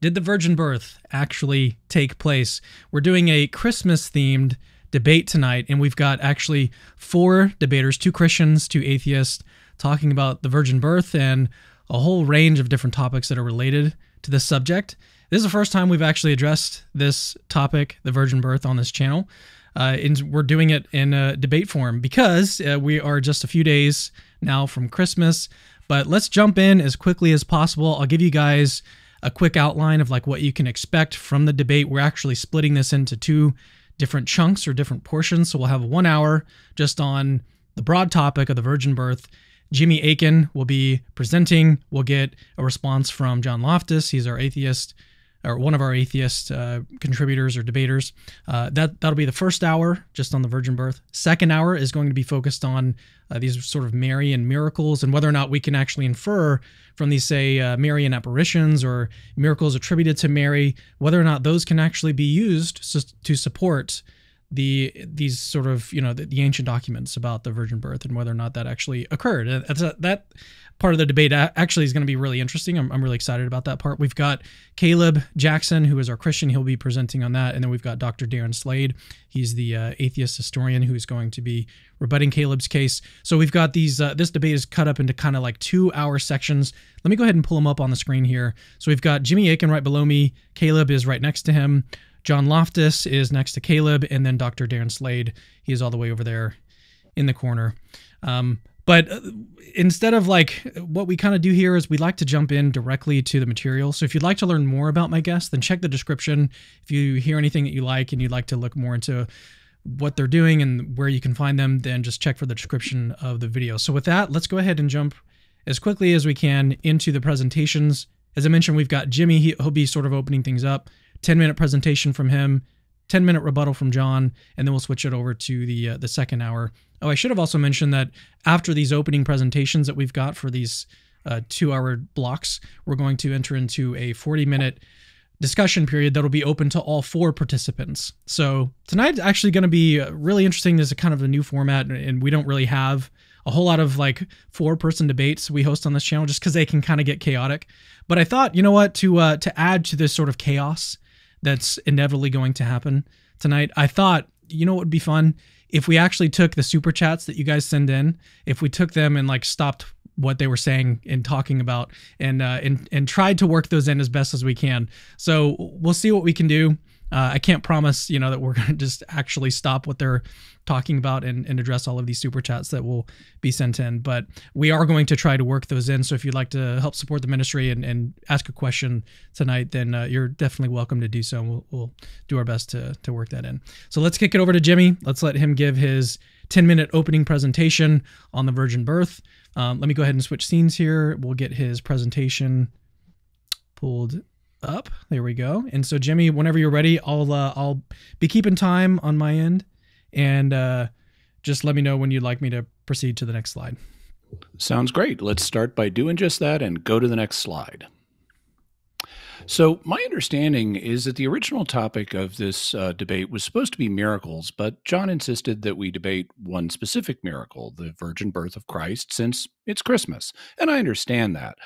Did the virgin birth actually take place? We're doing a Christmas themed debate tonight, and we've got actually four debaters two Christians, two atheists talking about the virgin birth and a whole range of different topics that are related to this subject. This is the first time we've actually addressed this topic, the virgin birth, on this channel. Uh, and we're doing it in a debate form because uh, we are just a few days now from Christmas. But let's jump in as quickly as possible. I'll give you guys a quick outline of like what you can expect from the debate. We're actually splitting this into two different chunks or different portions. So we'll have one hour just on the broad topic of the virgin birth. Jimmy Akin will be presenting. We'll get a response from John Loftus. He's our atheist or one of our atheist uh, contributors or debaters. Uh, that that'll be the first hour, just on the virgin birth. Second hour is going to be focused on uh, these sort of Marian miracles and whether or not we can actually infer from these, say, uh, Marian apparitions or miracles attributed to Mary, whether or not those can actually be used to support the these sort of you know the, the, ancient documents about the virgin birth and whether or not that actually occurred. A, that part of the debate actually is going to be really interesting. I'm, I'm really excited about that part. We've got Caleb Jackson, who is our Christian. He'll be presenting on that, and then we've got Dr. Darren Slade. He's the uh, atheist historian who's going to be rebutting Caleb's case. So we've got these. Uh, this debate is cut up into kind of like two hour sections. Let me go ahead and pull them up on the screen here. So we've got Jimmy Akin right below me. Caleb is right next to him. John Loftus is next to Caleb, and then Dr. Darren Slade. He is all the way over there in the corner. Um, but uh, instead of like what we kind of do here is we like to jump in directly to the material. So if you'd like to learn more about my guests, then check the description. If you hear anything that you like and you'd like to look more into what they're doing and where you can find them, then just check for the description of the video. So with that, let's go ahead and jump as quickly as we can into the presentations. As I mentioned, we've got Jimmy. He'll be sort of opening things up. 10 minute presentation from him, 10 minute rebuttal from John, and then we'll switch it over to the uh, the second hour. Oh, I should have also mentioned that after these opening presentations that we've got for these uh, two hour blocks, we're going to enter into a 40 minute discussion period that'll be open to all four participants. So tonight's actually going to be uh, really interesting. There's a kind of a new format, and we don't really have a whole lot of like four person debates we host on this channel just because they can kind of get chaotic. But I thought, you know what, to uh, to add to this sort of chaos that's inevitably going to happen tonight. I thought, you know what would be fun? If we actually took the super chats that you guys send in, if we took them and like stopped what they were saying and talking about and uh, and and tried to work those in as best as we can. So we'll see what we can do. Uh, I can't promise, you know, that we're going to just actually stop what they're talking about and, and address all of these super chats that will be sent in, but we are going to try to work those in. So if you'd like to help support the ministry and, and ask a question tonight, then uh, you're definitely welcome to do so. And we'll, we'll do our best to, to work that in. So let's kick it over to Jimmy. Let's let him give his 10 minute opening presentation on the virgin birth. Um, let me go ahead and switch scenes here. We'll get his presentation pulled up. There we go. And so Jimmy, whenever you're ready, I'll uh, I'll be keeping time on my end, and uh, just let me know when you'd like me to proceed to the next slide. Sounds great. Let's start by doing just that and go to the next slide. So, my understanding is that the original topic of this uh, debate was supposed to be miracles, but John insisted that we debate one specific miracle, the virgin birth of Christ, since it's Christmas. And I understand that.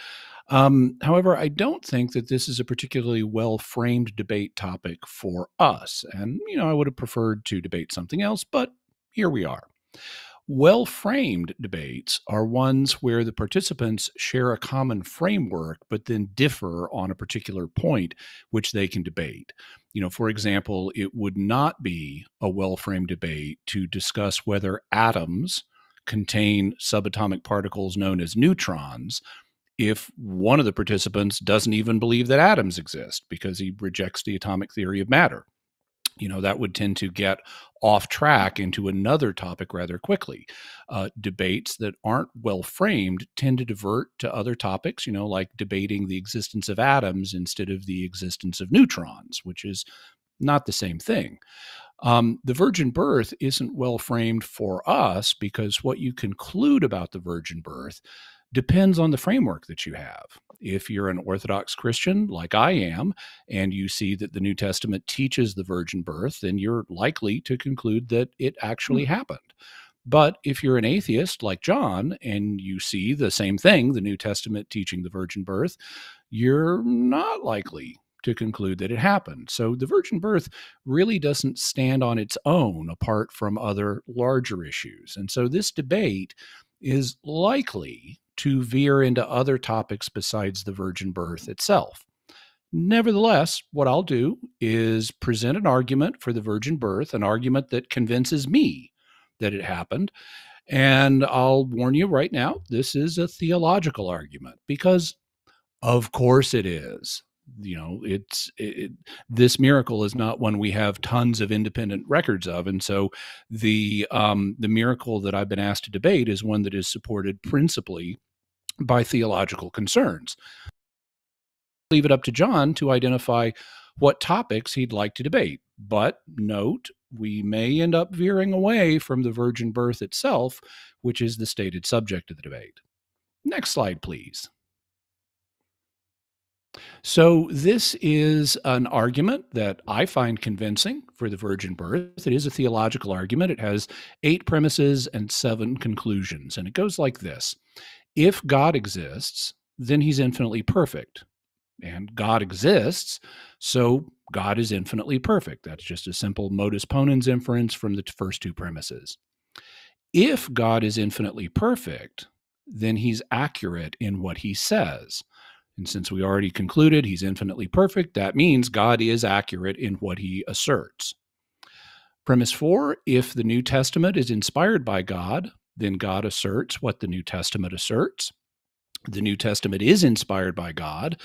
Um, however, I don't think that this is a particularly well framed debate topic for us. And, you know, I would have preferred to debate something else, but here we are. Well framed debates are ones where the participants share a common framework, but then differ on a particular point which they can debate. You know, for example, it would not be a well framed debate to discuss whether atoms contain subatomic particles known as neutrons if one of the participants doesn't even believe that atoms exist because he rejects the atomic theory of matter. You know, that would tend to get off track into another topic rather quickly. Uh, debates that aren't well framed tend to divert to other topics, you know, like debating the existence of atoms instead of the existence of neutrons, which is not the same thing. Um, the virgin birth isn't well framed for us because what you conclude about the virgin birth depends on the framework that you have. If you're an Orthodox Christian, like I am, and you see that the New Testament teaches the virgin birth, then you're likely to conclude that it actually mm-hmm. happened. But if you're an atheist like John and you see the same thing, the New Testament teaching the virgin birth, you're not likely to conclude that it happened. So the virgin birth really doesn't stand on its own apart from other larger issues. And so this debate is likely to veer into other topics besides the virgin birth itself. Nevertheless, what I'll do is present an argument for the virgin birth, an argument that convinces me that it happened. And I'll warn you right now, this is a theological argument because, of course, it is you know it's it, this miracle is not one we have tons of independent records of and so the um the miracle that i've been asked to debate is one that is supported principally by theological concerns leave it up to john to identify what topics he'd like to debate but note we may end up veering away from the virgin birth itself which is the stated subject of the debate next slide please so, this is an argument that I find convincing for the virgin birth. It is a theological argument. It has eight premises and seven conclusions. And it goes like this If God exists, then he's infinitely perfect. And God exists, so God is infinitely perfect. That's just a simple modus ponens inference from the first two premises. If God is infinitely perfect, then he's accurate in what he says. And since we already concluded he's infinitely perfect, that means God is accurate in what he asserts. Premise four if the New Testament is inspired by God, then God asserts what the New Testament asserts. The New Testament is inspired by God,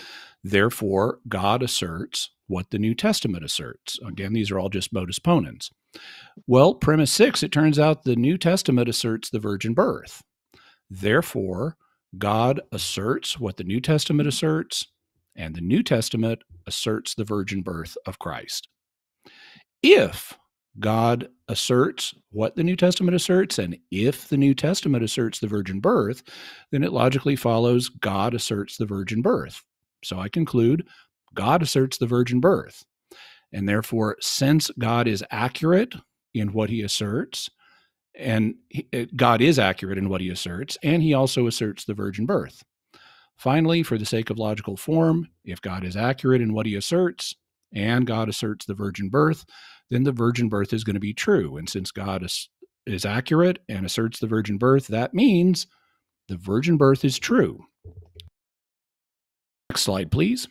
therefore, God asserts what the New Testament asserts. Again, these are all just modus ponens. Well, premise six, it turns out the New Testament asserts the virgin birth. Therefore, God asserts what the New Testament asserts, and the New Testament asserts the virgin birth of Christ. If God asserts what the New Testament asserts, and if the New Testament asserts the virgin birth, then it logically follows God asserts the virgin birth. So I conclude God asserts the virgin birth. And therefore, since God is accurate in what he asserts, and he, uh, God is accurate in what he asserts, and he also asserts the virgin birth. Finally, for the sake of logical form, if God is accurate in what he asserts, and God asserts the virgin birth, then the virgin birth is going to be true. And since God is, is accurate and asserts the virgin birth, that means the virgin birth is true. Next slide, please.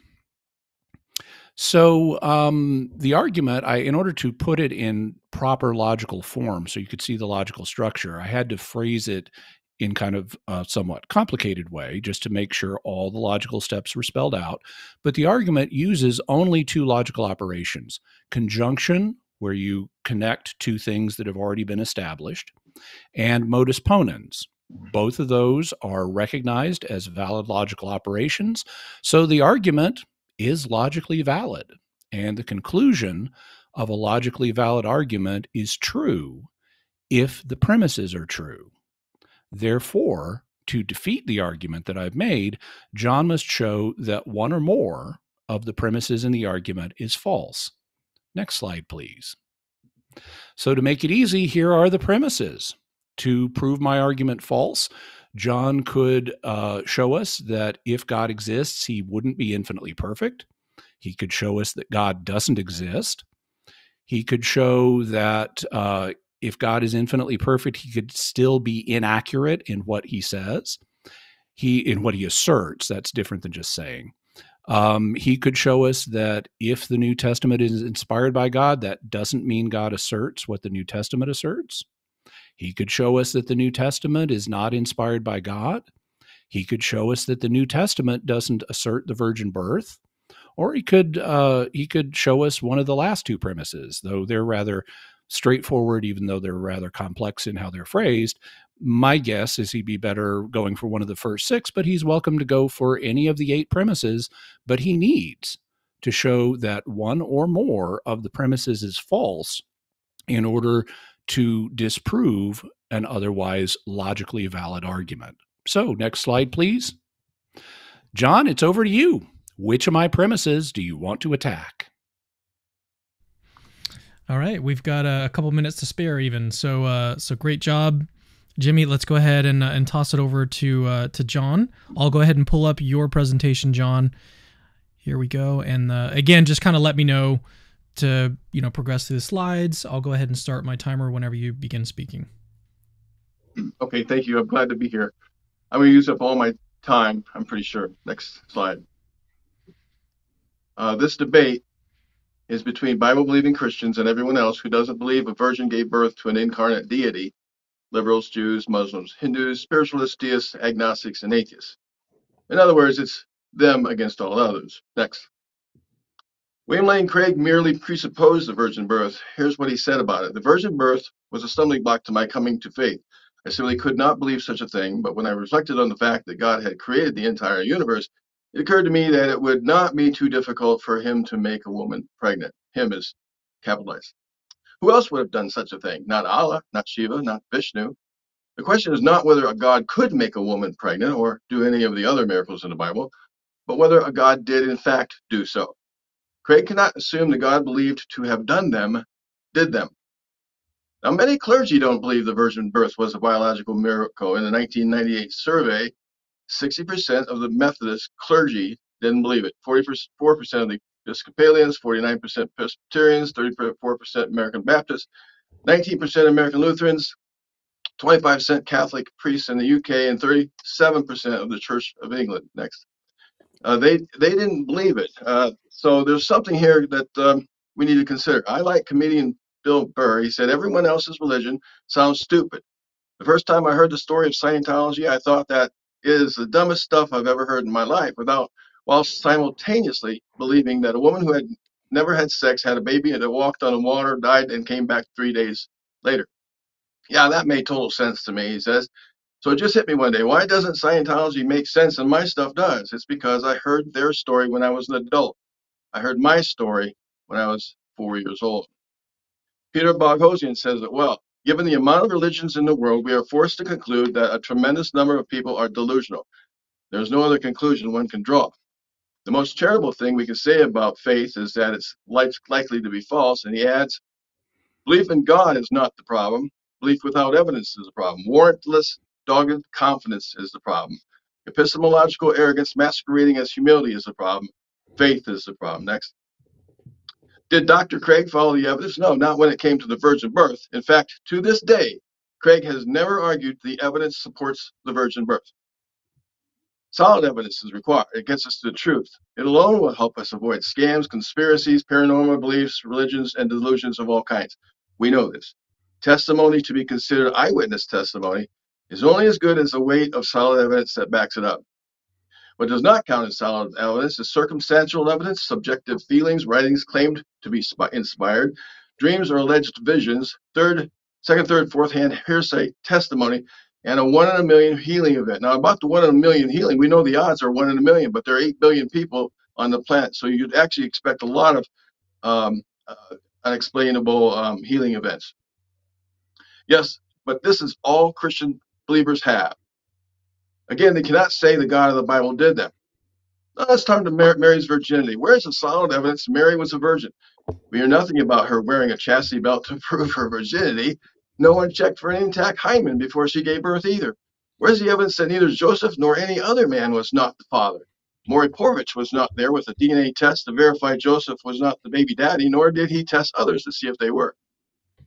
So um, the argument, I, in order to put it in proper logical form, so you could see the logical structure, I had to phrase it in kind of a somewhat complicated way, just to make sure all the logical steps were spelled out. But the argument uses only two logical operations: conjunction, where you connect two things that have already been established, and modus ponens, mm-hmm. both of those are recognized as valid logical operations. So the argument is logically valid. And the conclusion of a logically valid argument is true if the premises are true. Therefore, to defeat the argument that I've made, John must show that one or more of the premises in the argument is false. Next slide, please. So, to make it easy, here are the premises. To prove my argument false, John could uh, show us that if God exists, he wouldn't be infinitely perfect. He could show us that God doesn't exist. He could show that uh, if God is infinitely perfect, he could still be inaccurate in what he says. He in what he asserts. That's different than just saying. Um, he could show us that if the New Testament is inspired by God, that doesn't mean God asserts what the New Testament asserts. He could show us that the New Testament is not inspired by God. He could show us that the New Testament doesn't assert the virgin birth, or he could uh, he could show us one of the last two premises, though they're rather straightforward, even though they're rather complex in how they're phrased. My guess is he'd be better going for one of the first six, but he's welcome to go for any of the eight premises. But he needs to show that one or more of the premises is false in order to disprove an otherwise logically valid argument. So, next slide, please. John, it's over to you. Which of my premises do you want to attack? All right, we've got a couple minutes to spare, even. So, uh, so great job, Jimmy. Let's go ahead and uh, and toss it over to uh, to John. I'll go ahead and pull up your presentation, John. Here we go. And uh, again, just kind of let me know to you know progress through the slides. I'll go ahead and start my timer whenever you begin speaking. Okay, thank you. I'm glad to be here. I'm to use up all my time, I'm pretty sure. Next slide. Uh, this debate is between Bible believing Christians and everyone else who doesn't believe a virgin gave birth to an incarnate deity liberals, Jews, Muslims, Hindus, spiritualists, deists, agnostics, and atheists. In other words, it's them against all others. Next. William Lane Craig merely presupposed the virgin birth. Here's what he said about it The virgin birth was a stumbling block to my coming to faith. I simply could not believe such a thing, but when I reflected on the fact that God had created the entire universe, it occurred to me that it would not be too difficult for him to make a woman pregnant. Him is capitalized. Who else would have done such a thing? Not Allah, not Shiva, not Vishnu. The question is not whether a God could make a woman pregnant or do any of the other miracles in the Bible, but whether a God did in fact do so. Craig cannot assume that God believed to have done them, did them. Now, many clergy don't believe the virgin birth was a biological miracle. In the 1998 survey, 60% of the Methodist clergy didn't believe it. 44% of the Episcopalians, 49% Presbyterians, 34% American Baptists, 19% American Lutherans, 25% Catholic priests in the UK, and 37% of the Church of England. Next. Uh, they they didn't believe it. Uh, so there's something here that um, we need to consider. I like comedian Bill Burr. He said, Everyone else's religion sounds stupid. The first time I heard the story of Scientology, I thought that is the dumbest stuff I've ever heard in my life, without while simultaneously believing that a woman who had never had sex, had a baby, and walked on the water, died, and came back three days later. Yeah, that made total sense to me, he says. So it just hit me one day. Why doesn't Scientology make sense and my stuff does? It's because I heard their story when I was an adult. I heard my story when I was four years old. Peter Boghossian says it well. Given the amount of religions in the world, we are forced to conclude that a tremendous number of people are delusional. There's no other conclusion one can draw. The most charitable thing we can say about faith is that it's likely to be false. And he adds, belief in God is not the problem. Belief without evidence is the problem. Warrantless, dogged confidence is the problem. Epistemological arrogance masquerading as humility is the problem. Faith is the problem. Next. Did Dr. Craig follow the evidence? No, not when it came to the virgin birth. In fact, to this day, Craig has never argued the evidence supports the virgin birth. Solid evidence is required. It gets us to the truth. It alone will help us avoid scams, conspiracies, paranormal beliefs, religions, and delusions of all kinds. We know this. Testimony to be considered eyewitness testimony is only as good as the weight of solid evidence that backs it up. What does not count as solid evidence is circumstantial evidence, subjective feelings, writings claimed to be inspired, dreams or alleged visions, third, second, third, fourth hand hearsay testimony, and a one in a million healing event. Now, about the one in a million healing, we know the odds are one in a million, but there are eight billion people on the planet, so you'd actually expect a lot of um, uh, unexplainable um, healing events. Yes, but this is all Christian believers have. Again, they cannot say the God of the Bible did them. Now let's turn to Mary's virginity. Where's the solid evidence Mary was a virgin? We hear nothing about her wearing a chastity belt to prove her virginity. No one checked for an intact hymen before she gave birth either. Where's the evidence that neither Joseph nor any other man was not the father? Maury Povich was not there with a DNA test to verify Joseph was not the baby daddy, nor did he test others to see if they were.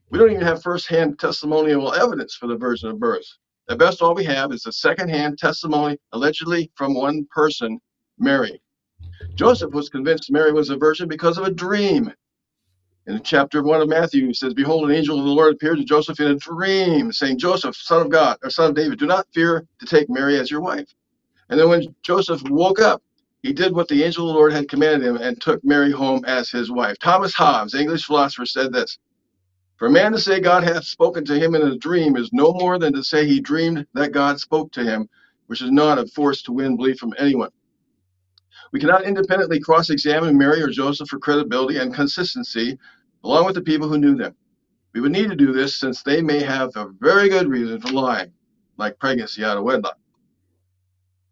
We don't even have firsthand testimonial evidence for the virgin of birth. At best, all we have is a secondhand testimony, allegedly from one person, Mary. Joseph was convinced Mary was a virgin because of a dream. In chapter 1 of Matthew, he says, Behold, an angel of the Lord appeared to Joseph in a dream, saying, Joseph, son of God, or son of David, do not fear to take Mary as your wife. And then when Joseph woke up, he did what the angel of the Lord had commanded him and took Mary home as his wife. Thomas Hobbes, English philosopher, said this for a man to say God hath spoken to him in a dream is no more than to say he dreamed that God spoke to him, which is not a force to win belief from anyone. We cannot independently cross examine Mary or Joseph for credibility and consistency, along with the people who knew them. We would need to do this since they may have a very good reason for lying, like pregnancy out of wedlock.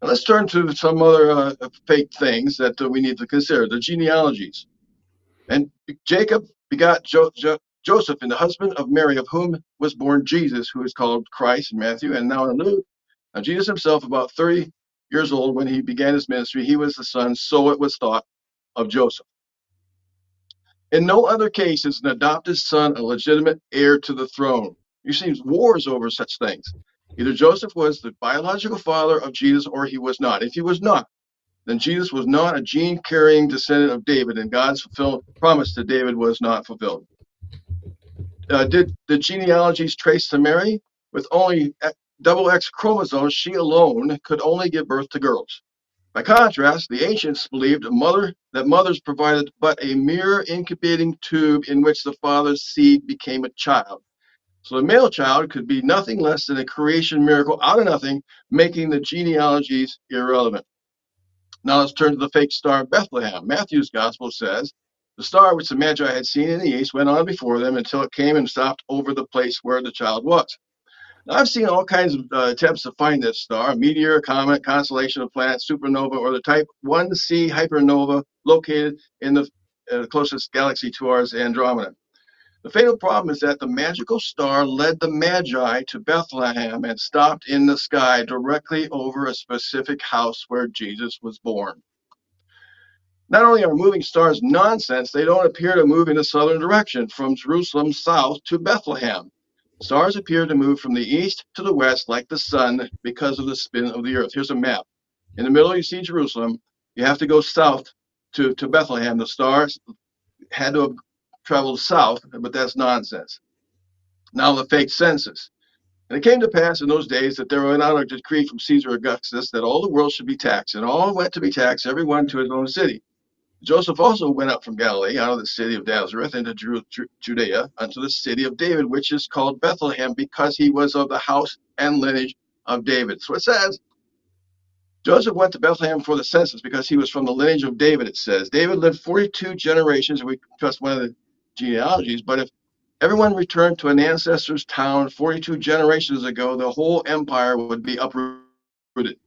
Now let's turn to some other uh, fake things that uh, we need to consider the genealogies. And Jacob begot jo- jo- Joseph and the husband of Mary, of whom was born Jesus, who is called Christ in Matthew and now in Luke. Now, Jesus himself, about 30 years old when he began his ministry, he was the son, so it was thought, of Joseph. In no other case is an adopted son a legitimate heir to the throne. You see wars over such things. Either Joseph was the biological father of Jesus or he was not. If he was not, then Jesus was not a gene carrying descendant of David, and God's fulfilled promise to David was not fulfilled. Uh, did the genealogies trace to Mary? With only double X chromosomes, she alone could only give birth to girls. By contrast, the ancients believed mother, that mothers provided but a mere incubating tube in which the father's seed became a child. So the male child could be nothing less than a creation miracle out of nothing, making the genealogies irrelevant. Now let's turn to the fake star of Bethlehem. Matthew's gospel says, The star which the Magi had seen in the east went on before them until it came and stopped over the place where the child was. Now, I've seen all kinds of uh, attempts to find this star meteor, comet, constellation of planets, supernova, or the type 1c hypernova located in the uh, closest galaxy to ours, Andromeda. The fatal problem is that the magical star led the Magi to Bethlehem and stopped in the sky directly over a specific house where Jesus was born. Not only are moving stars nonsense, they don't appear to move in a southern direction from Jerusalem south to Bethlehem. Stars appear to move from the east to the west like the sun because of the spin of the earth. Here's a map. In the middle, you see Jerusalem. You have to go south to, to Bethlehem. The stars had to have traveled south, but that's nonsense. Now, the fake census. And it came to pass in those days that there went out a decree from Caesar Augustus that all the world should be taxed, and all went to be taxed, every one to his own city. Joseph also went up from Galilee out of the city of Nazareth into Judea unto the city of David, which is called Bethlehem, because he was of the house and lineage of David. So it says, Joseph went to Bethlehem for the census because he was from the lineage of David, it says. David lived 42 generations, we trust one of the genealogies, but if everyone returned to an ancestor's town 42 generations ago, the whole empire would be uprooted.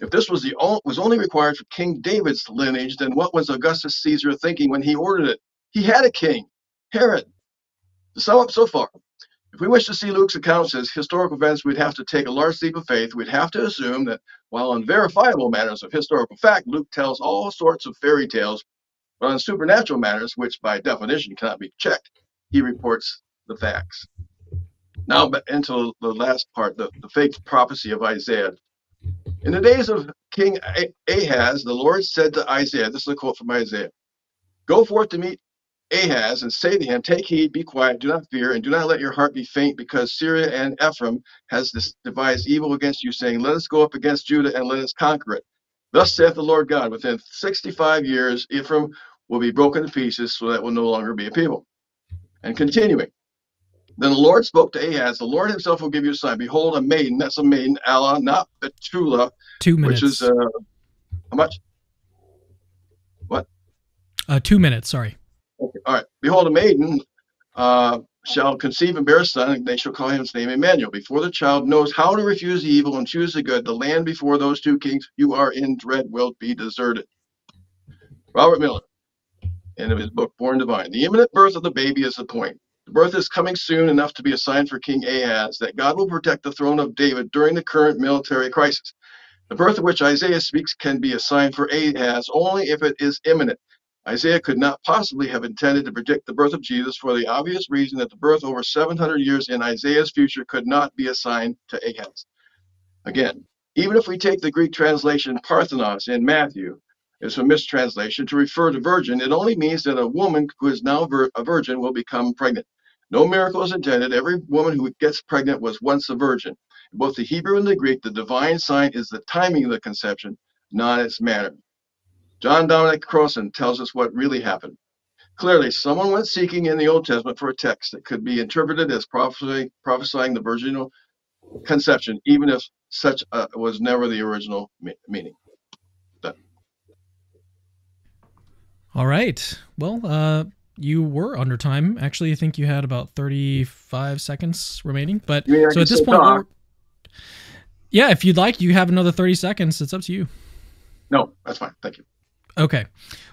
If this was the was only required for King David's lineage, then what was Augustus Caesar thinking when he ordered it? He had a king, Herod. To sum up so far, if we wish to see Luke's accounts as historical events, we'd have to take a large leap of faith. We'd have to assume that while on verifiable matters of historical fact, Luke tells all sorts of fairy tales, but on supernatural matters, which by definition cannot be checked, he reports the facts. Now, but into the last part, the, the fake prophecy of Isaiah. In the days of King Ahaz, the Lord said to Isaiah, this is a quote from Isaiah Go forth to meet Ahaz and say to him, Take heed, be quiet, do not fear, and do not let your heart be faint, because Syria and Ephraim has this devised evil against you, saying, Let us go up against Judah and let us conquer it. Thus saith the Lord God, within 65 years, Ephraim will be broken to pieces, so that will no longer be a people. And continuing, then the Lord spoke to Ahaz, the Lord himself will give you a sign. Behold, a maiden, that's a maiden, almah, not Betula. Two minutes. Which is, uh, how much? What? Uh, two minutes, sorry. Okay, all right. Behold, a maiden uh, shall conceive and bear a son, and they shall call him his name Emmanuel. Before the child knows how to refuse the evil and choose the good, the land before those two kings you are in dread will be deserted. Robert Miller, in his book Born Divine. The imminent birth of the baby is the point. The birth is coming soon enough to be a sign for King Ahaz that God will protect the throne of David during the current military crisis. The birth of which Isaiah speaks can be a sign for Ahaz only if it is imminent. Isaiah could not possibly have intended to predict the birth of Jesus for the obvious reason that the birth over 700 years in Isaiah's future could not be assigned to Ahaz. Again, even if we take the Greek translation Parthenos in Matthew, is a mistranslation to refer to virgin, it only means that a woman who is now a virgin will become pregnant. No miracle is intended. Every woman who gets pregnant was once a virgin. In both the Hebrew and the Greek, the divine sign is the timing of the conception, not its manner. John Dominic Crossan tells us what really happened. Clearly, someone went seeking in the Old Testament for a text that could be interpreted as prophesying, prophesying the virginal conception, even if such uh, was never the original meaning. All right. Well, uh, you were under time. Actually, I think you had about 35 seconds remaining. But so at this point, yeah, if you'd like, you have another 30 seconds. It's up to you. No, that's fine. Thank you. Okay.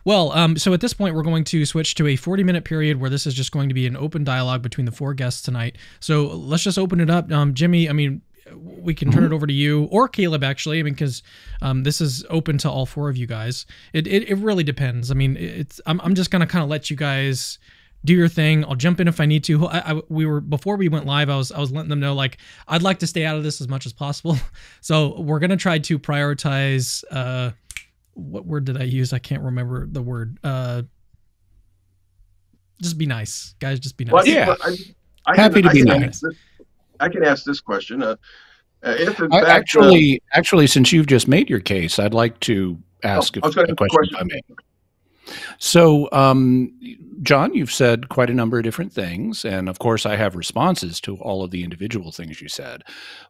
Well, um, so at this point, we're going to switch to a 40 minute period where this is just going to be an open dialogue between the four guests tonight. So let's just open it up. Um, Jimmy, I mean, we can turn mm-hmm. it over to you or Caleb actually. I mean, because um, this is open to all four of you guys. It it, it really depends. I mean, it's I'm I'm just gonna kind of let you guys do your thing. I'll jump in if I need to. I, I, we were before we went live. I was I was letting them know like I'd like to stay out of this as much as possible. So we're gonna try to prioritize. Uh, what word did I use? I can't remember the word. Uh, just be nice, guys. Just be nice. Well, yeah, I, I happy can, to be nice. I can ask this question. Uh, uh if in fact, actually, uh, actually, since you've just made your case, I'd like to ask oh, a, a question, question. I may. So, um, John, you've said quite a number of different things. And of course, I have responses to all of the individual things you said.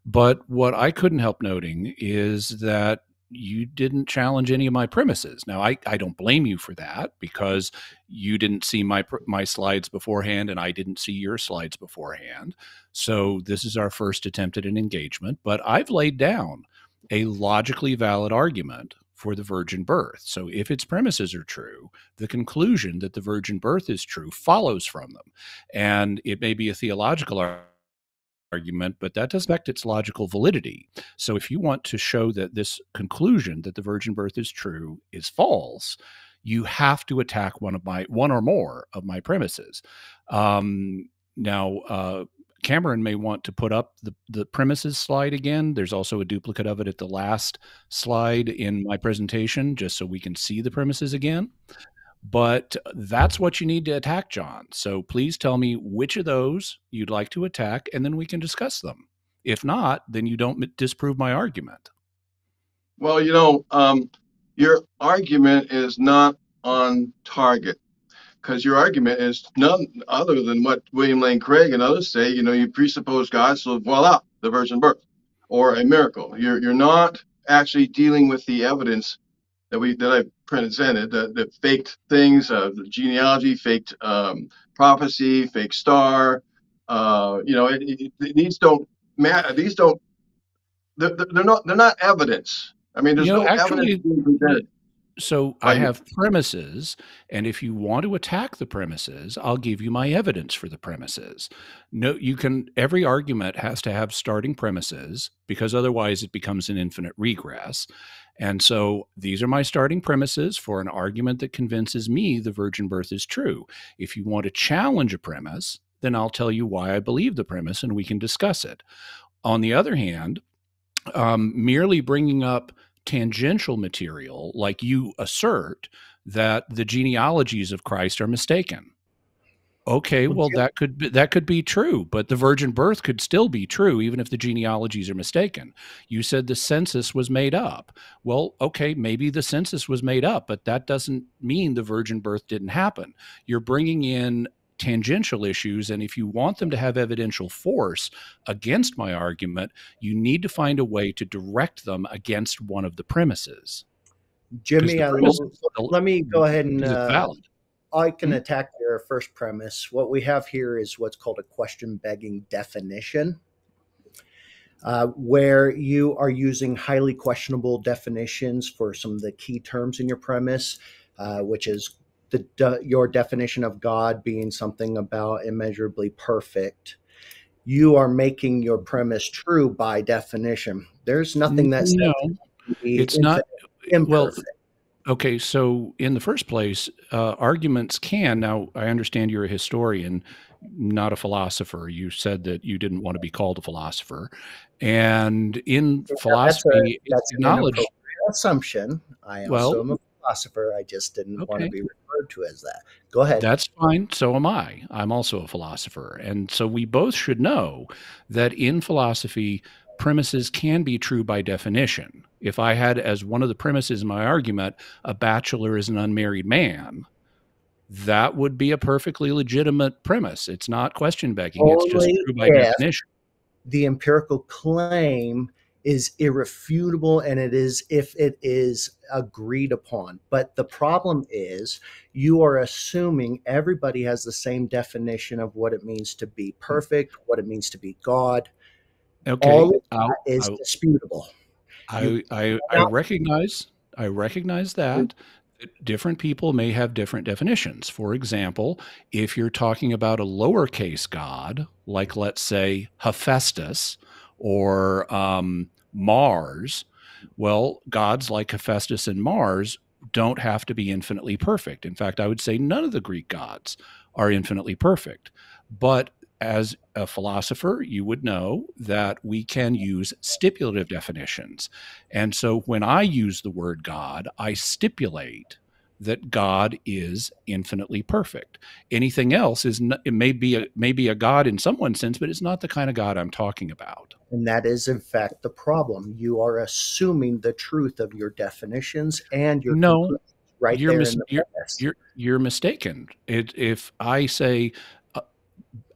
But what I couldn't help noting is that you didn't challenge any of my premises. Now, I, I don't blame you for that because you didn't see my my slides beforehand and I didn't see your slides beforehand. So this is our first attempt at an engagement, but I've laid down a logically valid argument for the virgin birth. So if its premises are true, the conclusion that the virgin birth is true follows from them. And it may be a theological argument, but that does affect its logical validity. So if you want to show that this conclusion that the virgin birth is true is false, you have to attack one of my one or more of my premises. Um, now, uh, Cameron may want to put up the, the premises slide again. There's also a duplicate of it at the last slide in my presentation, just so we can see the premises again. But that's what you need to attack, John. So please tell me which of those you'd like to attack, and then we can discuss them. If not, then you don't disprove my argument. Well, you know, um, your argument is not on target because your argument is none other than what William Lane Craig and others say. You know, you presuppose God, so voila, the virgin birth or a miracle. You're you're not actually dealing with the evidence that we that I presented, the, the faked things, uh, the genealogy, faked um, prophecy, fake star. Uh, you know, it, it, it, these don't matter. These don't. They're, they're not. They're not evidence. I mean, there's you know, no actually, evidence being presented. So I have premises, and if you want to attack the premises, I'll give you my evidence for the premises. No, you can. Every argument has to have starting premises because otherwise it becomes an infinite regress. And so these are my starting premises for an argument that convinces me the virgin birth is true. If you want to challenge a premise, then I'll tell you why I believe the premise, and we can discuss it. On the other hand, um, merely bringing up tangential material, like you assert that the genealogies of Christ are mistaken. Okay, well that could be, that could be true, but the virgin birth could still be true even if the genealogies are mistaken. You said the census was made up. Well, okay, maybe the census was made up, but that doesn't mean the virgin birth didn't happen. You're bringing in tangential issues. And if you want them to have evidential force against my argument, you need to find a way to direct them against one of the premises. Jimmy, let me go ahead and uh, I can mm-hmm. attack your first premise. What we have here is what's called a question begging definition. Uh, where you are using highly questionable definitions for some of the key terms in your premise, uh, which is the de- your definition of God being something about immeasurably perfect, you are making your premise true by definition. There's nothing that's says no, it's not imperfect. well. Okay, so in the first place, uh, arguments can. Now, I understand you're a historian, not a philosopher. You said that you didn't want to be called a philosopher, and in yeah, philosophy, that's, a, that's an assumption. I am well, a philosopher. I just didn't okay. want to be referred to as that. Go ahead. That's fine. So am I. I'm also a philosopher. And so we both should know that in philosophy, premises can be true by definition. If I had as one of the premises in my argument, a bachelor is an unmarried man, that would be a perfectly legitimate premise. It's not question begging, it's just true by definition. The empirical claim is irrefutable and it is if it is agreed upon. But the problem is you are assuming everybody has the same definition of what it means to be perfect, what it means to be God. Okay. All of is I'll, disputable. I, I, I recognize I recognize that different people may have different definitions. For example, if you're talking about a lowercase god, like let's say Hephaestus, or um, Mars. Well, gods like Hephaestus and Mars don't have to be infinitely perfect. In fact, I would say none of the Greek gods are infinitely perfect. But as a philosopher, you would know that we can use stipulative definitions. And so when I use the word God, I stipulate that God is infinitely perfect. Anything else is not, it may be a may be a God in someone's sense, but it's not the kind of God I'm talking about. And that is in fact the problem. You are assuming the truth of your definitions and your no right you're, mis- you're, you're, you're mistaken. It, if I say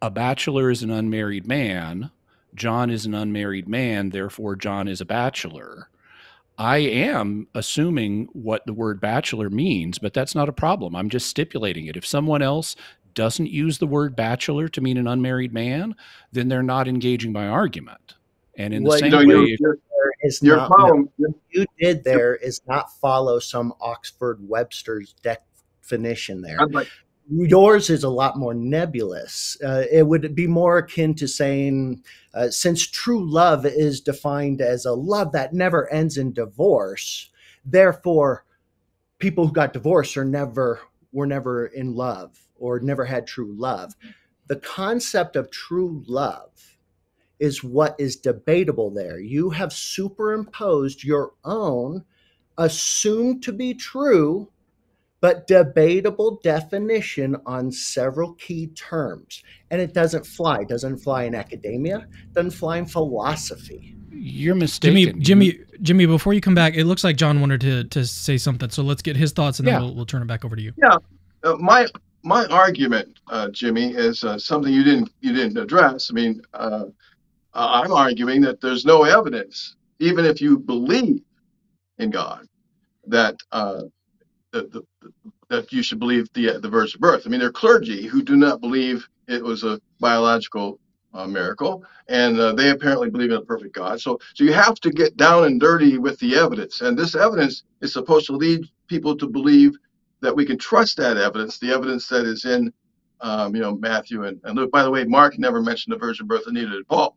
a, a bachelor is an unmarried man, John is an unmarried man, therefore John is a bachelor I am assuming what the word bachelor means, but that's not a problem. I'm just stipulating it. If someone else doesn't use the word bachelor to mean an unmarried man, then they're not engaging my argument. And in the same way, your, is your not, problem, no, you did there is not follow some Oxford Webster's definition there. Like, yours is a lot more nebulous. Uh, it would be more akin to saying, uh, since true love is defined as a love that never ends in divorce, therefore, people who got divorced are never were never in love or never had true love. The concept of true love is what is debatable there. You have superimposed your own assumed to be true but debatable definition on several key terms. And it doesn't fly. It doesn't fly in academia, doesn't fly in philosophy. You're mistaken. Jimmy, Jimmy, Jimmy, before you come back, it looks like John wanted to, to say something. So let's get his thoughts and then yeah. we'll, we'll turn it back over to you. Yeah. Uh, my my argument, uh, Jimmy, is uh, something you didn't you didn't address. I mean, uh, I'm arguing that there's no evidence, even if you believe in God, that uh, the, the, that you should believe the the virgin birth. I mean, there are clergy who do not believe it was a biological uh, miracle, and uh, they apparently believe in a perfect God. So, so you have to get down and dirty with the evidence, and this evidence is supposed to lead people to believe that we can trust that evidence, the evidence that is in, um, you know, Matthew and, and Luke. By the way, Mark never mentioned the virgin birth, and neither did Paul.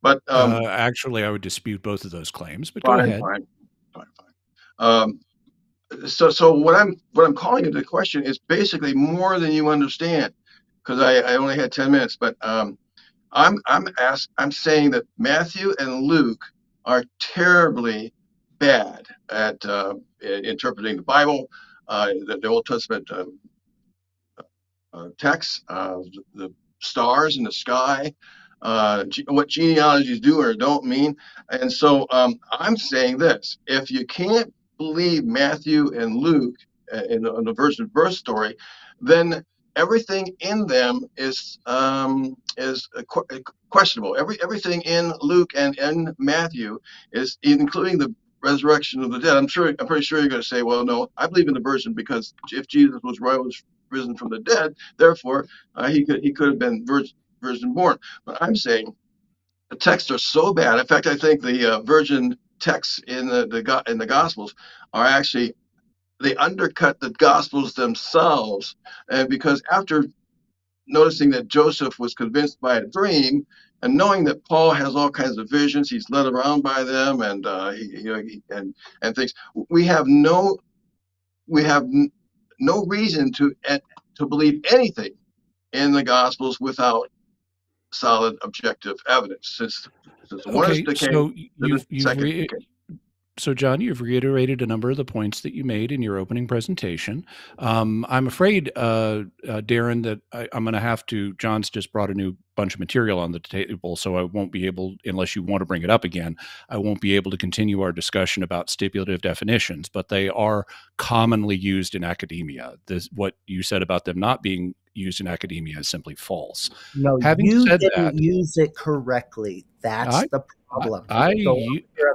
But um, uh, actually, I would dispute both of those claims. But fine, go ahead. Fine, fine, fine. Um, so so what I'm what I'm calling into question is basically more than you understand, because I, I only had ten minutes. But um, I'm I'm ask I'm saying that Matthew and Luke are terribly bad at uh, interpreting the Bible, uh, the, the, Old Testament um, uh, texts, uh, the stars in the sky, uh, what genealogies do or don't mean. And so um, I'm saying this: if you can't believe Matthew and Luke uh, in, the, in the virgin birth story, then everything in them is um, is questionable. Every everything in Luke and in Matthew is including the resurrection of the dead. I'm sure. I'm pretty sure you're going to say, "Well, no, I believe in the virgin because if Jesus was was risen from the dead, therefore uh, he could he could have been virgin, virgin born." But I'm saying the texts are so bad. In fact, I think the uh, virgin texts in the, the in the Gospels are actually they undercut the Gospels themselves, and because after noticing that Joseph was convinced by a dream, and knowing that Paul has all kinds of visions, he's led around by them, and uh, he, he, and and things. We have no, we have no reason to to believe anything in the Gospels without solid objective evidence. Since, since one okay, is decaying, so you've re- so, John, you've reiterated a number of the points that you made in your opening presentation. Um, I'm afraid, uh, uh, Darren, that I, am going to have to. John's just brought a new bunch of material on the table, so I won't be able, unless you want to bring it up again, I won't be able to continue our discussion about stipulative definitions. But they are commonly used in academia. This, what you said about them not being used in academia is simply false. No, Having you said didn't that, use it correctly. That's I, the problem. I,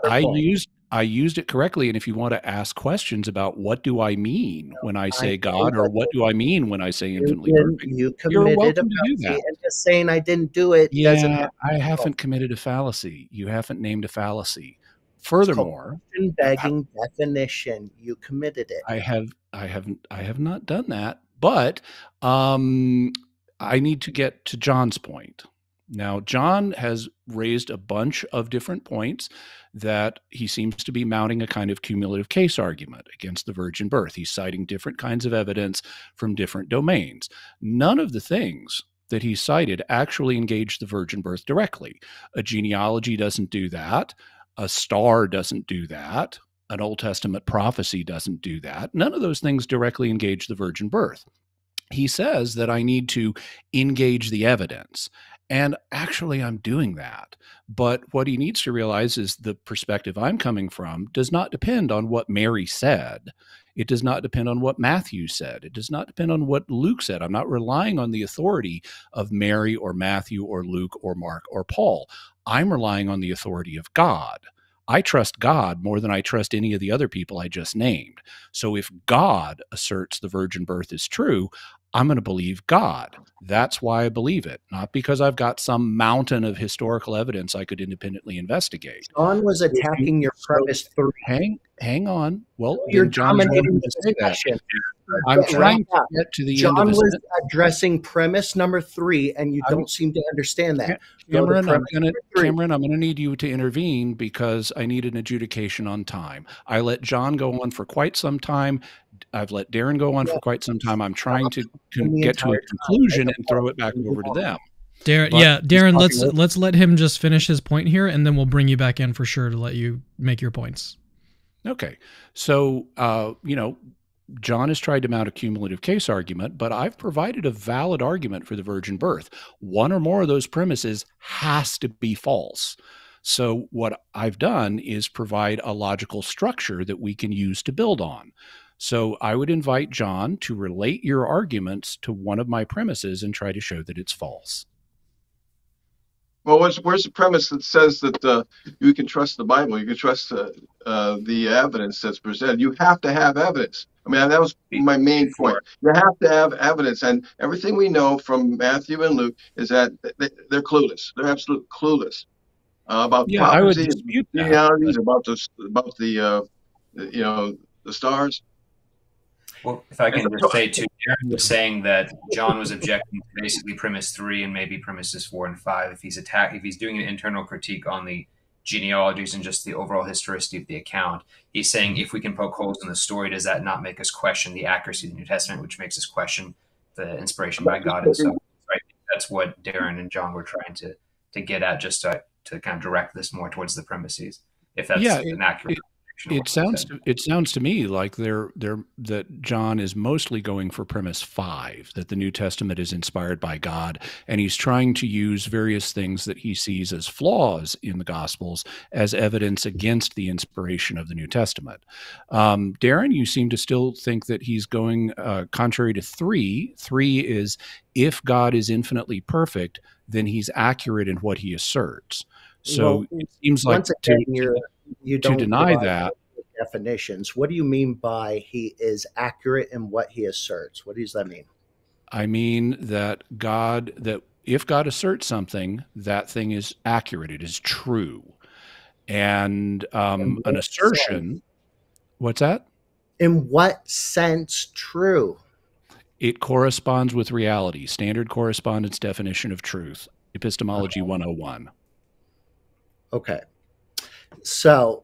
I, I used I used it correctly. And if you want to ask questions about what do I mean when I say I God, or what do I mean when I say infinitely perfect, you committed welcome to do that. And just saying I didn't do it yeah, have I haven't committed a fallacy. You haven't named a fallacy. Furthermore, begging definition. You committed it. I have. I haven't. I have not done that. But um, I need to get to John's point Now, John has raised a bunch of different points that he seems to be mounting a kind of cumulative case argument against the virgin birth. He's citing different kinds of evidence from different domains. None of the things that he cited actually engage the virgin birth directly. A genealogy doesn't do that. A star doesn't do that. An Old Testament prophecy doesn't do that. None of those things directly engage the virgin birth. He says that I need to engage the evidence. And actually, I'm doing that. But what he needs to realize is the perspective I'm coming from does not depend on what Mary said. It does not depend on what Matthew said. It does not depend on what Luke said. I'm not relying on the authority of Mary or Matthew or Luke or Mark or Paul. I'm relying on the authority of God. I trust God more than I trust any of the other people I just named. So if God asserts the virgin birth is true, I'm going to believe God. That's why I believe it, not because I've got some mountain of historical evidence I could independently investigate. John was attacking your premise three. Hang, hang on. Well, you're dominating the discussion. I'm trying to get to the John end of was addressing premise number three, and you I'm, don't seem to understand that. Cameron, I'm gonna, Cameron, I'm going to need you to intervene because I need an adjudication on time. I let John go on for quite some time. I've let Darren go on yeah. for quite some time. I'm trying to get to a conclusion and throw it back over to them. Darren, but yeah, Darren, let's let's let him just finish his point here, and then we'll bring you back in for sure to let you make your points. Okay, so uh, you know, John has tried to mount a cumulative case argument, but I've provided a valid argument for the virgin birth. One or more of those premises has to be false. So, what I've done is provide a logical structure that we can use to build on. So I would invite John to relate your arguments to one of my premises and try to show that it's false. Well, where's, where's the premise that says that uh, you can trust the Bible? You can trust uh, uh, the evidence that's presented. You have to have evidence. I mean, that was my main point. You have to have evidence, and everything we know from Matthew and Luke is that they're clueless. They're absolutely clueless uh, about yeah, I would dispute realities, about the about the uh, you know the stars. Well, if I can just say too, Darren was saying that John was objecting to basically premise three and maybe premises four and five. If he's attack, if he's doing an internal critique on the genealogies and just the overall historicity of the account, he's saying if we can poke holes in the story, does that not make us question the accuracy of the New Testament, which makes us question the inspiration by God and so right? That's what Darren and John were trying to to get at, just to to kind of direct this more towards the premises. If that's yeah, an accurate. It, it sounds to, it sounds to me like they're they're that John is mostly going for premise 5 that the New Testament is inspired by God and he's trying to use various things that he sees as flaws in the gospels as evidence against the inspiration of the New Testament. Um, Darren, you seem to still think that he's going uh, contrary to 3. 3 is if God is infinitely perfect, then he's accurate in what he asserts. So well, it seems like again, to, you don't to deny that definitions. What do you mean by he is accurate in what he asserts? What does that mean? I mean that God that if God asserts something, that thing is accurate. It is true, and um, an assertion. Sense? What's that? In what sense true? It corresponds with reality. Standard correspondence definition of truth. Epistemology okay. 101. Okay. So,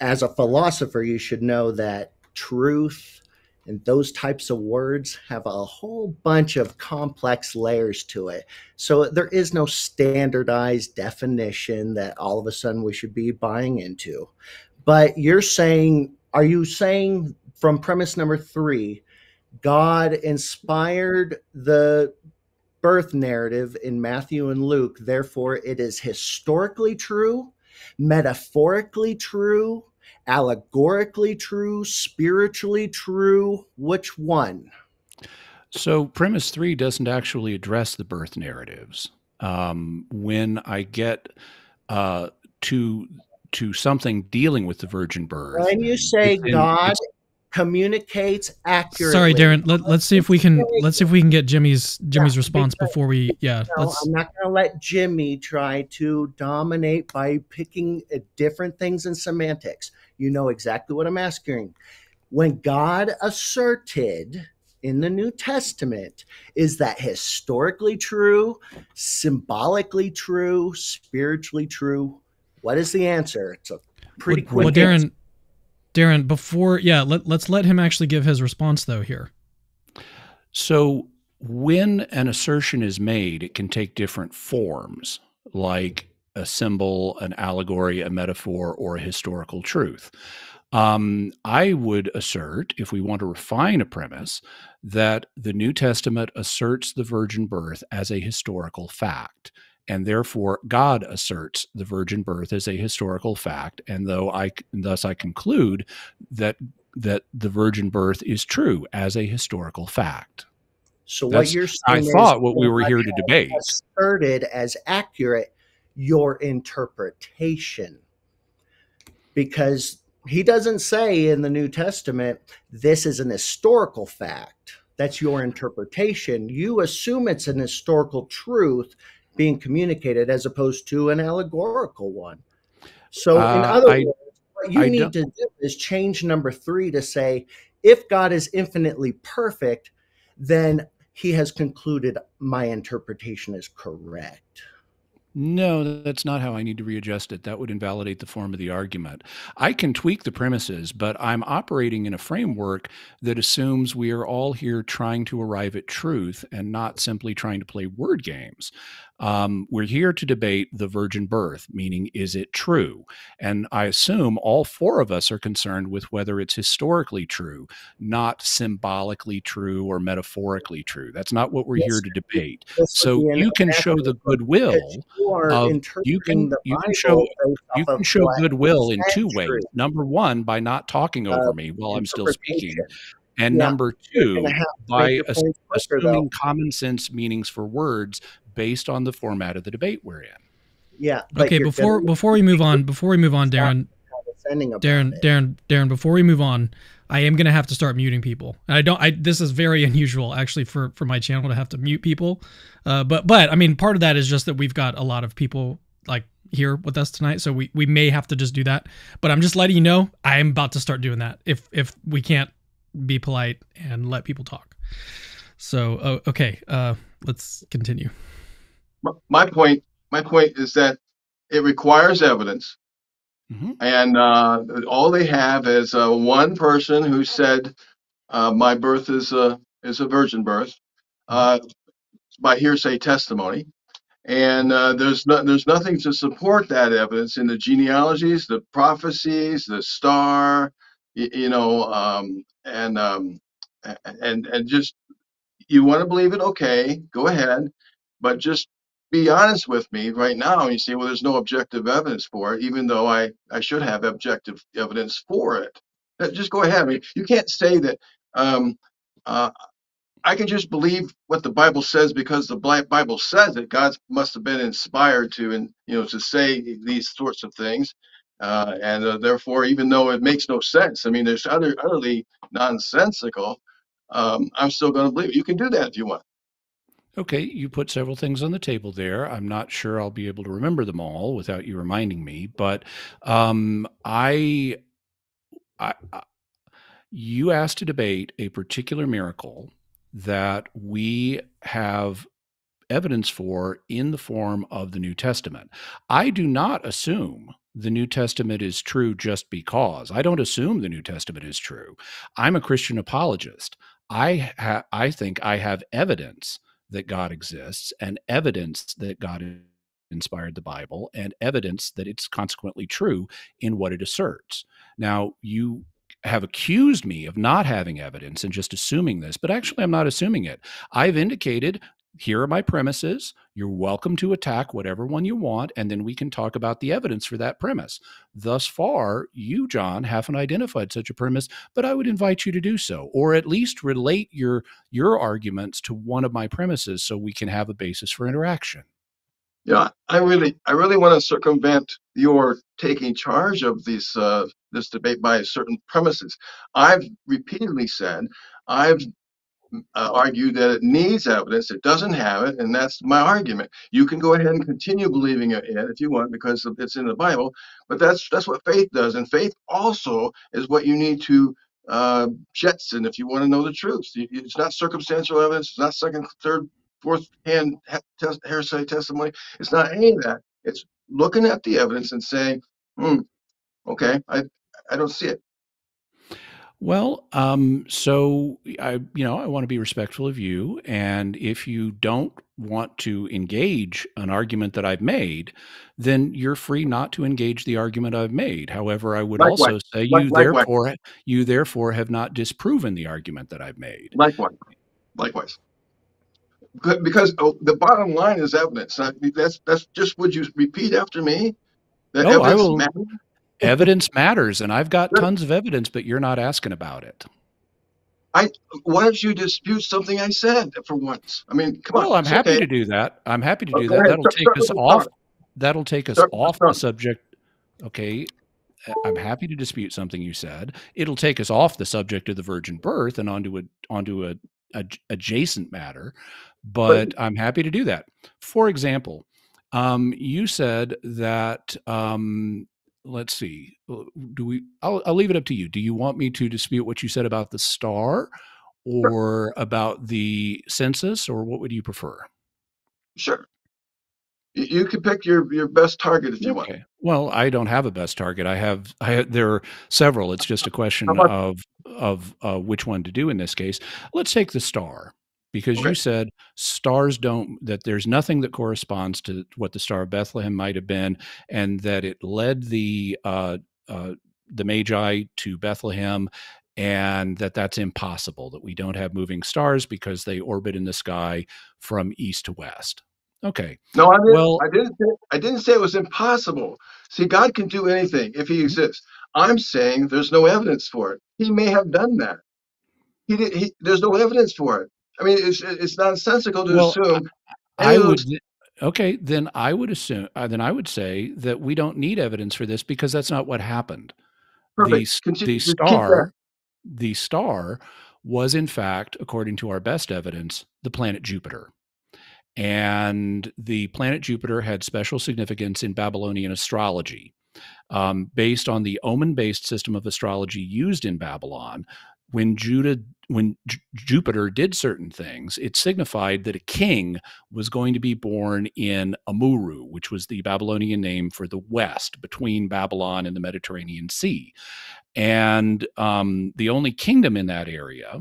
as a philosopher, you should know that truth and those types of words have a whole bunch of complex layers to it. So, there is no standardized definition that all of a sudden we should be buying into. But you're saying, are you saying from premise number three, God inspired the birth narrative in Matthew and Luke, therefore, it is historically true metaphorically true, allegorically true, spiritually true? Which one? So, premise three doesn't actually address the birth narratives. Um, when I get uh, to to something dealing with the virgin birth, when you say God communicates accurately. Sorry, Darren. Let, us see if we can let's see if we can get Jimmy's Jimmy's yeah, response because, before we yeah. I'm not going to let Jimmy try to dominate by picking uh, different things in semantics. You know exactly what I'm asking. When God asserted in the New Testament, is that historically true, symbolically true, spiritually true? What is the answer? It's a pretty well, quick. Well, Darren, answer. Darren, before yeah, let, let's let him actually give his response though here. So when an assertion is made, it can take different forms, like a symbol, an allegory, a metaphor, or a historical truth. Um, I would assert, if we want to refine a premise, that the New Testament asserts the virgin birth as a historical fact. And therefore, God asserts the virgin birth as a historical fact. And though I, thus I conclude that that the virgin birth is true as a historical fact. So That's, what you're saying I thought what we were here to debate asserted as accurate your interpretation because he doesn't say in the New Testament this is an historical fact. That's your interpretation. You assume it's an historical truth being communicated as opposed to an allegorical one. So, in uh, other I, words, what you I need to do is change number three to say, if God is infinitely perfect, then he has concluded my interpretation is correct. No, that's not how I need to readjust it. That would invalidate the form of the argument. I can tweak the premises, but I'm operating in a framework that assumes we are all here trying to arrive at truth and not simply trying to play word games. Um, we're here to debate the virgin birth, meaning, is it true? And I assume all four of us are concerned with whether it's historically true, not symbolically true or metaphorically true. That's not what we're yes, here to debate. So you can show the goodwill of you can you can show you can show goodwill in two ways. Number one, by not talking over uh, me while I'm still speaking. And yeah, number two, by assuming common sense meanings for words based on the format of the debate we're in. Yeah. Okay. Before before we move on, before we move on, Darren, Darren, Darren, Darren. Before we move on, I am gonna have to start muting people. And I don't. I this is very unusual actually for for my channel to have to mute people. Uh, but but I mean, part of that is just that we've got a lot of people like here with us tonight, so we we may have to just do that. But I'm just letting you know I am about to start doing that if if we can't be polite and let people talk. So oh, okay, uh, let's continue my point my point is that it requires evidence mm-hmm. and uh, all they have is uh, one person who said uh, my birth is a is a virgin birth uh, by hearsay testimony and uh, there's no, there's nothing to support that evidence in the genealogies the prophecies the star you, you know um, and um, and and just you want to believe it okay go ahead but just be honest with me right now you say well there's no objective evidence for it even though i i should have objective evidence for it. Uh, just go ahead I mean, you can't say that um, uh, i can just believe what the bible says because the bible says that god must have been inspired to and you know to say these sorts of things uh, and uh, therefore even though it makes no sense i mean there's utter, utterly nonsensical um, i'm still going to believe it. you can do that if you want Okay, you put several things on the table there. I'm not sure I'll be able to remember them all without you reminding me, but um, I, I, I, you asked to debate a particular miracle that we have evidence for in the form of the New Testament. I do not assume the New Testament is true just because. I don't assume the New Testament is true. I'm a Christian apologist. I ha- I think I have evidence that God exists and evidence that God inspired the Bible and evidence that it's consequently true in what it asserts. Now, you have accused me of not having evidence and just assuming this, but actually, I'm not assuming it. I've indicated here are my premises. You're welcome to attack whatever one you want, and then we can talk about the evidence for that premise. Thus far, you, John, haven't identified such a premise, but I would invite you to do so, or at least relate your your arguments to one of my premises so we can have a basis for interaction. Yeah, I really, I really want to circumvent your taking charge of this uh, this debate by certain premises. I've repeatedly said I've uh, argue that it needs evidence. It doesn't have it, and that's my argument. You can go ahead and continue believing it if you want because it's in the Bible, but that's that's what faith does, and faith also is what you need to uh, Jetson if you want to know the truth. It's not circumstantial evidence. It's not second, third, fourth hand hearsay testimony. It's not any of that. It's looking at the evidence and saying, hmm, okay, I, I don't see it. Well, um, so I, you know, I want to be respectful of you, and if you don't want to engage an argument that I've made, then you're free not to engage the argument I've made. However, I would Likewise. also say you Likewise. therefore you therefore have not disproven the argument that I've made. Likewise, likewise. Because oh, the bottom line is evidence. That's that's just. Would you repeat after me? That oh, I will. Matters? Evidence matters, and I've got tons of evidence, but you're not asking about it. I why don't you dispute something I said for once? I mean, come well, on. Well, I'm happy okay. to do that. I'm happy to do that. That'll take us off. That'll take us off the subject. Okay. I'm happy to dispute something you said. It'll take us off the subject of the virgin birth and onto a onto a, a adjacent matter, but, but I'm happy to do that. For example, um, you said that um, let's see. Uh, do we? I'll, I'll leave it up to you. Do you want me to dispute what you said about the star, or sure. about the census, or what would you prefer? Sure. You can pick your your best target if you okay. want. Well, I don't have a best target. I have I have, there are several. It's just a question of of uh, which one to do in this case. Let's take the star because okay. you said stars don't that there's nothing that corresponds to what the star of bethlehem might have been and that it led the uh, uh, the magi to bethlehem and that that's impossible that we don't have moving stars because they orbit in the sky from east to west. Okay. No i didn't, well, I didn't say, i didn't say it was impossible. See god can do anything if he mm-hmm. exists. I'm saying there's no evidence for it. He may have done that. He did he, there's no evidence for it I mean, it's it's nonsensical to well, assume. I would. Okay, then I would assume. Uh, then I would say that we don't need evidence for this because that's not what happened. Perfect. The, the star, the star, was in fact, according to our best evidence, the planet Jupiter. And the planet Jupiter had special significance in Babylonian astrology. Um, based on the omen based system of astrology used in Babylon, when Judah when J- Jupiter did certain things, it signified that a king was going to be born in Amurru, which was the Babylonian name for the west between Babylon and the Mediterranean Sea. And um, the only kingdom in that area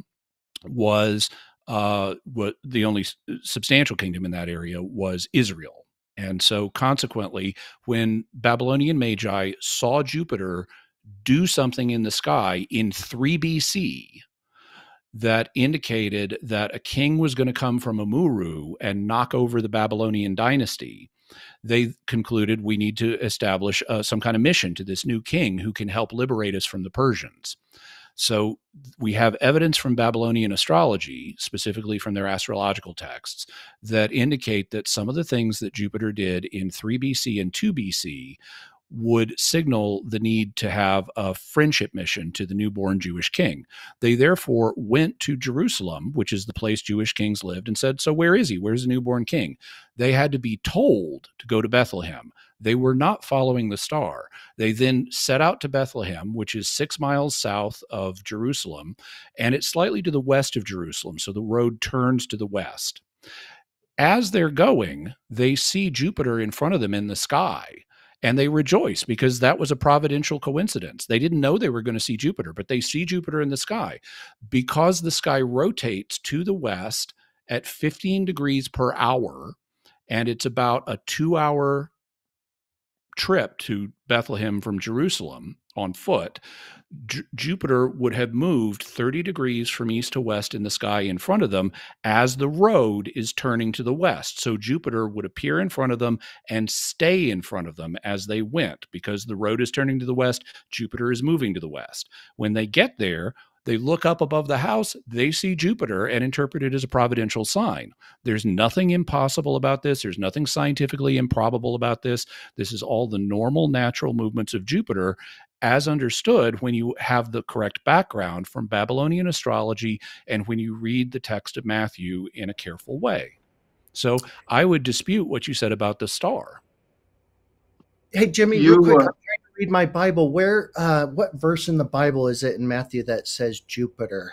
was uh, the only substantial kingdom in that area was Israel. And so, consequently, when Babylonian Magi saw Jupiter do something in the sky in 3 BC that indicated that a king was going to come from Amurru and knock over the Babylonian dynasty, they concluded we need to establish uh, some kind of mission to this new king who can help liberate us from the Persians. So we have evidence from Babylonian astrology, specifically from their astrological texts, that indicate that some of the things that Jupiter did in 3 BC and 2 BC would signal the need to have a friendship mission to the newborn Jewish king. They therefore went to Jerusalem, which is the place Jewish kings lived, and said, So where is he? Where's the newborn king? They had to be told to go to Bethlehem. They were not following the star. They then set out to Bethlehem, which is six miles south of Jerusalem, and it's slightly to the west of Jerusalem. So the road turns to the west. As they're going, they see Jupiter in front of them in the sky and they rejoice because that was a providential coincidence. They didn't know they were going to see Jupiter, but they see Jupiter in the sky. Because the sky rotates to the west at 15 degrees per hour, and it's about a two hour trip to Bethlehem from Jerusalem on foot, J- Jupiter would have moved 30 degrees from east to west in the sky in front of them as the road is turning to the west. So Jupiter would appear in front of them and stay in front of them as they went because the road is turning to the west, Jupiter is moving to the west. When they get there, they look up above the house, they see Jupiter and interpret it as a providential sign. There's nothing impossible about this. There's nothing scientifically improbable about this. This is all the normal natural movements of Jupiter as understood when you have the correct background from Babylonian astrology and when you read the text of Matthew in a careful way. So I would dispute what you said about the star. Hey, Jimmy, you, real quick, uh, I'm trying to read my Bible. Where, uh, what verse in the Bible is it in Matthew that says Jupiter?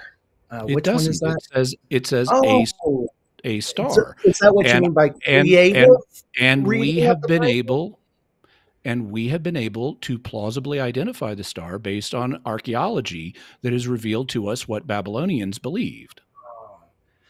Uh, it which doesn't. one is that? It says it says oh. a a star. Is, is that what and, you mean by creative? And, and, and we have been Bible? able, and we have been able to plausibly identify the star based on archaeology that has revealed to us what Babylonians believed.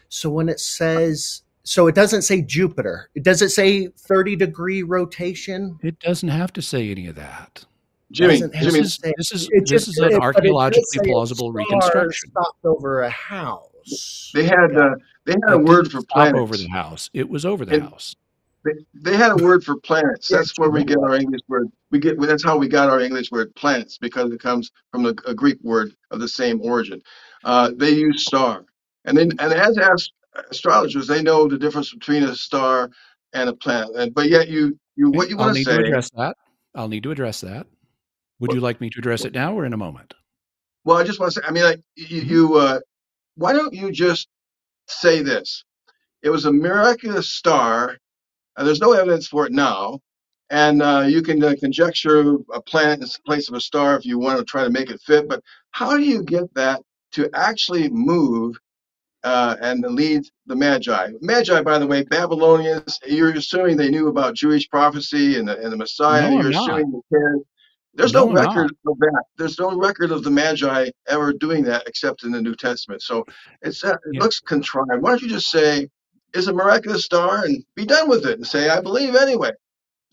So when it says so it doesn't say Jupiter. Does it say 30 degree rotation? It doesn't have to say any of that. Jimmy, Jimmy this is, this is, this is an archaeologically plausible reconstruction. Stopped over a house. They had uh, they had a word for planets. over the house. It was over the and house. They, they, had a word for planets. That's where we get our English word. We get that's how we got our English word planets because it comes from a, a Greek word of the same origin. Uh, they use star, and then and as asked astrologers, they know the difference between a star and a planet. And but yet you you what you want to say? I'll need To address that. I'll need to address that. Would you like me to address it now or in a moment? Well, I just want to say. I mean, like you, you uh, why don't you just say this? It was a miraculous star. and there's no evidence for it now, and uh, you can uh, conjecture a planet in place of a star if you want to try to make it fit. But how do you get that to actually move uh, and lead the Magi. Magi, by the way, Babylonians, you're assuming they knew about Jewish prophecy and the, and the Messiah. No, you're assuming they cared. There's no, no record not. of that. There's no record of the Magi ever doing that except in the New Testament. So it's uh, it yeah. looks contrived. Why don't you just say, "It's a miraculous star," and be done with it, and say, "I believe anyway."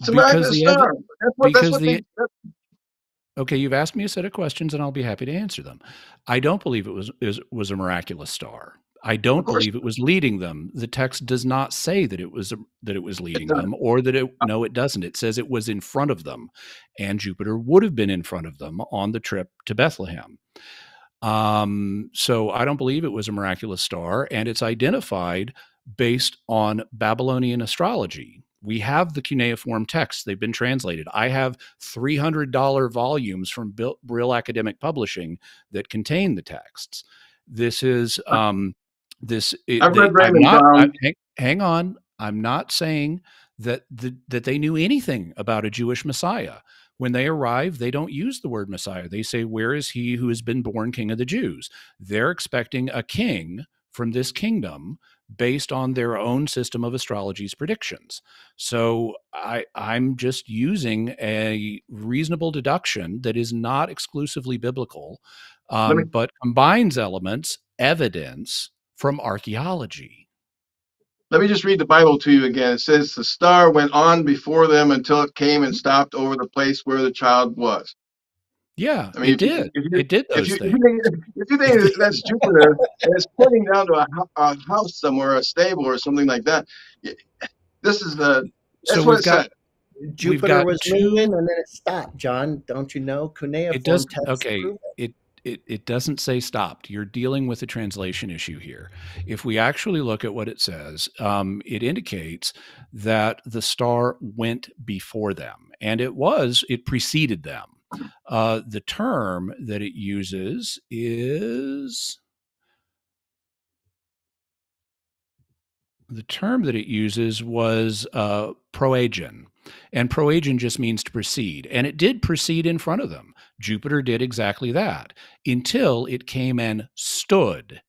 It's a miraculous star. That's what, that's what the, they, that's, Okay, you've asked me a set of questions, and I'll be happy to answer them. I don't believe it was is, was a miraculous star. I don't believe it was leading them. The text does not say that it was that it was leading them, or that it. No, it doesn't. It says it was in front of them, and Jupiter would have been in front of them on the trip to Bethlehem. Um, so I don't believe it was a miraculous star, and it's identified based on Babylonian astrology. We have the cuneiform texts; they've been translated. I have three hundred dollar volumes from Brill Academic Publishing that contain the texts. This is um, this it, I've read Raymond not, Brown. hang, on. I'm not saying that the, that they knew anything about a Jewish Messiah. When they arrive, they don't use the word Messiah. They say, "Where is he who has been born King of the Jews?" They're expecting a king from this kingdom based on their own system of astrology's predictions. So I, I'm just using a reasonable deduction that is not exclusively biblical, um, me, but combines elements, evidence, from archaeology. Let me just read the Bible to you again. It says, The star went on before them until it came and stopped over the place where the child was. Yeah, I mean, it did. You, it did those if you, things. If you, think, that's Jupiter and it's pointing down to a, a, house somewhere, a stable or something like that, this is the. That's so what it got, said. Jupiter was two, moving and then it stopped. John, don't you know? Cuneiform it does. Okay, it it, it doesn't say stopped. You're dealing with a translation issue here. If we actually look at what it says, um, it indicates that the star went before them, and it was, it preceded them. Uh, the term that it uses is the term that it uses was uh, proagen. And proagen just means to proceed, And it did proceed in front of them. Jupiter did exactly that until it came and stood.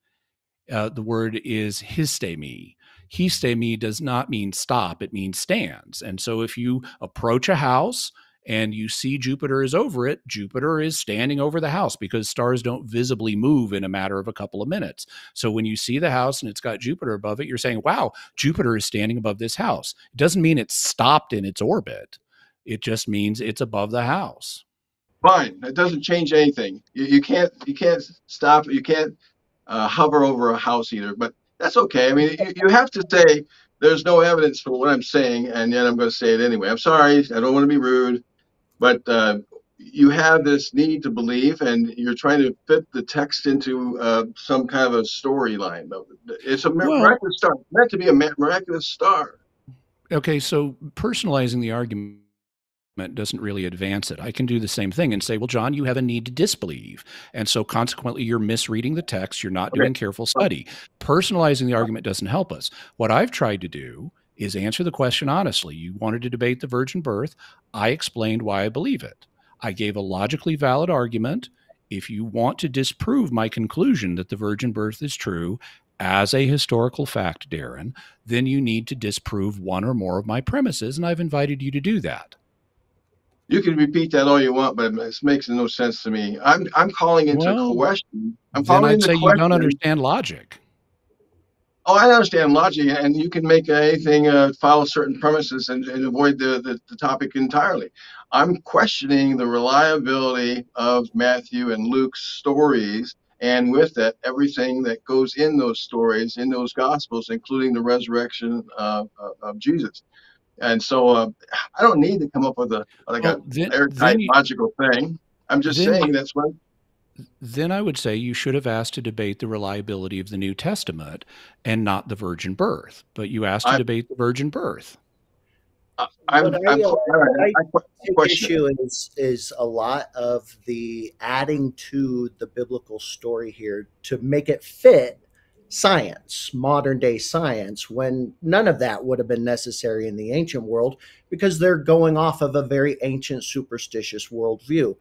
Uh, the word is histemi. Histemi does not mean stop, it means stands. And so if you approach a house, and you see Jupiter is over it, Jupiter is standing over the house because stars don't visibly move in a matter of a couple of minutes. So when you see the house and it's got Jupiter above it, you're saying, wow, Jupiter is standing above this house. It doesn't mean it's stopped in its orbit, it just means it's above the house. Fine. It doesn't change anything. You, you can't you can't stop. You can't uh, hover over a house either. But that's okay. I mean, you, you have to say there's no evidence for what I'm saying, and yet I'm going to say it anyway. I'm sorry. I don't want to be rude but uh, you have this need to believe and you're trying to fit the text into uh, some kind of a storyline it's a miraculous well, star it's meant to be a miraculous star okay so personalizing the argument doesn't really advance it. I can do the same thing and say, well, John, you have a need to disbelieve. And so consequently, you're misreading the text. You're not okay. doing careful study. Personalizing the argument doesn't help us. What I've tried to do is answer the question honestly. You wanted to debate the virgin birth. I explained why I believe it. I gave a logically valid argument. If you want to disprove my conclusion that the virgin birth is true as a historical fact, Darren, then you need to disprove one or more of my premises, and I've invited you to do that. You can repeat that all you want, but it makes no sense to me. I'm I'm calling into well, question. I'm calling say question. you don't understand logic. Oh, I understand logic, and you can make anything uh, follow certain premises and, and avoid the, the, the, topic entirely. I'm questioning the reliability of Matthew and Luke's stories, and with that, everything that goes in those stories, in those gospels, including the resurrection uh, of Jesus. And so uh, I don't need to come up with a like well, a then, airtight then you, logical thing. I'm just saying that's what then I would say you should have asked to debate the reliability of the New Testament and not the virgin birth. But you asked to I, debate the virgin birth. I, I'm, I'm, I, I, I issue is is a lot of the adding to the biblical story here to make it fit science, modern day science, when none of that would have been necessary in the ancient world because they're going off of a very ancient superstitious worldview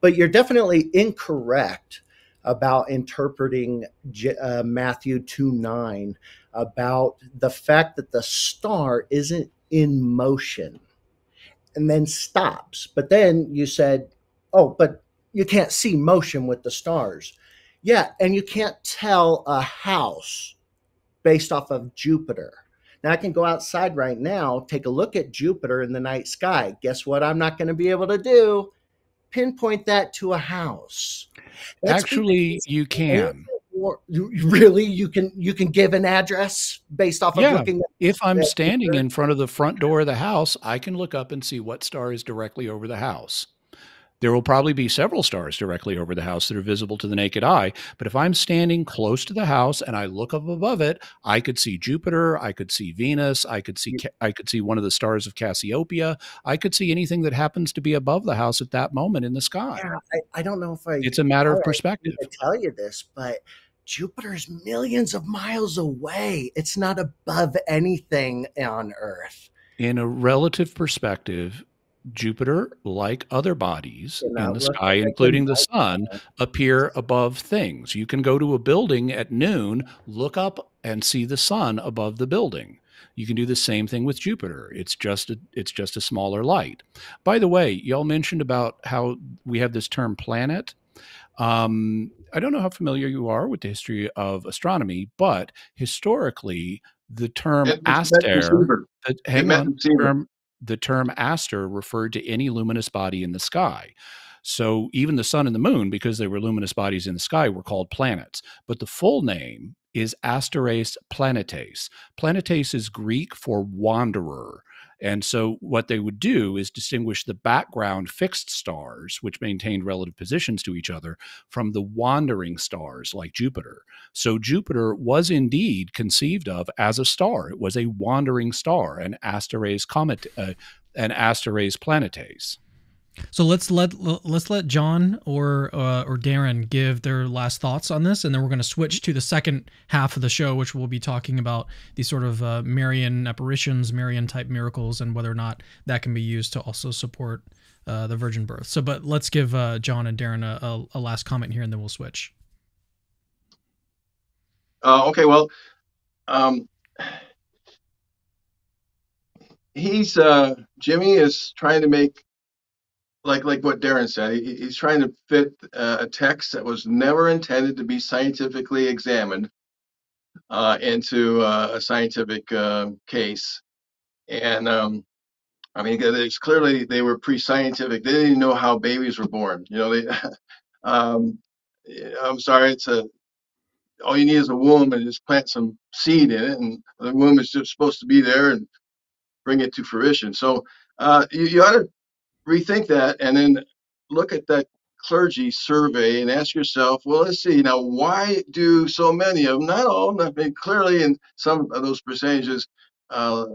but you're definitely incorrect about interpreting uh, Matthew 2 9 about the fact that the star isn't in motion and then stops. But then you said, oh, but you can't see motion with the stars. Yeah, and you can't tell a house based off of Jupiter. Now I can go outside right now, take a look at Jupiter in the night sky. Guess what? I'm not going to be able to do pinpoint that to a house. That's Actually, you can. Or, really, you can you can give an address based off of yeah. looking. At, if I'm standing in front of the front door of the house, I can look up and see what star is directly over the house. There will probably be several stars directly over the house that are visible to the naked eye. But if I'm standing close to the house and I look up above it, I could see Jupiter, I could see Venus, I could see mm. I could see one of the stars of Cassiopeia, I could see anything that happens to be above the house at that moment in the sky. Yeah, I, I don't know if I. It's a matter of perspective. I tell you this, but Jupiter's millions of miles away. It's not above anything on Earth. In a relative perspective, Jupiter, like other bodies in the sky, including the sun, appear above things. You can go to a building at noon, look up, and see the sun above the building. You can do the same thing with Jupiter. It's just a, it's just a smaller light. By the way, y'all mentioned about how we have this term planet. Um, I don't know how familiar you are with the history of astronomy, but historically, the term aster, the, hang on, term, the term aster referred to any luminous body in the sky. So even the sun and the moon, because they were luminous bodies in the sky, were called planets. But the full name is Asteres Planetes. Planetes is Greek for wanderer. And so, what they would do is distinguish the background fixed stars, which maintained relative positions to each other, from the wandering stars like Jupiter. So, Jupiter was indeed conceived of as a star. It was a wandering star, an Asteres comet, uh, an Asteres planetes. So let's let let's let John or uh, or Darren give their last thoughts on this, and then we're going to switch to the second half of the show, which we'll be talking about these sort of uh, Marian apparitions, Marian type miracles, and whether or not that can be used to also support uh, the virgin birth. So, but let's give uh, John and Darren a, a, a, last comment here, and then we'll switch. Uh, okay, well, um, he's uh, Jimmy is trying to make like like what Darren said, he, he's trying to fit uh, a text that was never intended to be scientifically examined uh, into uh, a scientific uh, case. And um, I mean, it's clearly they were pre-scientific. They didn't even know how babies were born. You know, they. um, I'm sorry, it's a. All you need is a womb and just plant some seed in it, and the womb is just supposed to be there and bring it to fruition. So uh, you, you ought to rethink that and then look at that clergy survey and ask yourself, well, let's see now, why do so many of them, not all, I mean, clearly in some of those percentages, uh,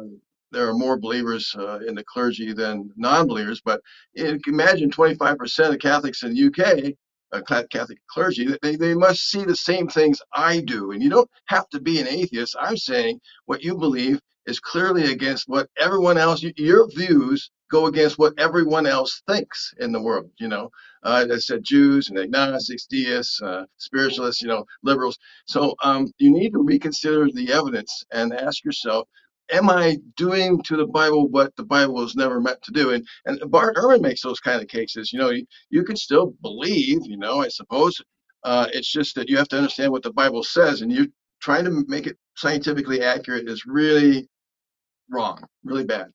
there are more believers uh, in the clergy than non-believers, but imagine 25% of Catholics in the UK, uh, Catholic clergy, they, they must see the same things I do. And you don't have to be an atheist. I'm saying what you believe is clearly against what everyone else, your views go against what everyone else thinks in the world. You know, uh, I said Jews and agnostics, deists, uh, spiritualists, you know, liberals. So um, you need to reconsider the evidence and ask yourself, am I doing to the Bible what the Bible was never meant to do? And and Bart Ehrman makes those kind of cases. You know, you, you can still believe, you know, I suppose. Uh, it's just that you have to understand what the Bible says, and you're trying to make it scientifically accurate is really wrong, really bad.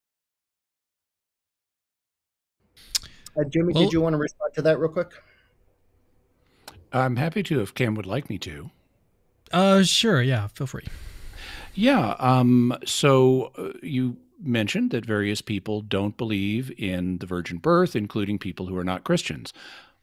Uh, Jimmy, well, did you want to respond to that real quick? I'm happy to if Cam would like me to. Uh, sure. Yeah, feel free. Yeah. Um, so uh, you mentioned that various people don't believe in the virgin birth, including people who are not Christians.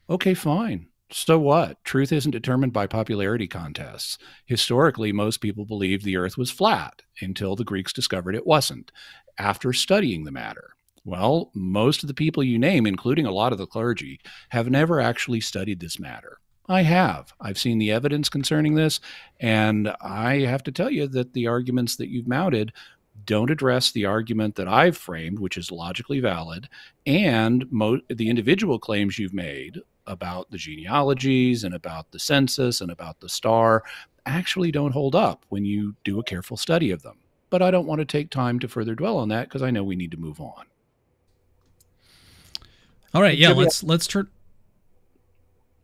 Okay, fine. So what? Truth isn't determined by popularity contests. Historically, most people believed the earth was flat until the Greeks discovered it wasn't after studying the matter. Well, most of the people you name, including a lot of the clergy, have never actually studied this matter. I have. I've seen the evidence concerning this, and I have to tell you that the arguments that you've mounted don't address the argument that I've framed, which is logically valid, and mo- the individual claims you've made about the genealogies and about the census and about the star actually don't hold up when you do a careful study of them. But I don't want to take time to further dwell on that because I know we need to move on. All right, yeah, let's let's turn.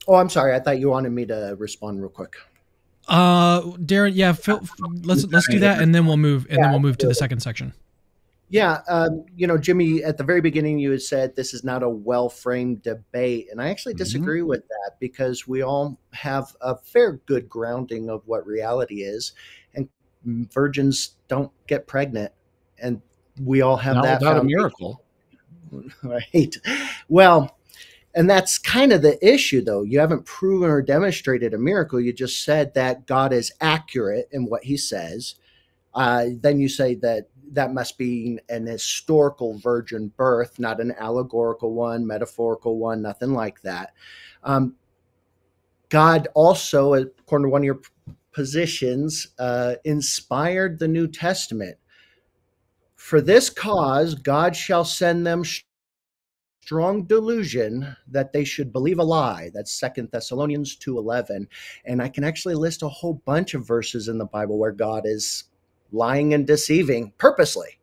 Oh, I'm sorry. I thought you wanted me to respond real quick. Uh, Darren, yeah, Phil, let's let's do that, and then we'll move, and yeah, then we'll move to the second section. Yeah, um, you know, Jimmy, at the very beginning, you had said this is not a well framed debate. And I actually mm-hmm. disagree mm-hmm. with that because we all have a fair good grounding of what reality is. And virgins don't get pregnant. And we all have not that. Without a miracle. Right. Well, and that's kind of the issue, though. You haven't proven or demonstrated a miracle. You just said that God is accurate in what he says. Uh, then you say that that must be an historical virgin birth, not an allegorical one, metaphorical one, nothing like that. Um, God also, according to one of your positions, uh, inspired the New Testament. For this cause, God shall send them strong delusion that they should believe a lie. That's Second Thessalonians 2.11. And I can actually list a whole bunch of verses in the Bible where God is lying and deceiving purposely.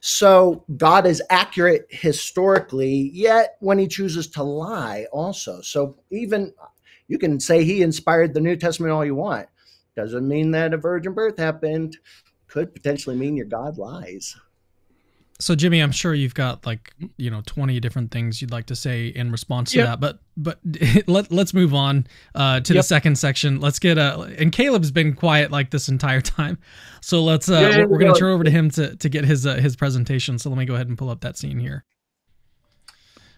So God is accurate historically, yet when he chooses to lie also. So even you can say he inspired the New Testament all you want. Doesn't mean that a virgin birth happened. Could potentially mean your God lies. So Jimmy, I'm sure you've got like you know 20 different things you'd like to say in response to yep. that, but but let let's move on uh, to yep. the second section. Let's get a and Caleb's been quiet like this entire time, so let's uh, yeah, we're, we're going to turn over to him to to get his uh, his presentation. So let me go ahead and pull up that scene here.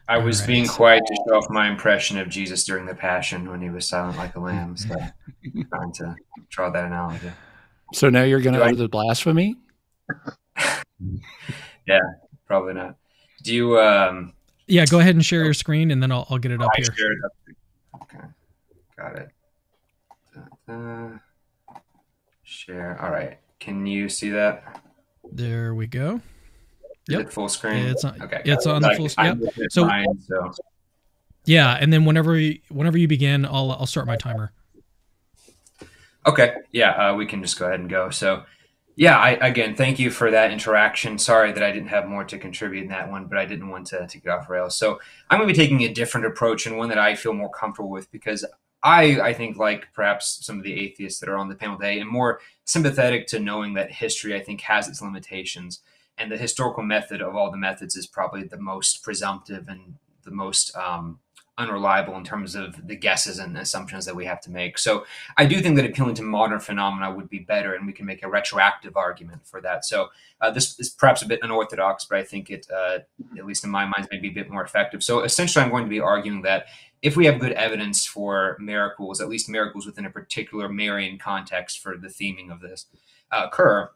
I was right. being quiet to show off my impression of Jesus during the Passion when he was silent like a lamb. So trying to draw that analogy. So now you're going to utter the blasphemy. Yeah, probably not. Do you? Um, yeah, go ahead and share your screen, and then I'll, I'll get it up I here. It up. Okay, got it. Uh, share. All right. Can you see that? There we go. Yep. full screen. It's on. Okay. It's on the full screen. Yep. So, mine, so, yeah, and then whenever you, whenever you begin, I'll I'll start my timer. Okay. Yeah, uh, we can just go ahead and go. So yeah, I, again, thank you for that interaction. Sorry that I didn't have more to contribute in that one, but I didn't want to, to get off rails. So I'm going to be taking a different approach and one that I feel more comfortable with because I, I think, like perhaps some of the atheists that are on the panel today, am more sympathetic to knowing that history, I think, has its limitations. And the historical method of all the methods is probably the most presumptive and the most um, unreliable in terms of the guesses and assumptions that we have to make. So I do think that appealing to modern phenomena would be better, and we can make a retroactive argument for that. So uh, this is perhaps a bit unorthodox, but I think it, uh, at least in my mind, may be a bit more effective. So essentially, I'm going to be arguing that if we have good evidence for miracles, at least miracles within a particular Marian context for the theming of this uh, occur,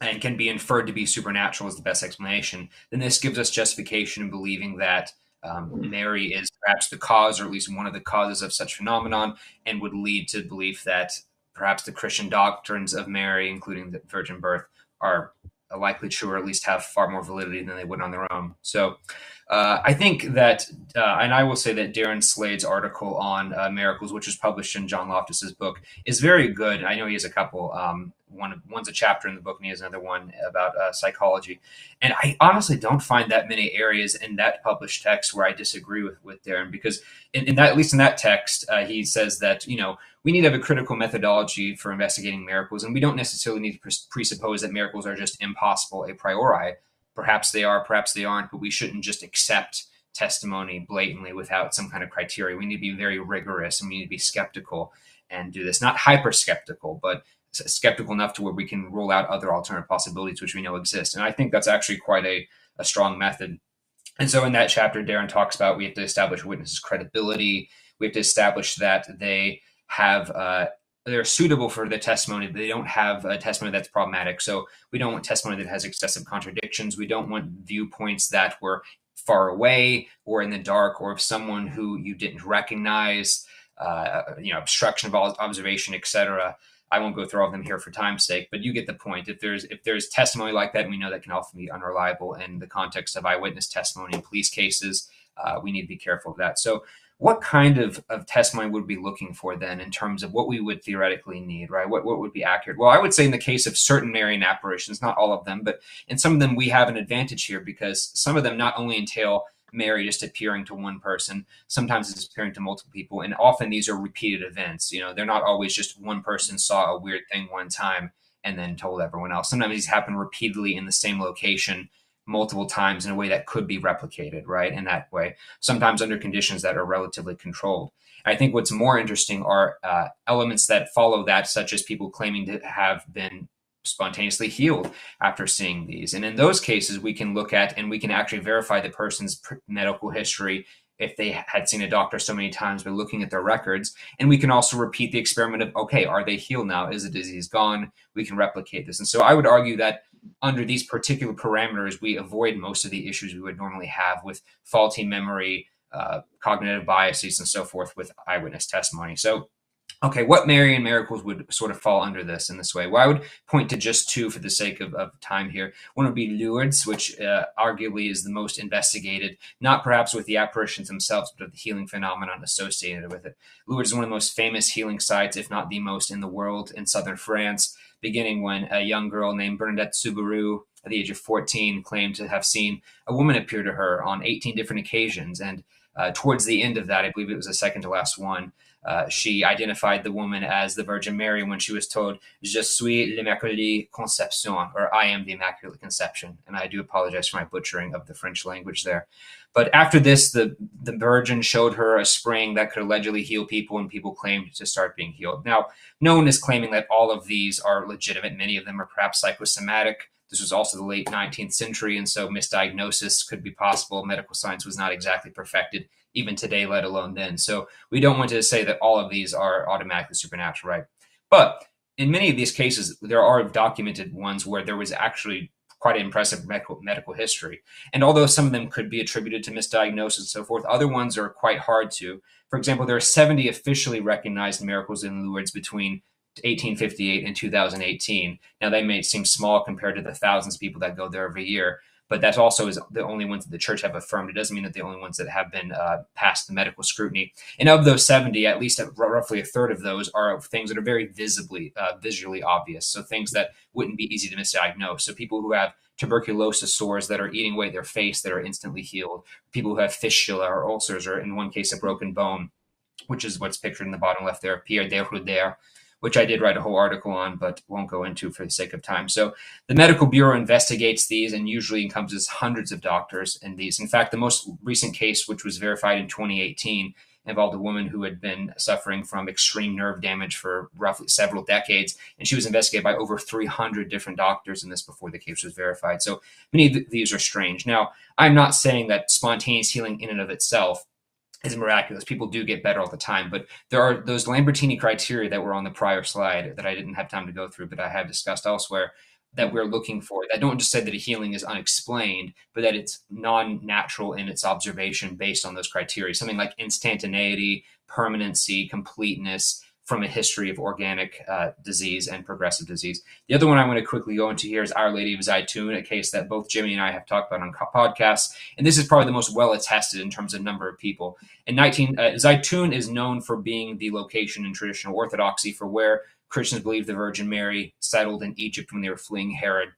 and can be inferred to be supernatural as the best explanation, then this gives us justification in believing that um, Mary is perhaps the cause, or at least one of the causes of such phenomenon, and would lead to belief that perhaps the Christian doctrines of Mary, including the virgin birth, are likely true or at least have far more validity than they would on their own. So uh, I think that, uh, and I will say that Darren Slade's article on uh, miracles, which was published in John Loftus's book, is very good. I know he has a couple. Um, one one's a chapter in the book, and he has another one about uh, psychology. And I honestly don't find that many areas in that published text where I disagree with with Darren, because in, in that at least in that text, uh, he says that you know we need to have a critical methodology for investigating miracles, and we don't necessarily need to presuppose that miracles are just impossible a priori. Perhaps they are, perhaps they aren't, but we shouldn't just accept testimony blatantly without some kind of criteria. We need to be very rigorous and we need to be skeptical and do this. Not hyper skeptical, but skeptical enough to where we can rule out other alternative possibilities which we know exist. And I think that's actually quite a, a strong method. And so in that chapter, Darren talks about we have to establish witnesses' credibility. We have to establish that they have uh, they're suitable for the testimony, they don't have a testimony that's problematic. So we don't want testimony that has excessive contradictions. We don't want viewpoints that were far away or in the dark or of someone who you didn't recognize, uh, you know, obstruction of observation, etc. I won't go through all of them here for time's sake, but you get the point. If there's if there's testimony like that, we know that can often be unreliable in the context of eyewitness testimony in police cases. Uh, we need to be careful of that. So, what kind of, of testimony would we be looking for then in terms of what we would theoretically need, right? What what would be accurate? Well, I would say in the case of certain Marian apparitions, not all of them, but in some of them we have an advantage here because some of them not only entail Mary just appearing to one person. Sometimes it's appearing to multiple people, and often these are repeated events. You know, they're not always just one person saw a weird thing one time and then told everyone else. Sometimes these happen repeatedly in the same location multiple times in a way that could be replicated, right? In that way, sometimes under conditions that are relatively controlled. I think what's more interesting are uh, elements that follow that, such as people claiming to have been spontaneously healed after seeing these. And in those cases, we can look at and we can actually verify the person's medical history if they had seen a doctor so many times by looking at their records. And we can also repeat the experiment of, okay, are they healed now? Is the disease gone? We can replicate this. And so I would argue that under these particular parameters, we avoid most of the issues we would normally have with faulty memory, uh, cognitive biases, and so forth with eyewitness testimony. So Okay, what Marian miracles would sort of fall under this in this way? Well, I would point to just two for the sake of, of time here. One would be Lourdes, which uh, arguably is the most investigated, not perhaps with the apparitions themselves, but of the healing phenomenon associated with it. Lourdes is one of the most famous healing sites, if not the most in the world, in southern France, beginning when a young girl named Bernadette Soubirous, at the age of 14, claimed to have seen a woman appear to her on 18 different occasions. And uh, towards the end of that, I believe it was the second to last one, uh, she identified the woman as the Virgin Mary when she was told, Je suis l'Immaculée Conception, or I am the Immaculate Conception. And I do apologize for my butchering of the French language there. But after this, the, the Virgin showed her a spring that could allegedly heal people, and people claimed to start being healed. Now, no one is claiming that all of these are legitimate. Many of them are perhaps psychosomatic. This was also the late 19th century, and so misdiagnosis could be possible. Medical science was not exactly perfected even today, let alone then. So we don't want to say that all of these are automatically supernatural, right? But in many of these cases, there are documented ones where there was actually quite an impressive medical, medical history. And although some of them could be attributed to misdiagnosis and so forth, other ones are quite hard to. For example, there are 70 officially recognized miracles in Lourdes between 1858 and 2018. Now, they may seem small compared to the thousands of people that go there every year, but that also is the only ones that the church have affirmed. It doesn't mean that the only ones that have been uh, passed the medical scrutiny. And of those 70, at least roughly a third of those are things that are very visibly, uh, visually obvious. So things that wouldn't be easy to misdiagnose. So people who have tuberculosis sores that are eating away their face that are instantly healed, people who have fistula or ulcers, or in one case, a broken bone, which is what's pictured in the bottom left there, Pierre de Rudder which I did write a whole article on, but won't go into for the sake of time. So the Medical Bureau investigates these and usually encompasses hundreds of doctors in these. In fact, the most recent case, which was verified in 2018, involved a woman who had been suffering from extreme nerve damage for roughly several decades, and she was investigated by over 300 different doctors in this before the case was verified. So many of these are strange. Now, I'm not saying that spontaneous healing in and of itself is miraculous. People do get better all the time, but there are those Lambertini criteria that were on the prior slide that I didn't have time to go through, but I have discussed elsewhere that we're looking for that don't just say that a healing is unexplained, but that it's non-natural in its observation based on those criteria. Something like instantaneity, permanency, completeness, from a history of organic uh, disease and progressive disease. The other one I want to quickly go into here is Our Lady of Zaytun, a case that both Jimmy and I have talked about on podcasts. And this is probably the most well attested in terms of number of people. In 19, uh, Zaytun is known for being the location in traditional Orthodoxy for where Christians believe the Virgin Mary settled in Egypt when they were fleeing Herod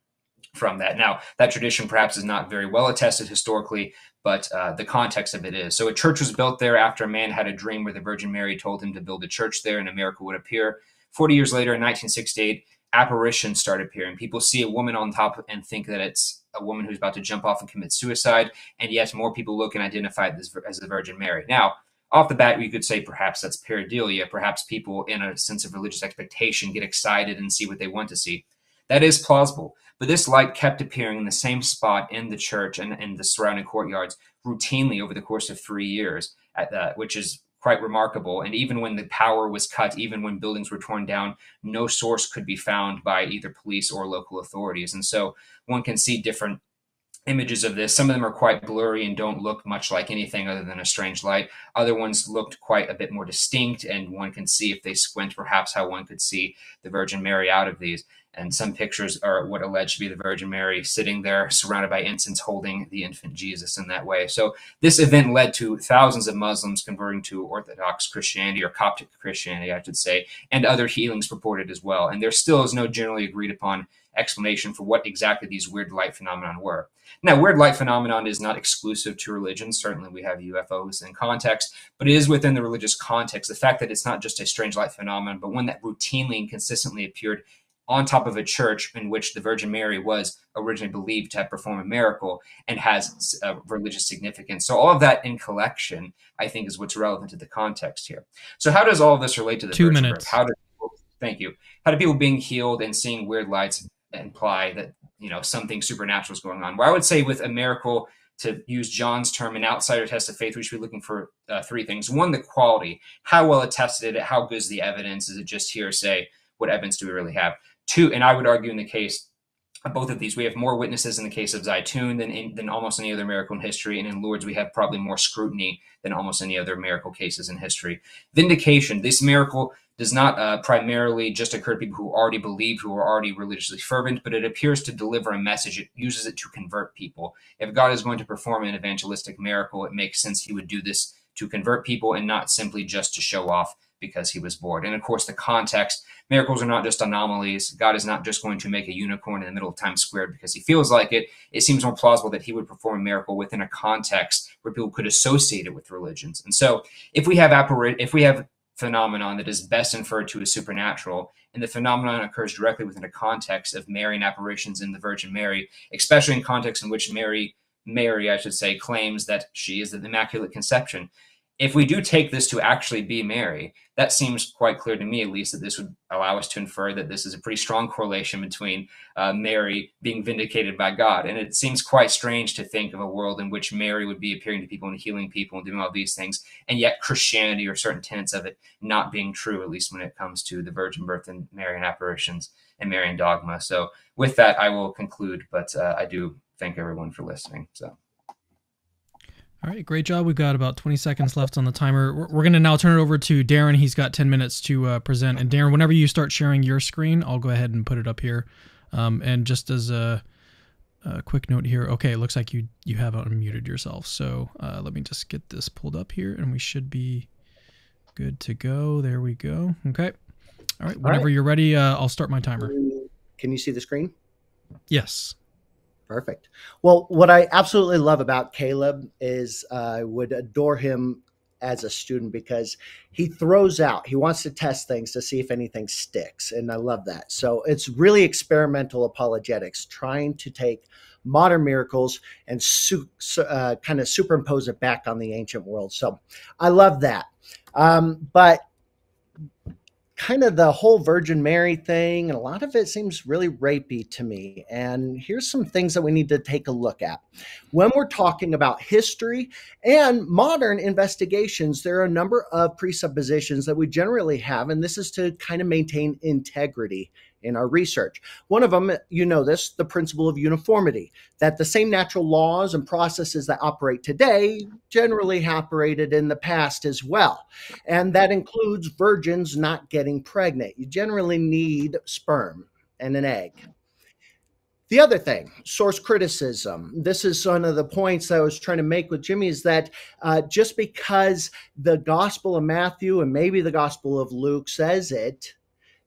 from that. Now, that tradition perhaps is not very well attested historically, but uh, the context of it is. So, a church was built there after a man had a dream where the Virgin Mary told him to build a church there and America would appear. 40 years later, in 1968, apparitions start appearing. People see a woman on top and think that it's a woman who's about to jump off and commit suicide. And yet, more people look and identify this as the Virgin Mary. Now, off the bat, you could say perhaps that's pareidolia. Perhaps people, in a sense of religious expectation, get excited and see what they want to see. That is plausible. But this light kept appearing in the same spot in the church and in the surrounding courtyards routinely over the course of three years, that, uh, which is quite remarkable. And even when the power was cut, even when buildings were torn down, no source could be found by either police or local authorities. And so one can see different images of this. Some of them are quite blurry and don't look much like anything other than a strange light. Other ones looked quite a bit more distinct, and one can see if they squint, perhaps how one could see the Virgin Mary out of these. And some pictures are what alleged to be the Virgin Mary sitting there surrounded by incense holding the infant Jesus in that way. So this event led to thousands of Muslims converting to Orthodox Christianity or Coptic Christianity, I should say, and other healings purported as well. And there still is no generally agreed upon explanation for what exactly these weird light phenomenon were. Now, weird light phenomenon is not exclusive to religion. Certainly, we have UFOs in context, but it is within the religious context. The fact that it's not just a strange light phenomenon, but one that routinely and consistently appeared on top of a church in which the Virgin Mary was originally believed to have performed a miracle and has a religious significance. So all of that in collection, I think, is what's relevant to the context here. So how does all of this relate to the two Virgin minutes? Birth? How do thank you? How do people being healed and seeing weird lights imply that you know something supernatural is going on? Well, I would say with a miracle. To use John's term, an outsider test of faith, we should be looking for uh, three things. One, the quality. How well attested it? How good is the evidence? Is it just hearsay? What evidence do we really have? Two, and I would argue in the case of both of these, we have more witnesses in the case of Zaytun than in, than almost any other miracle in history, and in Lourdes we have probably more scrutiny than almost any other miracle cases in history. Vindication: this miracle does not uh, primarily just occur to people who already believe, who are already religiously fervent, but it appears to deliver a message. It uses it to convert people. If God is going to perform an evangelistic miracle, it makes sense He would do this to convert people and not simply just to show off because he was bored. And of course, the context miracles are not just anomalies. God is not just going to make a unicorn in the middle of Times Square because he feels like it. It seems more plausible that he would perform a miracle within a context where people could associate it with religions. And so, if we have apparit- if we have phenomenon that is best inferred to as supernatural, and the phenomenon occurs directly within a context of Marian apparitions in the Virgin Mary, especially in context in which Mary Mary, I should say, claims that she is the Immaculate Conception if we do take this to actually be Mary, that seems quite clear to me, at least, that this would allow us to infer that this is a pretty strong correlation between uh, Mary being vindicated by God. And it seems quite strange to think of a world in which Mary would be appearing to people and healing people and doing all these things, and yet Christianity or certain tenets of it not being true, at least when it comes to the virgin birth and Marian apparitions and Marian dogma. So, with that, I will conclude, but uh, I do thank everyone for listening. So. All right, great job. We've got about 20 seconds left on the timer. We're, we're going to now turn it over to Darren. He's got 10 minutes to uh, present. And Darren, whenever you start sharing your screen, I'll go ahead and put it up here. Um, and just as a, a, quick note here, okay, it looks like you you have unmuted yourself. So uh, let me just get this pulled up here, and we should be good to go. There we go. Okay. All right. Whenever All right. you're ready, uh, I'll start my timer. Can you see the screen? Yes. Perfect. Well, what I absolutely love about Caleb is uh, I would adore him as a student because he throws out, he wants to test things to see if anything sticks. And I love that. So it's really experimental apologetics, trying to take modern miracles and uh, kind of superimpose it back on the ancient world. So I love that. Um, but kind of the whole Virgin Mary thing, and a lot of it seems really rapey to me. And here's some things that we need to take a look at. When we're talking about history and modern investigations, there are a number of presuppositions that we generally have, and this is to kind of maintain integrity in our research. One of them, you know this, the principle of uniformity, that the same natural laws and processes that operate today generally operated in the past as well. And that includes virgins not getting pregnant. You generally need sperm and an egg. The other thing, source criticism. This is one of the points I was trying to make with Jimmy is that uh, just because the Gospel of Matthew and maybe the Gospel of Luke says it,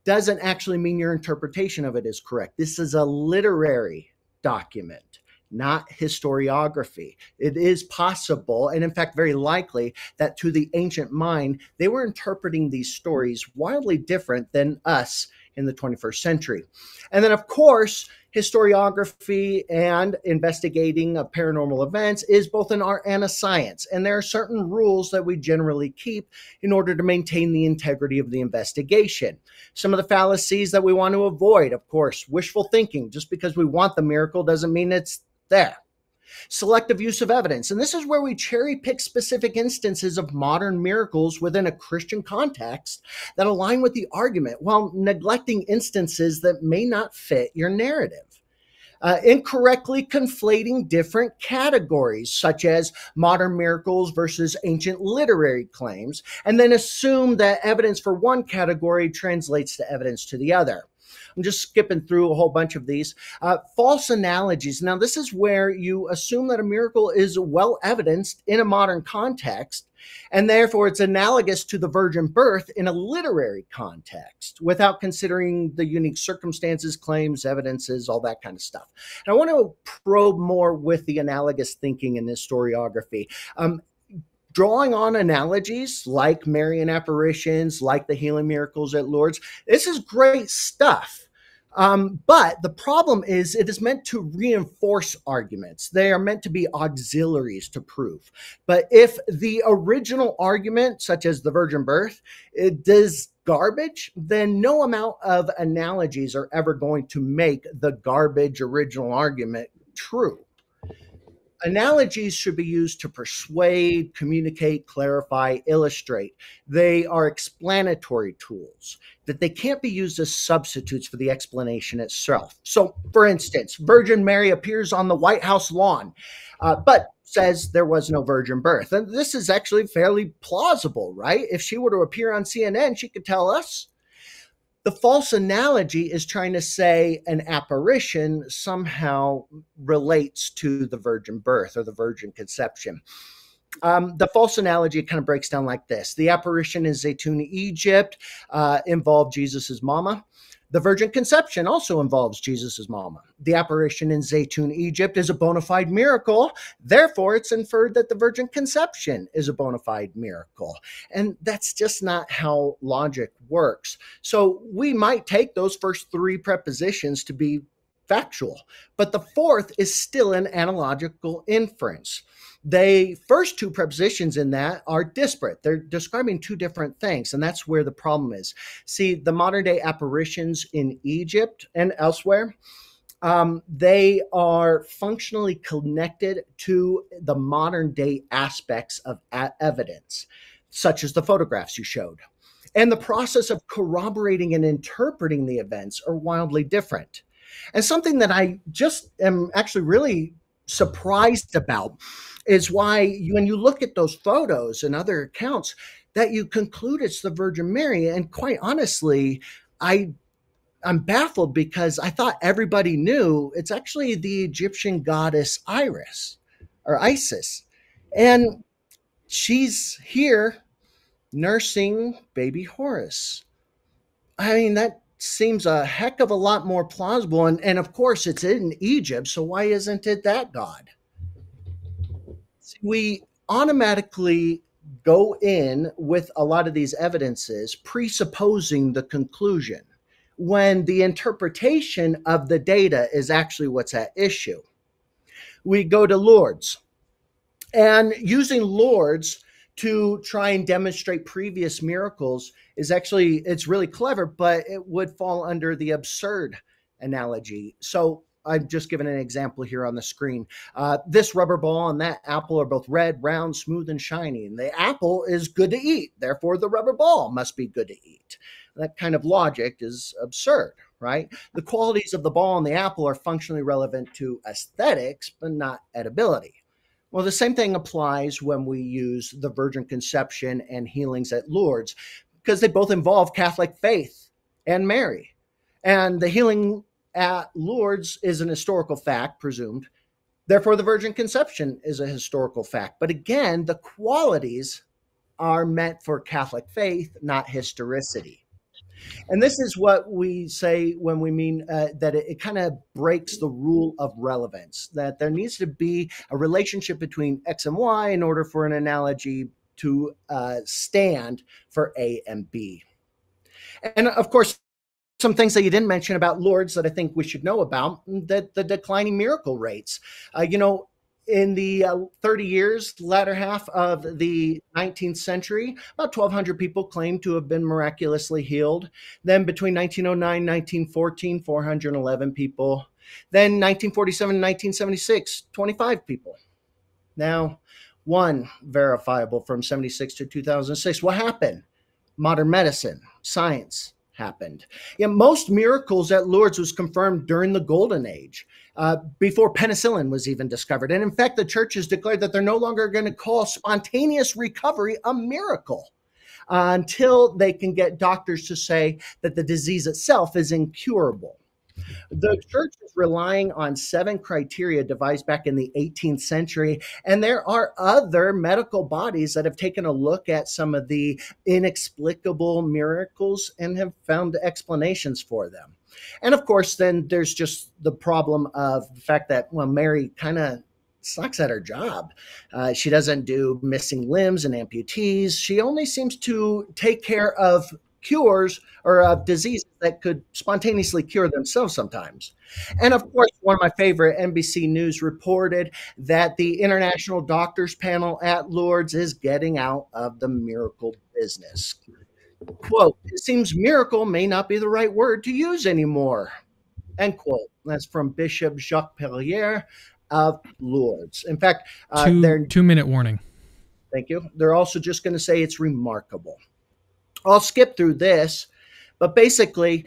doesn't actually mean your interpretation of it is correct. This is a literary document, not historiography. It is possible, and in fact, very likely, that to the ancient mind, they were interpreting these stories wildly different than us in the 21st century. And then, of course, historiography and investigating of paranormal events is both an art and a science. And there are certain rules that we generally keep in order to maintain the integrity of the investigation. Some of the fallacies that we want to avoid, of course, wishful thinking. Just because we want the miracle doesn't mean it's there selective use of evidence. And this is where we cherry pick specific instances of modern miracles within a Christian context that align with the argument while neglecting instances that may not fit your narrative. Uh, incorrectly conflating different categories, such as modern miracles versus ancient literary claims, and then assume that evidence for one category translates to evidence to the other. I'm just skipping through a whole bunch of these. Uh, false analogies. Now, this is where you assume that a miracle is well evidenced in a modern context, and therefore it's analogous to the virgin birth in a literary context without considering the unique circumstances, claims, evidences, all that kind of stuff. And I want to probe more with the analogous thinking in historiography. Um, drawing on analogies like Marian apparitions, like the healing miracles at Lourdes. This is great stuff. Um, but the problem is, it is meant to reinforce arguments. They are meant to be auxiliaries to prove. But if the original argument, such as the virgin birth, it does garbage, then no amount of analogies are ever going to make the garbage original argument true. Analogies should be used to persuade, communicate, clarify, illustrate. They are explanatory tools that they can't be used as substitutes for the explanation itself. So, for instance, Virgin Mary appears on the White House lawn, uh, but says there was no virgin birth. And this is actually fairly plausible, right? If she were to appear on CNN, she could tell us the false analogy is trying to say an apparition somehow relates to the virgin birth or the virgin conception. Um, the false analogy kind of breaks down like this the apparition in Zaytun, Egypt, uh, involved Jesus's mama. The virgin conception also involves Jesus' mama. The apparition in Zaytun, Egypt is a bona fide miracle. Therefore, it's inferred that the virgin conception is a bona fide miracle. And that's just not how logic works. So we might take those first three prepositions to be factual, but the fourth is still an analogical inference. The first two prepositions in that are disparate. They're describing two different things, and that's where the problem is. See, the modern day apparitions in Egypt and elsewhere, um, they are functionally connected to the modern day aspects of evidence, such as the photographs you showed. And the process of corroborating and interpreting the events are wildly different. And something that I just am actually really surprised about is why when you look at those photos and other accounts that you conclude it's the Virgin Mary. And quite honestly, I I'm baffled because I thought everybody knew it's actually the Egyptian goddess Iris or Isis. And she's here nursing baby Horus. I mean, that seems a heck of a lot more plausible. And, and of course, it's in Egypt. So why isn't it that God? We automatically go in with a lot of these evidences presupposing the conclusion when the interpretation of the data is actually what's at issue. We go to Lourdes and using Lourdes to try and demonstrate previous miracles is actually it's really clever but it would fall under the absurd analogy so I've just given an example here on the screen. Uh, this rubber ball and that apple are both red, round, smooth, and shiny. And the apple is good to eat. Therefore, the rubber ball must be good to eat. That kind of logic is absurd, right? The qualities of the ball and the apple are functionally relevant to aesthetics, but not edibility. Well, the same thing applies when we use the virgin conception and healings at Lourdes, because they both involve Catholic faith and Mary. And the healing at Lourdes is an historical fact, presumed. Therefore, the virgin conception is a historical fact. But again, the qualities are meant for Catholic faith, not historicity. And this is what we say when we mean uh, that it, it kind of breaks the rule of relevance, that there needs to be a relationship between X and Y in order for an analogy to uh, stand for A and B. And of course, some things that you didn't mention about Lourdes that I think we should know about that the declining miracle rates. Uh, you know, in the uh, 30 years, latter half of the 19th century, about 1,200 people claimed to have been miraculously healed. Then between 1909 and 1914, 411 people. Then 1947 and 1976, 25 people. Now, one verifiable from 76 to 2006. What happened? Modern medicine, science, happened. Yeah, most miracles at Lourdes was confirmed during the Golden Age, uh, before penicillin was even discovered. And in fact, the churches declared that they're no longer going to call spontaneous recovery a miracle. Uh, until they can get doctors to say that the disease itself is incurable. The church is relying on seven criteria devised back in the 18th century, and there are other medical bodies that have taken a look at some of the inexplicable miracles and have found explanations for them. And of course, then there's just the problem of the fact that, well, Mary kind of sucks at her job. Uh, she doesn't do missing limbs and amputees. She only seems to take care of cures or uh, diseases that could spontaneously cure themselves sometimes. And of course, one of my favorite NBC News reported that the International Doctors Panel at Lourdes is getting out of the miracle business. Quote, it seems miracle may not be the right word to use anymore. End quote. That's from Bishop Jacques Pelletier of Lourdes. In fact, uh, two, two minute warning. Thank you. They're also just going to say it's remarkable. I'll skip through this, but basically,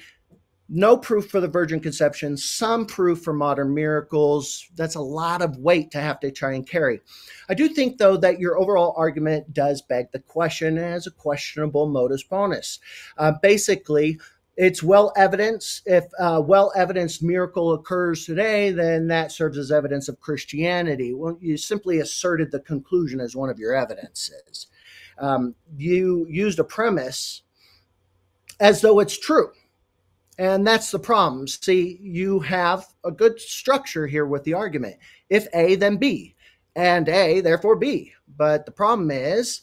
no proof for the virgin conception, some proof for modern miracles. That's a lot of weight to have to try and carry. I do think, though, that your overall argument does beg the question as a questionable modus ponens. Uh, basically, it's well evidenced. If uh, well evidenced miracle occurs today, then that serves as evidence of Christianity. Well, you simply asserted the conclusion as one of your evidences um, you used a premise as though it's true. And that's the problem. See, you have a good structure here with the argument. If A, then B, and A, therefore B. But the problem is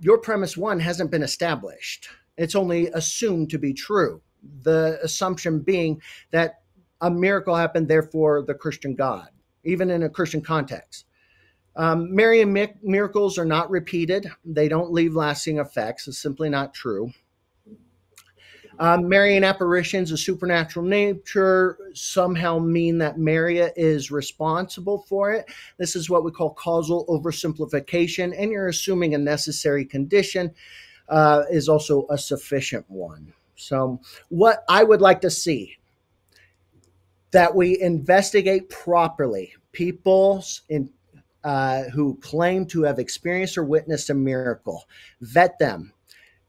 your premise one hasn't been established, it's only assumed to be true. The assumption being that a miracle happened, therefore, the Christian God, even in a Christian context. Um, Marian mi- miracles are not repeated. They don't leave lasting effects. It's simply not true. Um, Marian apparitions of supernatural nature somehow mean that Maria is responsible for it. This is what we call causal oversimplification, and you're assuming a necessary condition uh, is also a sufficient one. So, what I would like to see that we investigate properly people's in uh, who claim to have experienced or witnessed a miracle. Vet them.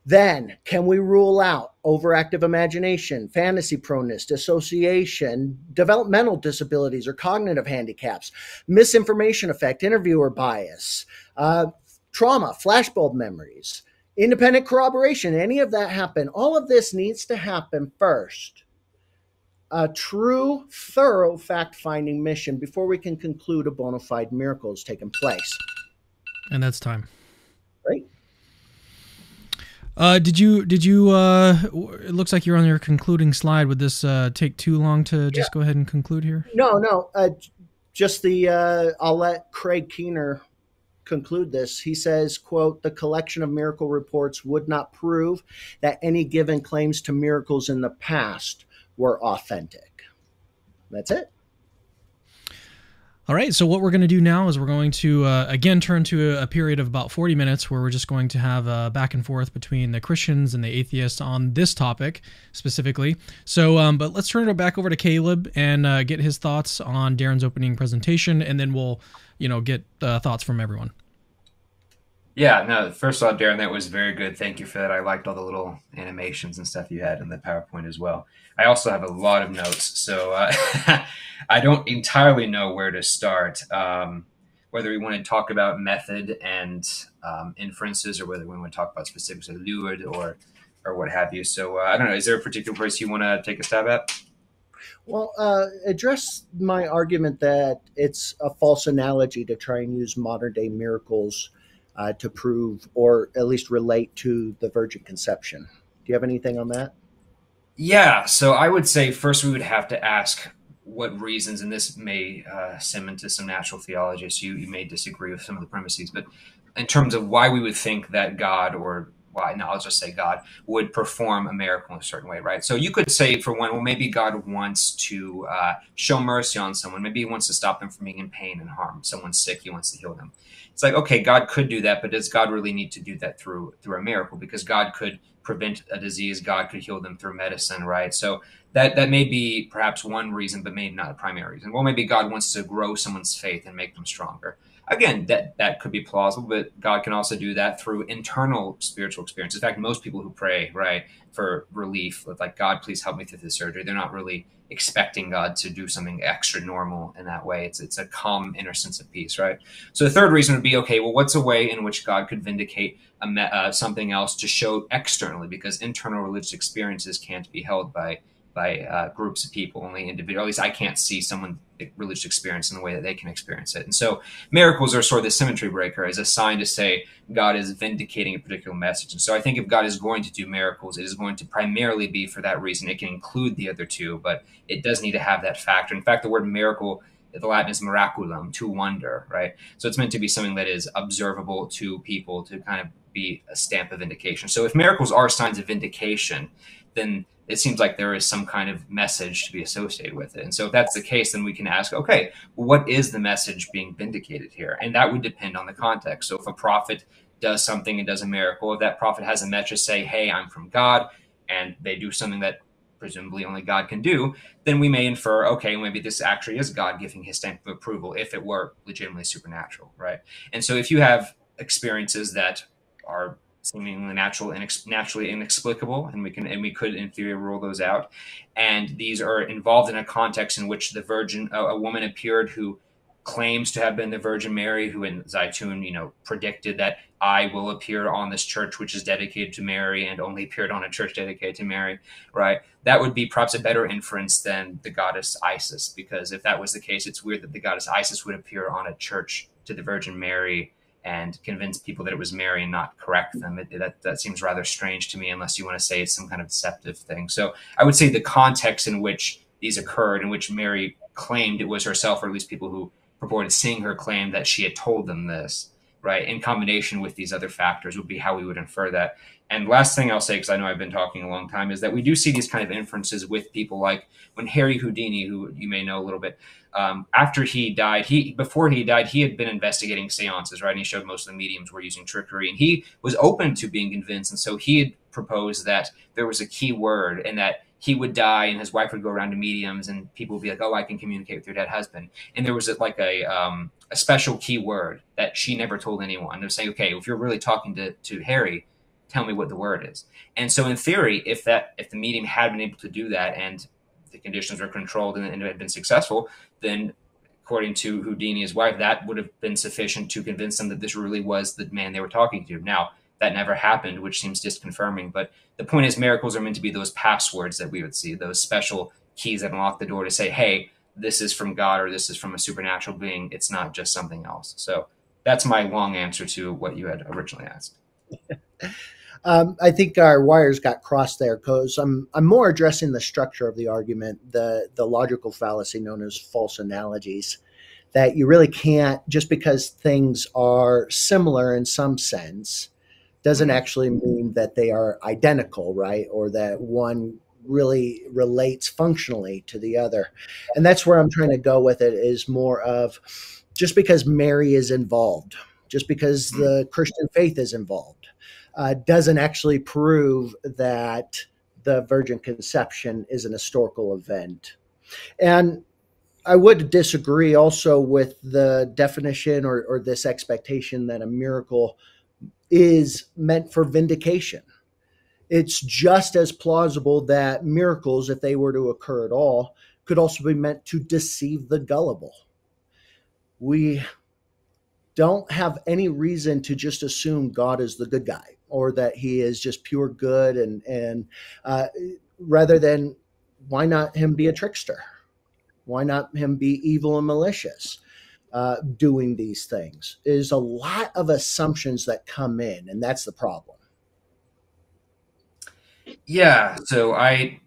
Then, can we rule out overactive imagination, fantasy proneness, dissociation, developmental disabilities or cognitive handicaps, misinformation effect, interviewer bias, uh, trauma, flashbulb memories, independent corroboration? Any of that happen? All of this needs to happen first a true, thorough fact finding mission before we can conclude a bona fide miracle has taken place. And that's time. Right. Uh, did you did you uh, it looks like you're on your concluding slide would this uh, take too long to just yeah. go ahead and conclude here no no uh, just the uh, i'll let craig keener conclude this he says quote the collection of miracle reports would not prove that any given claims to miracles in the past were authentic. That's it. All right, so what we're going to do now is we're going to uh, again turn to a, period of about 40 minutes where we're just going to have a back and forth between the Christians and the atheists on this topic specifically. So, um, but let's turn it back over to Caleb and uh, get his thoughts on Darren's opening presentation, and then we'll, you know, get uh, thoughts from everyone. Yeah, no, first of all, Darren, that was very good. Thank you for that. I liked all the little animations and stuff you had in the PowerPoint as well. I also have a lot of notes, so uh, I don't entirely know where to start. Um, whether we want to talk about method and um, inferences, or whether we want to talk about specifics of Lourdes or or what have you. So uh, I don't know. Is there a particular place you want to take a stab at? Well, uh, address my argument that it's a false analogy to try and use modern day miracles uh, to prove or at least relate to the virgin conception. Do you have anything on that? Yeah. So I would say first we would have to ask what reasons, and this may uh, sim into some natural theology, so you, you may disagree with some of the premises, but in terms of why we would think that God or why, no, I'll just say God would perform a miracle in a certain way, right? So you could say, for one, well, maybe God wants to uh, show mercy on someone. Maybe he wants to stop them from being in pain and harm. Someone's sick, he wants to heal them it's like okay god could do that but does god really need to do that through through a miracle because god could prevent a disease god could heal them through medicine right so that that may be perhaps one reason but maybe not a primary reason well maybe god wants to grow someone's faith and make them stronger again that that could be plausible but god can also do that through internal spiritual experience in fact most people who pray right for relief like god please help me through this surgery they're not really expecting God to do something extra normal in that way. It's it's a calm inner sense of peace, right? So the third reason would be okay. Well, what's a way in which God could vindicate a, uh, something else to show externally, because internal religious experiences can't be held by by uh, groups of people, only individual. At least I can't see someone religious experience in the way that they can experience it. And so miracles are sort of the symmetry breaker as a sign to say God is vindicating a particular message. And so I think if God is going to do miracles, it is going to primarily be for that reason. It can include the other two, but it does need to have that factor. In fact, the word miracle the Latin is miraculum, to wonder, right? So it's meant to be something that is observable to people to kind of be a stamp of vindication. So if miracles are signs of vindication, then it seems like there is some kind of message to be associated with it. And so if that's the case, then we can ask, okay, what is the message being vindicated here? And that would depend on the context. So if a prophet does something and does a miracle, if that prophet has a message say, hey, I'm from God, and they do something that presumably only God can do, then we may infer, okay, maybe this actually is God giving his stamp of approval if it were legitimately supernatural, right? And so if you have experiences that are seemingly natural inex- naturally inexplicable, and we can and we could in theory rule those out. And these are involved in a context in which the Virgin, a, a woman appeared who claims to have been the Virgin Mary, who in Zeitun, you know, predicted that I will appear on this church which is dedicated to Mary and only appeared on a church dedicated to Mary, right? That would be perhaps a better inference than the goddess Isis, because if that was the case, it's weird that the goddess Isis would appear on a church to the Virgin Mary and convince people that it was Mary and not correct them. It, that that seems rather strange to me, unless you want to say it's some kind of deceptive thing. So I would say the context in which these occurred, in which Mary claimed it was herself, or at least people who purported seeing her claim that she had told them this, right, in combination with these other factors, would be how we would infer that. And last thing I'll say, because I know I've been talking a long time, is that we do see these kind of inferences with people like when Harry Houdini, who you may know a little bit, um, after he died, he before he died, he had been investigating seances, right? And he showed most of the mediums were using trickery, and he was open to being convinced. And so he had proposed that there was a key word, and that he would die, and his wife would go around to mediums, and people would be like, "Oh, I can communicate with your dead husband." And there was a, like a um, a special key word that she never told anyone. They're saying, "Okay, if you're really talking to to Harry." Tell me what the word is. And so, in theory, if that if the medium had been able to do that, and the conditions were controlled and, and had been successful, then according to Houdini, his wife, that would have been sufficient to convince them that this really was the man they were talking to. Now, that never happened, which seems disconfirming. But the point is, miracles are meant to be those passwords that we would see, those special keys that unlock the door to say, hey, this is from God or this is from a supernatural being. It's not just something else. So that's my long answer to what you had originally asked. Um, I think our wires got crossed there because I'm I'm more addressing the structure of the argument, the the logical fallacy known as false analogies, that you really can't just because things are similar in some sense doesn't actually mean that they are identical, right? Or that one really relates functionally to the other. And that's where I'm trying to go with it is more of just because Mary is involved, just because hmm. the Christian faith is involved, uh, doesn't actually prove that the virgin conception is an historical event. And I would disagree also with the definition or, or this expectation that a miracle is meant for vindication it's just as plausible that miracles, if they were to occur at all, could also be meant to deceive the gullible. We don't have any reason to just assume God is the good guy or that he is just pure good and and uh, rather than why not him be a trickster? Why not him be evil and malicious? Uh, doing these things is a lot of assumptions that come in, and that's the problem. Yeah, so I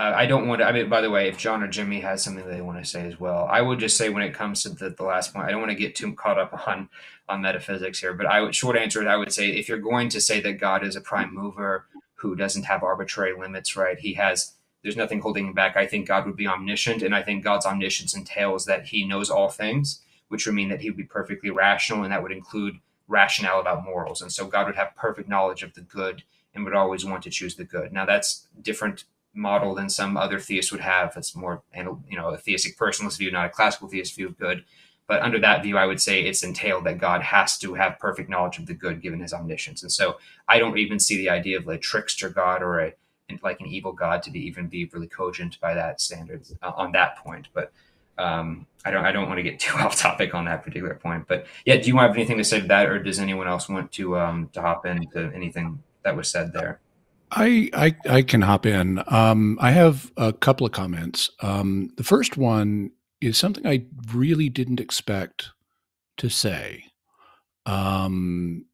uh, I don't want to. I mean, by the way, if John or Jimmy has something they want to say as well, I would just say when it comes to the, the last point, I don't want to get too caught up on on metaphysics here. But I would short answer is I would say if you're going to say that God is a prime mover who doesn't have arbitrary limits, right? He has. There's nothing holding him back. I think God would be omniscient, and I think God's omniscience entails that He knows all things, which would mean that He would be perfectly rational, and that would include rationale about morals. And so God would have perfect knowledge of the good and would always want to choose the good. Now that's different model than some other theists would have. It's more, you know, a theistic personalist view, not a classical theist view of good. But under that view, I would say it's entailed that God has to have perfect knowledge of the good given his omniscience. And so I don't even see the idea of a trickster God or a like an evil God to be even be really cogent by that standard uh, on that point. But um, I don't I don't want to get too off topic on that particular point. But yeah, do you have anything to say to that, or does anyone else want to um, to hop into anything that was said there. I, I, I can hop in. Um, I have a couple of comments. Um, the first one is something I really didn't expect to say. Um,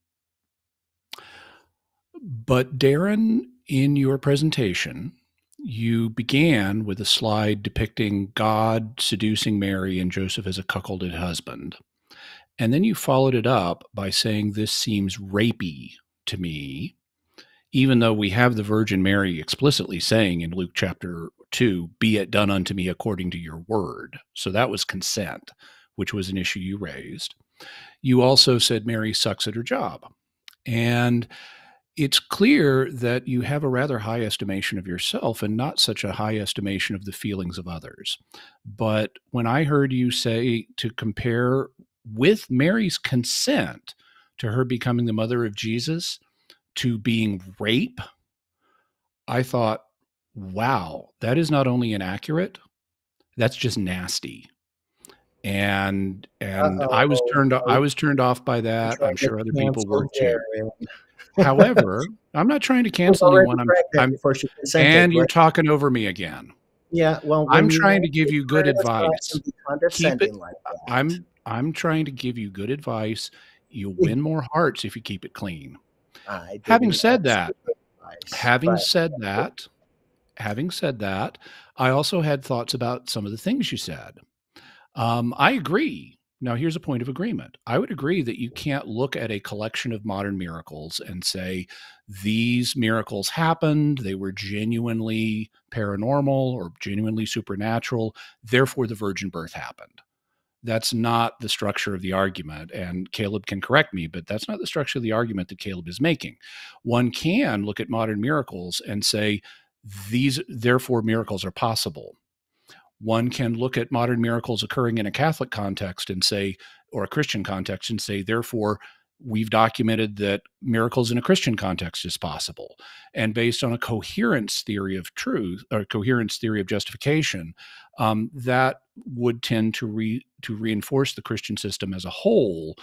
but Darren, in your presentation, you began with a slide depicting God seducing Mary and Joseph as a cuckolded husband. And then you followed it up by saying this seems rapey to me even though we have the Virgin Mary explicitly saying in Luke chapter 2, be it done unto me according to your word. So that was consent, which was an issue you raised. You also said Mary sucks at her job. And it's clear that you have a rather high estimation of yourself and not such a high estimation of the feelings of others. But when I heard you say to compare with Mary's consent to her becoming the mother of Jesus, to being rape, I thought, wow, that is not only inaccurate, that's just nasty. And and Uh-oh. I was turned I was turned off by that. I'm sure other people were too. However, I'm not trying to cancel anyone. I'm, I'm and you're talking over me again. Yeah, well, I'm trying to give you good advice. Keep it. Like I'm I'm trying to give you good advice. You'll win more hearts if you keep it clean having said that, advice, having said that, having said that, I also had thoughts about some of the things you said. Um, I agree. Now, here's a point of agreement. I would agree that you can't look at a collection of modern miracles and say these miracles happened, they were genuinely paranormal or genuinely supernatural, therefore the virgin birth happened that's not the structure of the argument. And Caleb can correct me, but that's not the structure of the argument that Caleb is making. One can look at modern miracles and say, these, therefore, miracles are possible. One can look at modern miracles occurring in a Catholic context and say, or a Christian context, and say, therefore, we've documented that miracles in a Christian context is possible. And based on a coherence theory of truth or coherence theory of justification, um, that would tend to re, to reinforce the Christian system as a whole,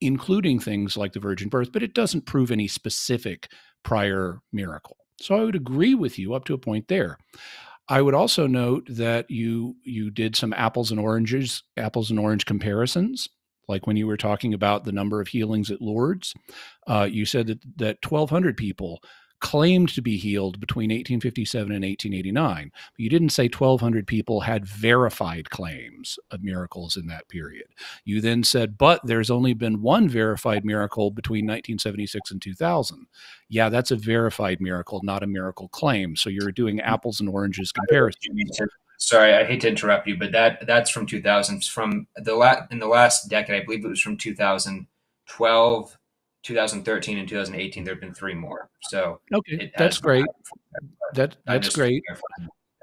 including things like the virgin birth, but it doesn't prove any specific prior miracle. So I would agree with you up to a point there. I would also note that you you did some apples and oranges, apples and orange comparisons like when you were talking about the number of healings at Lourdes, uh, you said that that 1,200 people claimed to be healed between 1857 and 1889. But you didn't say 1,200 people had verified claims of miracles in that period. You then said, but there's only been one verified miracle between 1976 and 2000. Yeah, that's a verified miracle, not a miracle claim. So you're doing apples and oranges comparison. Sorry, I hate to interrupt you, but that that's from 2000. From the la- in the last decade, I believe it was from 2012 2013 and 2018 there have been three more. So okay that's great. that that's great.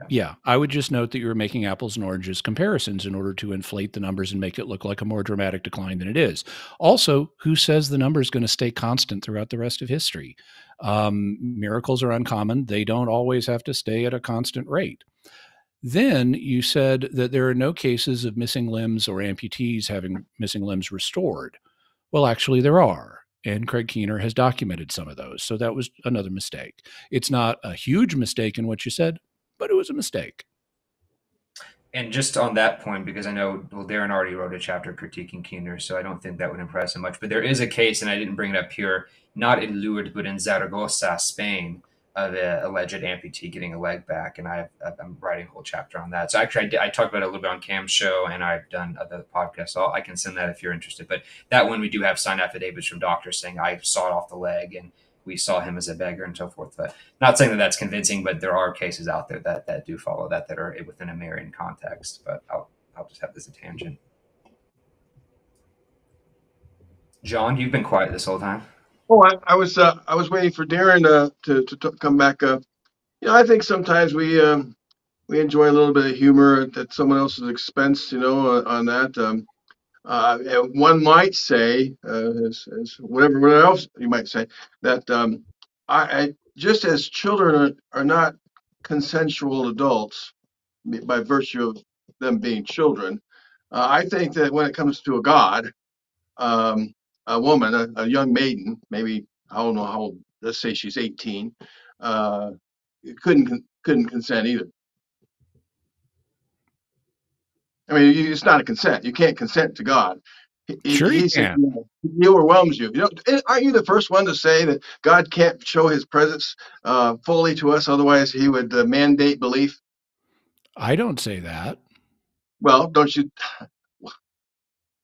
yeah i would just note that you were making apples and oranges comparisons in order to inflate the numbers and make it look like a more dramatic decline than it is. Also who says the number is going to stay constant throughout the rest of history? Um, miracles are uncommon. They don't always have to stay at a constant rate. Then you said that there are no cases of missing limbs or amputees having missing limbs restored. Well actually there are and Craig Keener has documented some of those. So that was another mistake. It's not a huge mistake in what you said, but it was a mistake. And just on that point, because I know well, Darren already wrote a chapter critiquing Keener, so I don't think that would impress him much. But there is a case, and I didn't bring it up here, not in Lourdes, but in Zaragoza, Spain, Uh, of an alleged amputee getting a leg back, and i am writing a whole chapter on that. So actually, I, did, I talked about it a little bit on Cam's show, and I've done other podcasts. So I can send that if you're interested. But that one, we do have signed affidavits from doctors saying I sawed off the leg, and we saw him as a beggar and so forth. But not saying that that's convincing, but there are cases out there that that do follow that that are within a Marian context. But I'll I'll just have this a tangent. John, you've been quiet this whole time. Oh, I, I was uh, I was waiting for Darren uh, to to t- come back. Uh, you know, I think sometimes we um, we enjoy a little bit of humor at, at someone else's expense. You know, uh, on that. Um, uh, one might say, uh, as, as whatever else you might say, that um, I, I just as children are, are not consensual adults by virtue of them being children. Uh, I think that when it comes to a God, um, a woman, a, a young maiden, maybe I don't know how old, let's say she's 18, uh, couldn't couldn't consent either. I mean, you, it's not a consent. You can't consent to God. He, sure, you can. You know, he overwhelms you. You know, eh, aren't you the first one to say that God can't show His presence uh, fully to us? Otherwise, He would uh, mandate belief. I don't say that. Well, don't you?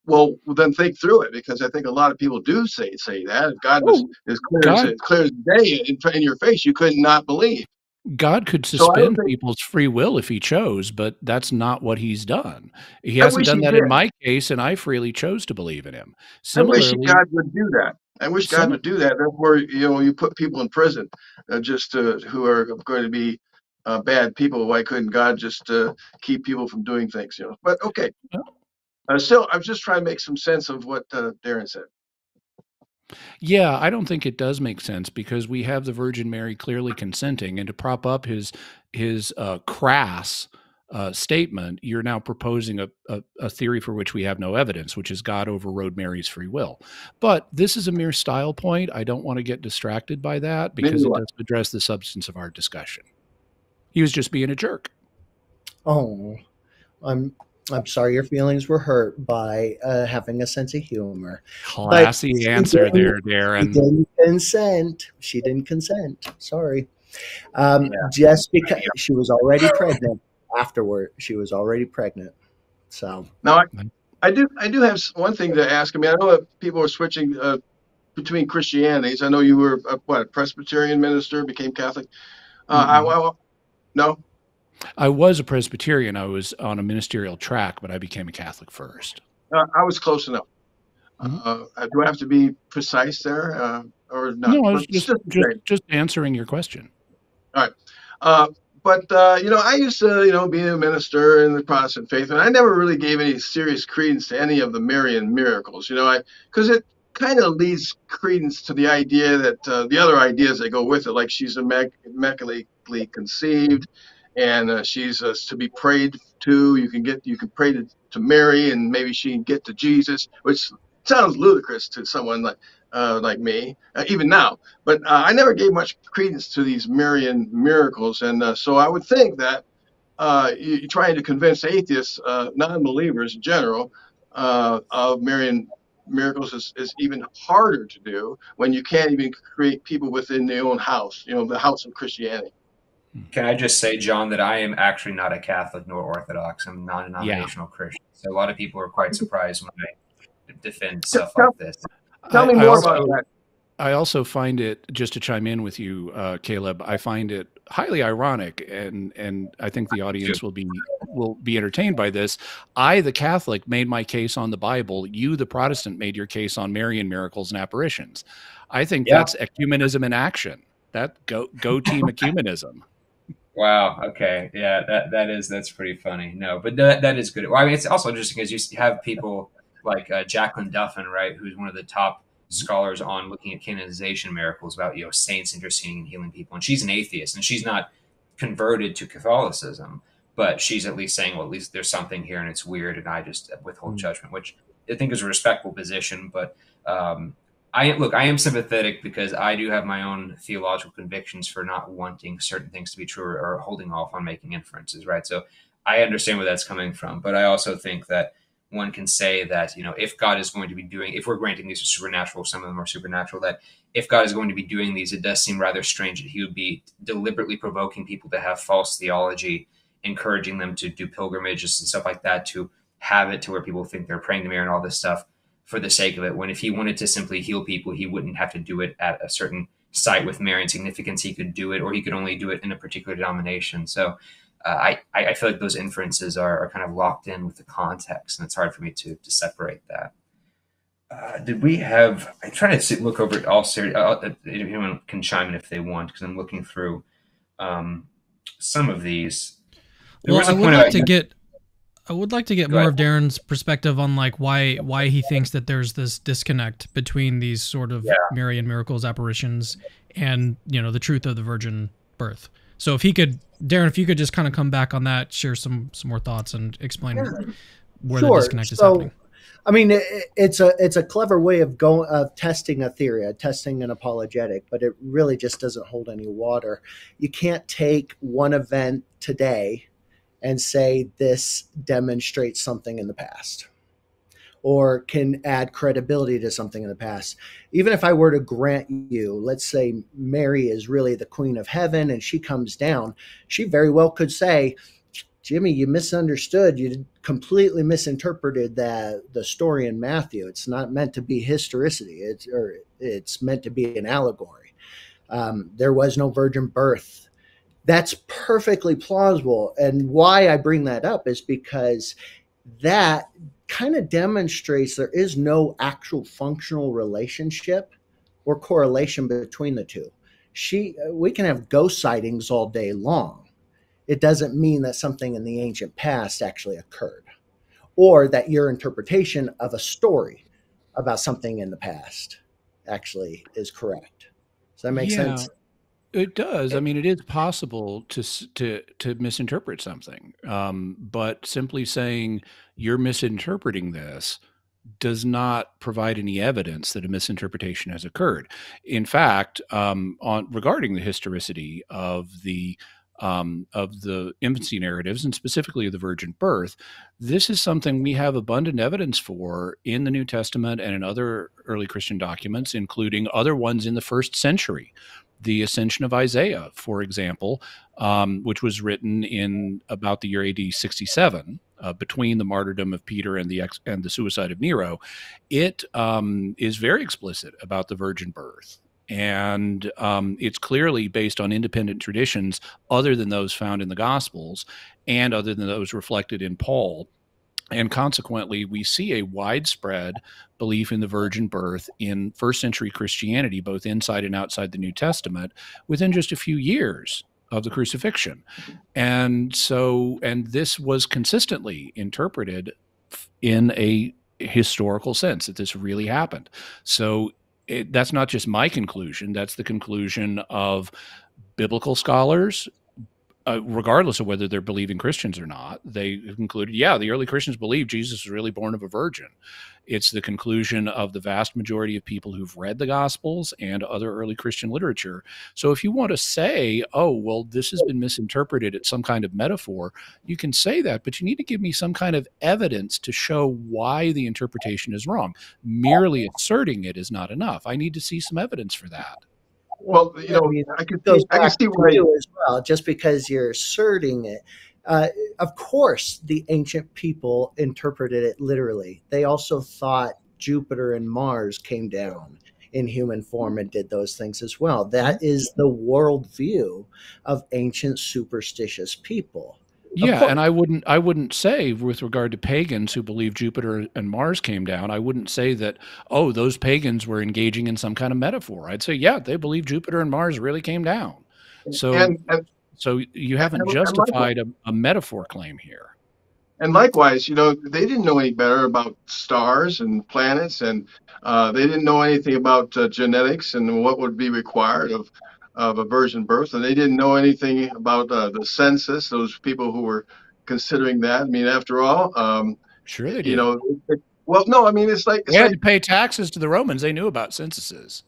Well then think through it because I think a lot of people do say say that if God was as clear God, as clear as day in, in your face, you could not believe. God could suspend so people's free will if he chose, but that's not what he's done. He hasn't done that did. in my case, and I freely chose to believe in him. Similarly, I wish God would do that. I wish God would do that. That's where you know you put people in prison, uh, just uh, who are going to be uh, bad people. Why couldn't God just uh, keep people from doing things? You know. But okay. Well, uh, still, I'm just trying to make some sense of what uh, Darren said. Yeah, I don't think it does make sense because we have the Virgin Mary clearly consenting, and to prop up his his uh, crass uh, statement, you're now proposing a, a, a, theory for which we have no evidence, which is God overrode Mary's free will. But this is a mere style point. I don't want to get distracted by that because it doesn't address the substance of our discussion. He was just being a jerk. Oh, I'm I'm sorry your feelings were hurt by uh, having a sense of humor. Classy but answer there, Darren. She didn't consent. She didn't consent. Sorry. Um, yeah. Just because she was already pregnant afterward, she was already pregnant. So now I, I do I do have one thing to ask. I mean, I know that people are switching uh, between Christianities. I know you were a, what a Presbyterian minister, became Catholic. Uh, mm-hmm. I, well, no, I was a Presbyterian. I was on a ministerial track, but I became a Catholic first. Uh, I was close enough. Mm-hmm. Uh, do I have to be precise there, uh, or not? No, I was just just, just, answering your question. All right, uh, but uh, you know, I used to you know be a minister in the Protestant faith, and I never really gave any serious credence to any of the Marian miracles. You know, I because it kind of leads credence to the idea that uh, the other ideas that go with it, like she's immaculately conceived and uh, she's uh, to be prayed to. You can get you can pray to, to Mary, and maybe she can get to Jesus, which sounds ludicrous to someone like uh, like me, uh, even now. But uh, I never gave much credence to these Marian miracles, and uh, so I would think that you, trying to convince atheists, non-believers in general, of Marian miracles is, is even harder to do when you can't even create people within their own house, you know, the house of Christianity. Can I just say, John, that I am actually not a Catholic nor Orthodox. I'm non-denominational yeah. Christian. So a lot of people are quite surprised when I defend stuff tell, like this. Tell me more also, about that. I also find it just to chime in with you, uh, Caleb. I find it highly ironic, and and I think the audience will be will be entertained by this. I, the Catholic, made my case on the Bible. You, the Protestant, made your case on Marian miracles and apparitions. I think yeah. that's ecumenism in action. That go go team ecumenism. Wow. Okay. Yeah. That that is that's pretty funny. No, but that that is good. Well, I mean, it's also interesting because you have people like uh, Jacalyn Duffin, right, who's one of the top scholars on looking at canonization miracles about you know saints interceding and healing people and she's an atheist and she's not converted to catholicism but she's at least saying well at least there's something here and it's weird and i just withhold mm-hmm. judgment which i think is a respectful position but um, i look i am sympathetic because i do have my own theological convictions for not wanting certain things to be true or, holding off on making inferences right so i understand where that's coming from but i also think that one can say that you know if God is going to be doing if we're granting these are supernatural, some of them are supernatural. That if God is going to be doing these, it does seem rather strange that He would be deliberately provoking people to have false theology, encouraging them to do pilgrimages and stuff like that to have it to where people think they're praying to Mary and all this stuff for the sake of it. When if He wanted to simply heal people, He wouldn't have to do it at a certain site with Marian significance. He could do it, or He could only do it in a particular denomination. So uh, I, I feel like those inferences are, are kind of locked in with the context, and it's hard for me to, to separate that. Uh, did we have? I try to sit, look over it all. Series, uh, uh anyone can chime in if they want, because I'm looking through um, some of these. There well, I would like to get. I would like to get more ahead. of Darren's perspective on like why why he thinks that there's this disconnect between these sort of yeah. Marian miracles apparitions and you know the truth of the virgin birth. So if he could, Darren, if you could just kind of come back on that, share some some more thoughts, and explain yeah. where sure. the disconnect is so, happening. I mean, it, it's a it's a clever way of going of testing a theory, of testing an apologetic, but it really just doesn't hold any water. You can't take one event today and say this demonstrates something in the past or can add credibility to something in the past. Even if I were to grant you, let's say Mary is really the queen of heaven and she comes down, she very well could say, Jimmy, you misunderstood. You completely misinterpreted that the story in Matthew. It's not meant to be historicity. It's or it's meant to be an allegory. Um, there was no virgin birth. That's perfectly plausible. And why I bring that up is because that kind of demonstrates there is no actual functional relationship or correlation between the two. She, we can have ghost sightings all day long. It doesn't mean that something in the ancient past actually occurred, or that your interpretation of a story about something in the past actually is correct. Does that make yeah. sense? It does. I mean, it is possible to to to misinterpret something, um, but simply saying you're misinterpreting this does not provide any evidence that a misinterpretation has occurred. In fact, um, on regarding the historicity of the um, of the infancy narratives and specifically of the virgin birth, this is something we have abundant evidence for in the New Testament and in other early Christian documents, including other ones in the first century, the Ascension of Isaiah, for example, um, which was written in about the year AD 67, uh, between the martyrdom of Peter and the ex- and the suicide of Nero, it um, is very explicit about the virgin birth. And um, it's clearly based on independent traditions other than those found in the Gospels and other than those reflected in Paul. And consequently, we see a widespread belief in the virgin birth in first century Christianity, both inside and outside the New Testament, within just a few years of the crucifixion. And so, and this was consistently interpreted in a historical sense that this really happened. So, it, that's not just my conclusion, that's the conclusion of biblical scholars, uh, regardless of whether they're believing Christians or not, they concluded, yeah, the early Christians believed Jesus was really born of a virgin. It's the conclusion of the vast majority of people who've read the Gospels and other early Christian literature. So if you want to say, oh, well, this has been misinterpreted, it's some kind of metaphor, you can say that, but you need to give me some kind of evidence to show why the interpretation is wrong. Merely asserting it is not enough. I need to see some evidence for that. Well, you know, I can see, I can see why you as well. Just because you're asserting it, uh, of course, the ancient people interpreted it literally. They also thought Jupiter and Mars came down in human form and did those things as well. That is the worldview of ancient superstitious people. Yeah, and I wouldn't I wouldn't say with regard to pagans who believe Jupiter and Mars came down, I wouldn't say that oh those pagans were engaging in some kind of metaphor. I'd say yeah, they believe Jupiter and Mars really came down. So and, and, so you haven't and, justified a, a metaphor claim here. And likewise, you know, they didn't know any better about stars and planets, and uh, they didn't know anything about uh, genetics and what would be required of of a virgin birth, and they didn't know anything about uh, the census. Those people who were considering that. I mean, after all, um, sure they did. You know, it, well, no, I mean, it's like it's they had like, to pay taxes to the Romans. They knew about censuses.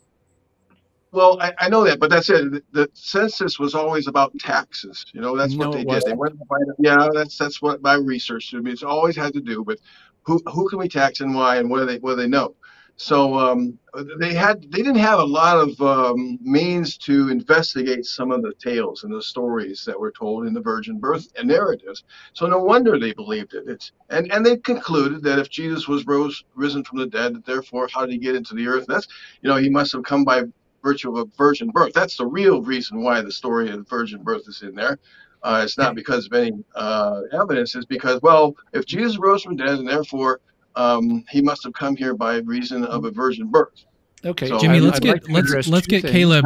Well, I, I, know that, but that's it. The, the, census was always about taxes. You know, that's no, what they did. They went, yeah, that's that's what my research. I mean, it's always had to do with who who can we tax and why and what do they what do they know. So um, they had they didn't have a lot of um, means to investigate some of the tales and the stories that were told in the virgin birth and narratives. So no wonder they believed it. It's and and they concluded that if Jesus was rose risen from the dead, therefore how did he get into the earth? That's you know he must have come by virtue of a virgin birth. That's the real reason why the story of the virgin birth is in there. Uh, it's not because of any uh, evidence. It's because well, if Jesus rose from the dead and therefore um, he must have come here by reason of a virgin birth. Okay, so Jimmy, let's I'd get like let's let's get things. Caleb.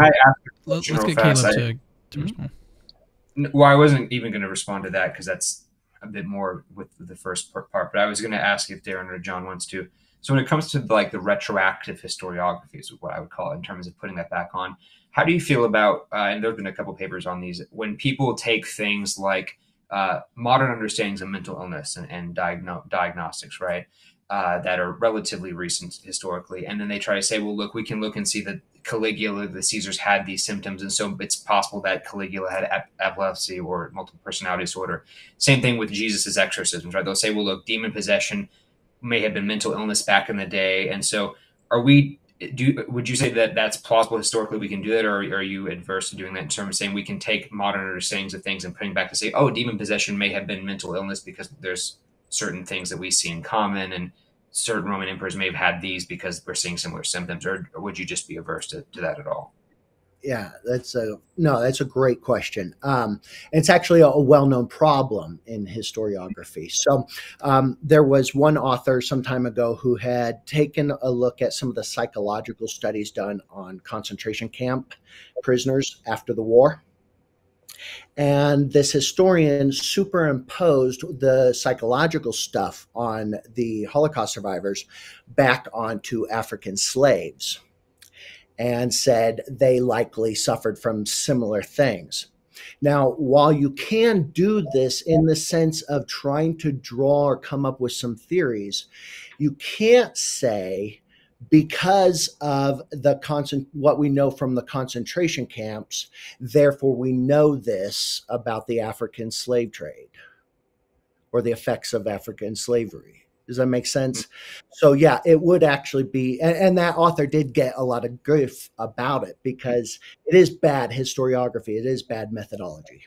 Let's, let's get Caleb to, to mm-hmm. respond. Well, I wasn't even going to respond to that because that's a bit more with the first part. But I was going to ask if Darren or John wants to. So when it comes to like the retroactive historiography is what I would call it in terms of putting that back on. How do you feel about? Uh, and there've been a couple papers on these when people take things like uh, modern understandings of mental illness and, and diagno- diagnostics, right? Uh, that are relatively recent historically. And then they try to say, well, look, we can look and see that Caligula, the Caesars had these symptoms. And so it's possible that Caligula had ep- epilepsy or multiple personality disorder. Same thing with Jesus's exorcisms, right? They'll say, well, look, demon possession may have been mental illness back in the day. And so are we, do would you say that that's plausible historically we can do that or are you adverse to doing that in terms of saying we can take modern understandings of things and putting back to say oh demon possession may have been mental illness because there's certain things that we see in common and certain Roman emperors may have had these because we're seeing similar symptoms, or, or would you just be averse to, to, that at all? Yeah, that's a no. That's a great question. Um, it's actually a, a, well-known problem in historiography. So um, there was one author some time ago who had taken a look at some of the psychological studies done on concentration camp prisoners after the war and this historian superimposed the psychological stuff on the Holocaust survivors back onto African slaves and said they likely suffered from similar things. Now, while you can do this in the sense of trying to draw or come up with some theories, you can't say because of the constant what we know from the concentration camps therefore we know this about the african slave trade or the effects of african slavery. Does that make sense? Mm. So yeah it would actually be and, and that author did get a lot of grief about it because it is bad historiography. It is bad methodology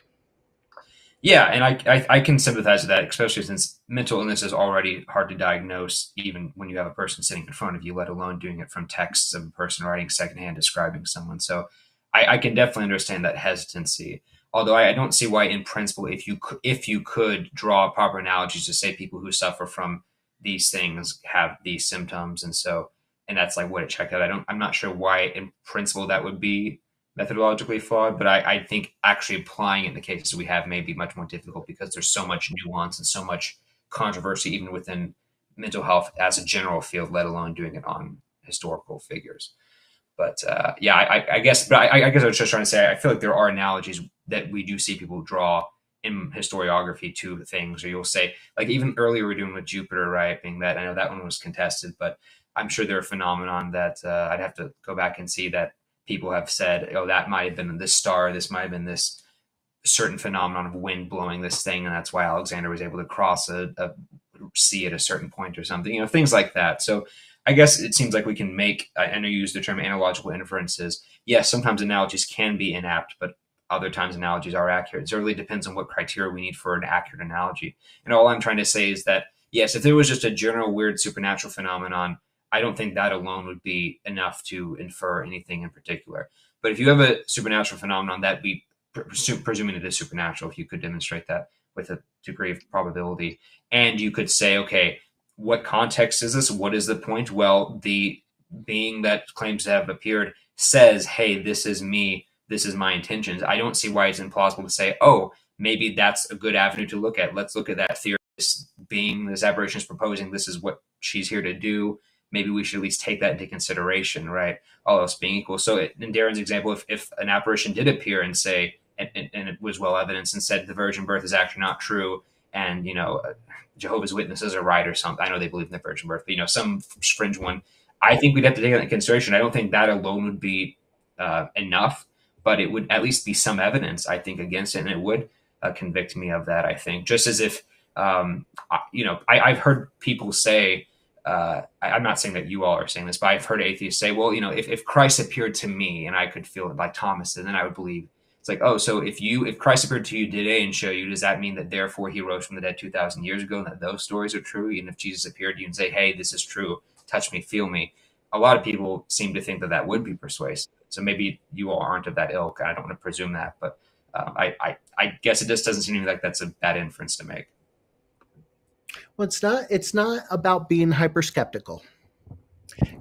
yeah, and I, I, I can sympathize with that, especially since mental illness is already hard to diagnose, even when you have a person sitting in front of you, let alone doing it from texts of a person writing secondhand describing someone. So I, I can definitely understand that hesitancy. Although I, I don't see why, in principle, if you if you could draw proper analogies to say people who suffer from these things have these symptoms, and so and that's like what it checked out. I don't. I'm not sure why, in principle, that would be methodologically flawed, but I, I, think actually applying it in the cases we have may be much more difficult because there's so much nuance and so much controversy even within mental health as a general field, let alone doing it on historical figures. But uh, yeah, I, I, guess, but I, I, guess I was just trying to say I feel like there are analogies that we do see people draw in historiography to things, or you'll say, like even earlier we're doing with Jupiter, right? Being that I know that one was contested, but I'm sure there are phenomenon that uh, I'd have to go back and see that people have said, oh, that might have been this star, this might have been this certain phenomenon of wind blowing this thing, and that's why Alexander was able to cross a, a sea at a certain point or something, you know, things like that. So I guess it seems like we can make, I know you use the term analogical inferences. Yes, sometimes analogies can be inapt, but other times analogies are accurate. It really depends on what criteria we need for an accurate analogy. And all I'm trying to say is that, yes, if there was just a general weird supernatural phenomenon, I don't think that alone would be enough to infer anything in particular. But if you have a supernatural phenomenon that we presuming it is supernatural, if you could demonstrate that with a degree of probability, and you could say, okay, what context is this? What is the point? Well, the being that claims to have appeared says, hey, this is me this is my intentions. I don't see why it's implausible to say, oh, maybe that's a good avenue to look at. Let's look at that theory. This being this apparition is proposing, this is what she's here to do. Maybe we should at least take that into consideration, right? All else being equal. So, in Darren's example, if, if an apparition did appear and say, and, and, and it was well evidenced and said the virgin birth is actually not true, and you know, Jehovah's Witnesses are right or something. I know they believe in the virgin birth, but you know, some fringe one. I think we'd have to take that into consideration. I don't think that alone would be uh, enough but it would at least be some evidence, I think, against it, and it would uh, convict me of that. I think, just as if, um, you know, I, have heard people say, uh, I, am not saying that you all are saying this, but I've heard atheists say, well, you know, if, if Christ appeared to me and I could feel it like Thomas, and then I would believe. It's like, oh, so if you if Christ appeared to you today and show you, does that mean that therefore he rose from the dead two thousand years ago and that those stories are true? Even if Jesus appeared to you and say, hey, this is true, touch me, feel me, a lot of people seem to think that that would be persuasive. So maybe you all aren't of that ilk. I don't want to presume that, but uh, I, I, I guess it just doesn't seem to me like that's a bad inference to make. Well, it's not. It's not about being hyper skeptical,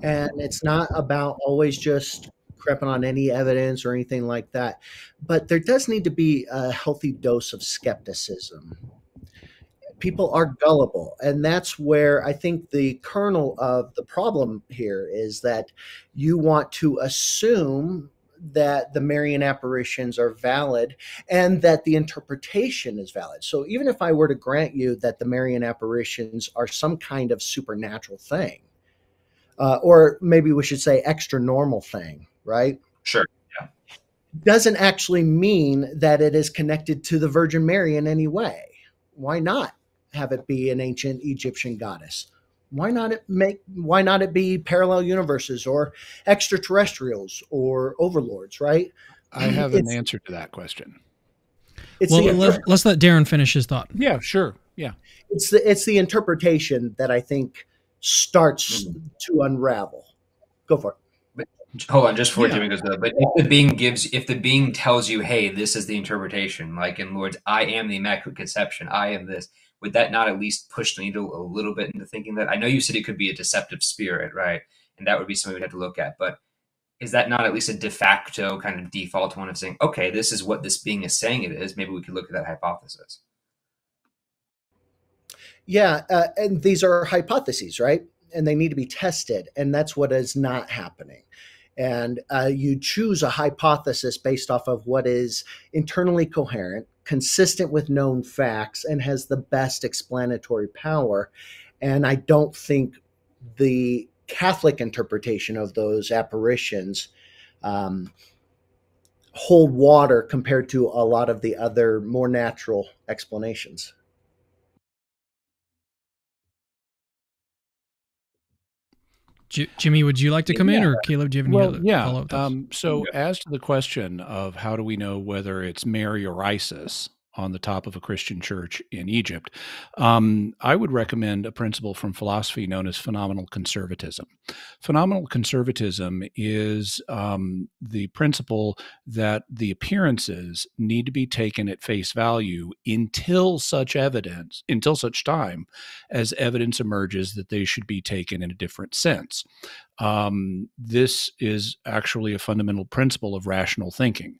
and it's not about always just creeping on any evidence or anything like that. But there does need to be a healthy dose of skepticism people are gullible and that's where i think the kernel of the problem here is that you want to assume that the Marian apparitions are valid and that the interpretation is valid. So even if I were to grant you that the Marian apparitions are some kind of supernatural thing, uh, or maybe we should say extra normal thing, right? Sure. Yeah. Doesn't actually mean that it is connected to the Virgin Mary in any way. Why not? have it be an ancient Egyptian goddess? Why not it make why not it be parallel universes or extraterrestrials or overlords, right? I have it's, an answer to that question. well, let, let's let Darren finish his thought. Yeah, sure. Yeah. It's the it's the interpretation that I think starts mm-hmm. to unravel. Go for it. But, hold on, just for yeah. Jimmy goes though. But if the being gives, if the being tells you, "Hey, this is the interpretation," like in Lourdes, "I am the Immaculate Conception," I am this would that not at least push the needle a little bit into thinking that? I know you said it could be a deceptive spirit, right? And that would be something we'd have to look at. But is that not at least a de facto kind of default one of saying, okay, this is what this being is saying it is? Maybe we could look at that hypothesis. Yeah, uh, and these are hypotheses, right? And they need to be tested, and that's what is not happening. And uh, you choose a hypothesis based off of what is internally coherent, consistent with known facts and has the best explanatory power. And I don't think the Catholic interpretation of those apparitions um, hold water compared to a lot of the other more natural explanations. Jimmy, would you like to come yeah. in, or Caleb? Do you have any well, yeah. follow up? Um, so, yeah. as to the question of how do we know whether it's Mary or Isis, on the top of a Christian church in Egypt. Um, I would recommend a principle from philosophy known as phenomenal conservatism. Phenomenal conservatism is um, the principle that the appearances need to be taken at face value until such evidence, until such time as evidence emerges that they should be taken in a different sense. Um, this is actually a fundamental principle of rational thinking.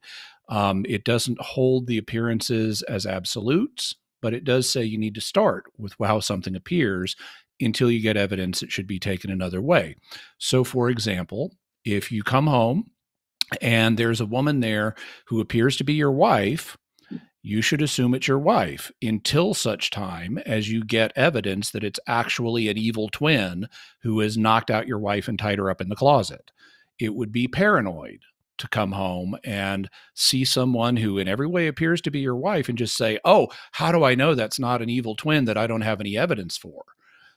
Um, it doesn't hold the appearances as absolutes, but it does say you need to start with how something appears until you get evidence it should be taken another way. So, for example, if you come home and there's a woman there who appears to be your wife, you should assume it's your wife until such time as you get evidence that it's actually an evil twin who has knocked out your wife and tied her up in the closet. It would be paranoid to come home and see someone who in every way appears to be your wife and just say, Oh, how do I know that's not an evil twin that I don't have any evidence for?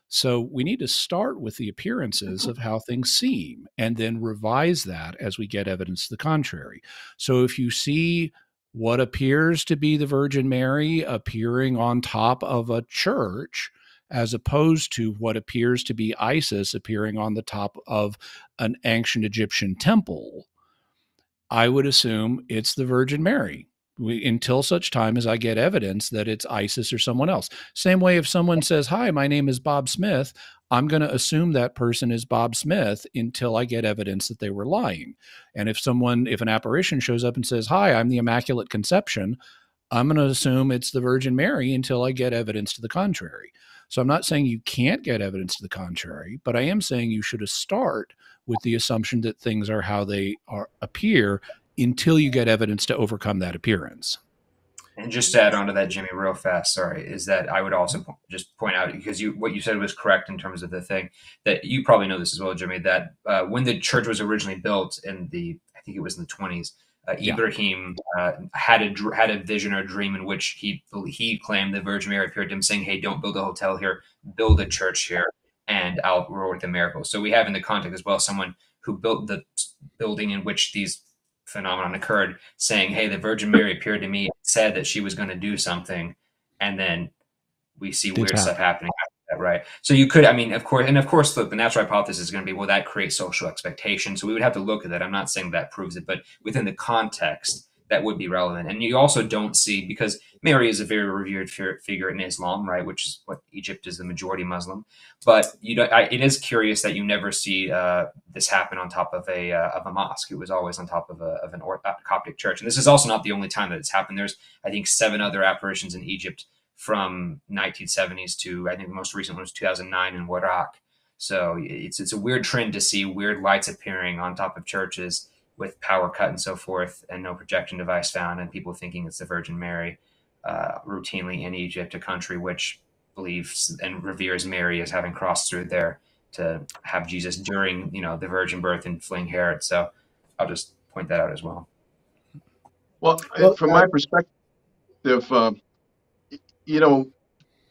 So we need to start with the appearances mm-hmm. of how things seem and then revise that as we get evidence to the contrary. So if you see what appears to be the Virgin Mary appearing on top of a church, as opposed to what appears to be Isis appearing on the top of an ancient Egyptian temple, I would assume it's the Virgin Mary. We, until such time as I get evidence that it's Isis or someone else. Same way, if someone says, Hi, my name is Bob Smith, I'm going to assume that person is Bob Smith until I get evidence that they were lying. And if someone, if an apparition shows up and says, Hi, I'm the Immaculate Conception, I'm going to assume it's the Virgin Mary until I get evidence to the contrary. So I'm not saying you can't get evidence to the contrary, but I am saying you should start with the assumption that things are how they are appear until you get evidence to overcome that appearance. And just to add on to that, Jimmy, real fast, sorry, is that I would also po- just point out because you what you said was correct in terms of the thing that you probably know this as well, Jimmy. That uh, when the church was originally built in the, I think it was in the twenties, uh, Ibrahim uh, had a had a vision or a dream in which he he claimed the Virgin Mary appeared to him, saying, "Hey, don't build a hotel here, build a church here, and I'll reward the miracle." So we have in the context as well someone who built the building in which these phenomenon occurred, saying, "Hey, the Virgin Mary appeared to me, said that she was going to do something," and then we see Did weird stuff happening that, right? So you could, I mean, of course, and of course, look, the natural hypothesis is going to be, well, that creates social expectation. So we would have to look at that. I'm not saying that proves it, but within the context, that would be relevant. And you also don't see because Mary is a very revered figure in Islam, right? Which is what Egypt is the majority Muslim. But you know, I, it is curious that you never see uh, this happen on top of a uh, of a mosque. It was always on top of a of an Coptic church. And this is also not the only time that it's happened. There's I think seven other apparitions in Egypt from 1970s to I think the most recent one was 2009 in Warraq. So it's it's a weird trend to see weird lights appearing on top of churches with power cut and so forth, and no projection device found, and people thinking it's the Virgin Mary uh, routinely in Egypt, a country which believes and reveres Mary as having crossed through there to have Jesus during you know the virgin birth and fleeing Herod. So I'll just point that out as well. Well, well from my perspective, uh, you know,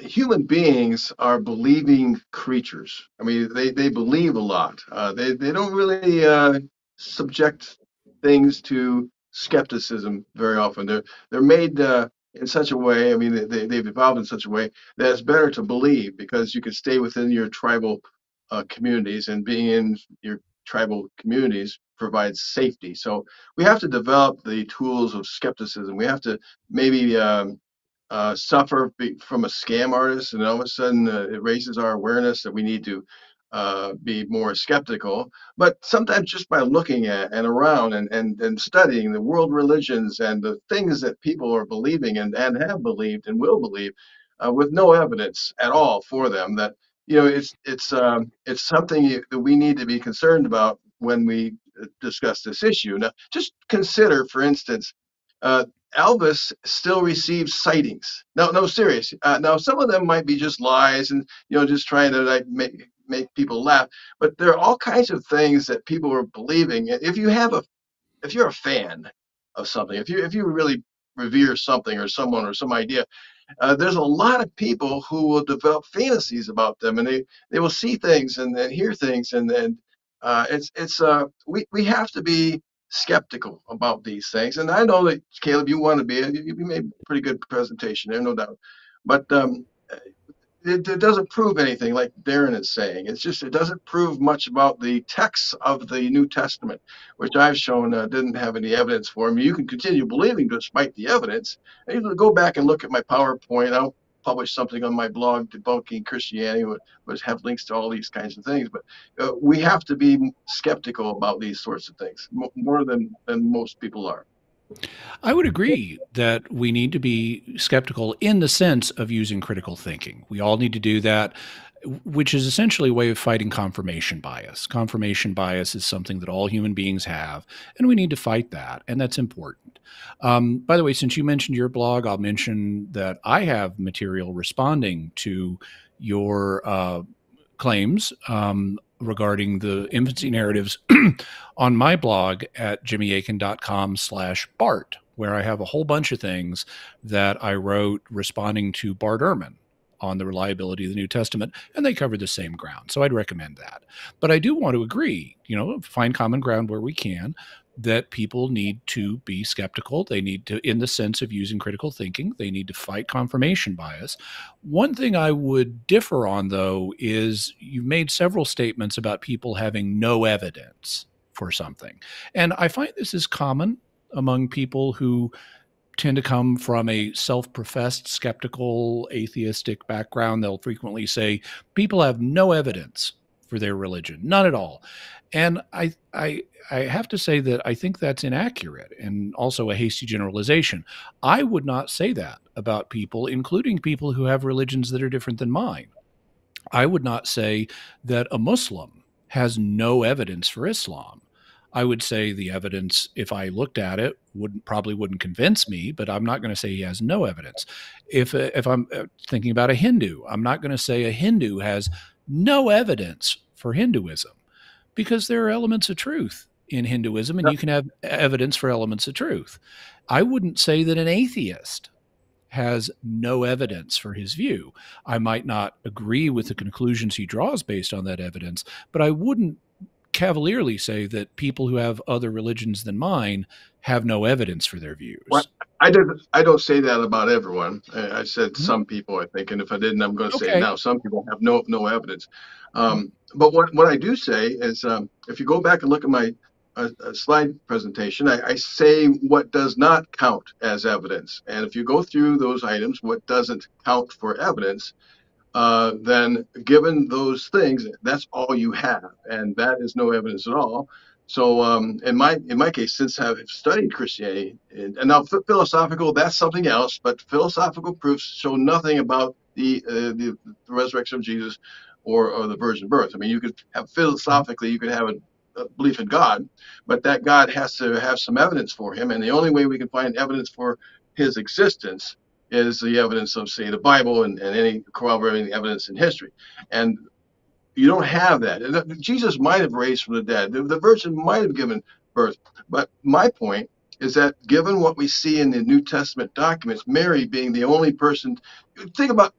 human beings are believing creatures. I mean, they, they believe a lot. Uh, they, they don't really uh, subject things to skepticism very often. They're, they're made uh, in such a way, I mean, they, they've evolved in such a way that it's better to believe because you can stay within your tribal uh, communities and being in your tribal communities provides safety. So we have to develop the tools of skepticism. We have to maybe um, uh, suffer from a scam artist, and all of a sudden uh, it raises our awareness that we need to uh, be more skeptical. But sometimes just by looking at and around and, and, and studying the world religions and the things that people are believing and, and have believed and will believe uh, with no evidence at all for them that you know it's it's um, it's something that we need to be concerned about when we uh, discuss this issue. Now, just consider, for instance, uh, Elvis still receives sightings. No, no, serious. Uh, now, some of them might be just lies and you know just trying to like make make people laugh. But there are all kinds of things that people are believing. If you have a, if you're a fan of something, if you if you really revere something or someone or some idea, uh, there's a lot of people who will develop fantasies about them, and they they will see things and, and hear things, and then uh, it's it's uh we we have to be skeptical about these things. And I know that Caleb, you want to be. You, made a pretty good presentation there, no doubt. But um, it, it, doesn't prove anything like Darren is saying. It's just it doesn't prove much about the texts of the New Testament, which I've shown uh, didn't have any evidence for. Mean, you can continue believing despite the evidence. And you go back and look at my PowerPoint. I'll publish something on my blog debunking Christianity, which have links to all these kinds of things. But uh, we have to be skeptical about these sorts of things more than than most people are. I would agree that we need to be skeptical in the sense of using critical thinking. We all need to do that. Which is essentially a way of fighting confirmation bias. Confirmation bias is something that all human beings have, and we need to fight that, and that's important. Um, by the way, since you mentioned your blog, I'll mention that I have material responding to your uh, claims um, regarding the infancy narratives on my blog at jimmyakin.com slash bart where i have a whole bunch of things that i wrote responding to bart ehrman on the reliability of the New Testament, and they cover the same ground. So I'd recommend that. But I do want to agree, you know, find common ground where we can, that people need to be skeptical. They need to, in the sense of using critical thinking, they need to fight confirmation bias. One thing I would differ on, though, is you've made several statements about people having no evidence for something. And I find this is common among people who tend to come from a self professed skeptical, atheistic background. They'll frequently say, people have no evidence for their religion, none at all. And I, I, I have to say that I think that's inaccurate and also a hasty generalization. I would not say that about people, including people who have religions that are different than mine. I would not say that a Muslim has no evidence for Islam. I would say the evidence, if I looked at it, wouldn't probably wouldn't convince me. But I'm not going to say he has no evidence. If if I'm uh, thinking about a Hindu, I'm not going to say a Hindu has no evidence for Hinduism, because there are elements of truth in Hinduism, and you can have evidence for elements of truth. I wouldn't say that an atheist has no evidence for his view. I might not agree with the conclusions he draws based on that evidence, but I wouldn't cavalierly say that people who have other religions than mine have no evidence for their views. Well, I don't. I don't say that about everyone. I, I said mm-hmm. some people. I think, and if I didn't, I'm going to okay. say now. Some people have no no evidence. Um, but what what I do say is, um, if you go back and look at my uh, uh, slide presentation, I, I say what does not count as evidence, and if you go through those items, what doesn't count for evidence, uh, then given those things, that's all you have, and that is no evidence at all. So um, in my in my case, since I've studied Christianity, and, and now philosophical, that's something else. But philosophical proofs show nothing about the uh, the, resurrection of Jesus or, or the virgin birth. I mean, you could have philosophically, you could have a belief in God, but that God has to have some evidence for him, and the only way we can find evidence for his existence is the evidence of, say, the Bible and, and any corroborating evidence in history. And you don't have that. Jesus might have raised from the dead. The, the Virgin might have given birth. But my point is that given what we see in the New Testament documents, Mary being the only person, think about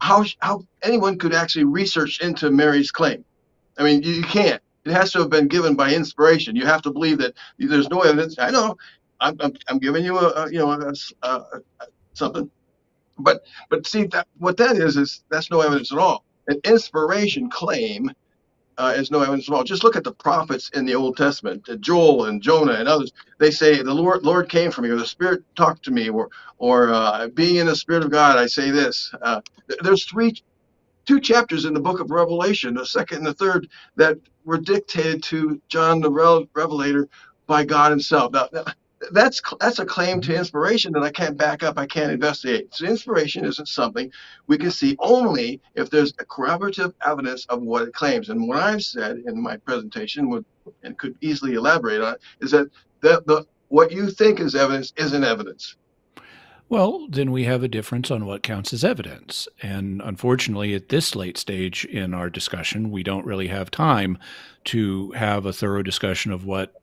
how how anyone could actually research into Mary's claim. I mean, you, you can't. It has to have been given by inspiration. You have to believe that there's no evidence. I know. I'm, I'm, I'm giving you a, a you know a, a, something. But but see that what that is is that's no evidence at all. An inspiration claim uh, is no evidence at all. Just look at the prophets in the Old Testament, uh, Joel and Jonah and others. They say the Lord Lord came from me, or the Spirit talked to me, or or uh, being in the Spirit of God, I say this. Uh, there's three, two chapters in the Book of Revelation, the second and the third, that were dictated to John the Revelator by God Himself. Now, that's that's a claim to mm-hmm. inspiration that I can't back up. I can't investigate. So inspiration isn't something we can see only if there's a corroborative evidence of what it claims. And what I've said in my presentation would and could easily elaborate on is that the, the what you think is evidence isn't evidence. Well, then we have a difference on what counts as evidence. And unfortunately, at this late stage in our discussion, we don't really have time to have a thorough discussion of what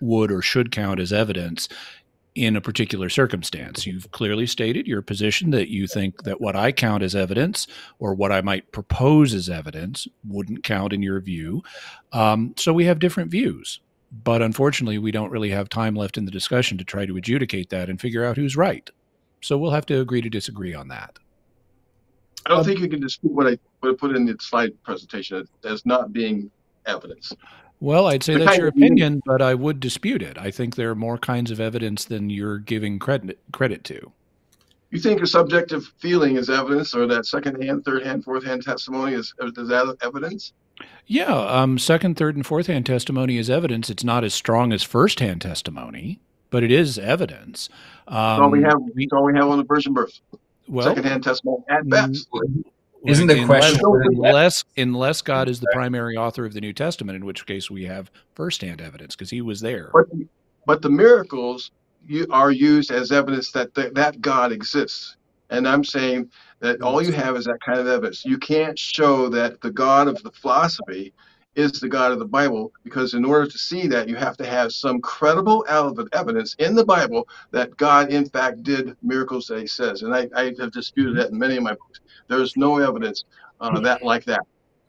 would or should count as evidence in a particular circumstance. You've clearly stated your position that you think that what I count as evidence or what I might propose as evidence wouldn't count in your view. Um, so we have different views. But unfortunately, we don't really have time left in the discussion to try to adjudicate that and figure out who's right. So we'll have to agree to disagree on that. I don't um, think you can dispute what I, what I put in the slide presentation as not being evidence. Well, I'd say that's your opinion, but I would dispute it. I think there are more kinds of evidence than you're giving credit credit to. You think a subjective feeling is evidence, or that second hand, third hand, fourth hand testimony is is that evidence? Yeah, um, second, third, and fourth hand testimony is evidence. It's not as strong as first hand testimony, but it is evidence. Um, all we um, have. all we have on the virgin birth. Well, second hand testimony at best. Isn't the question unless unless God is the primary author of the New Testament, in which case we have firsthand evidence because He was there. But, but the miracles you, are used as evidence that th- that God exists. And I'm saying that all you have is that kind of evidence. You can't show that the God of the philosophy is the God of the Bible because in order to see that, you have to have some credible evidence in the Bible that God, in fact, did miracles that He says. And I, I have disputed that in many of my books. There's no evidence uh, that like that.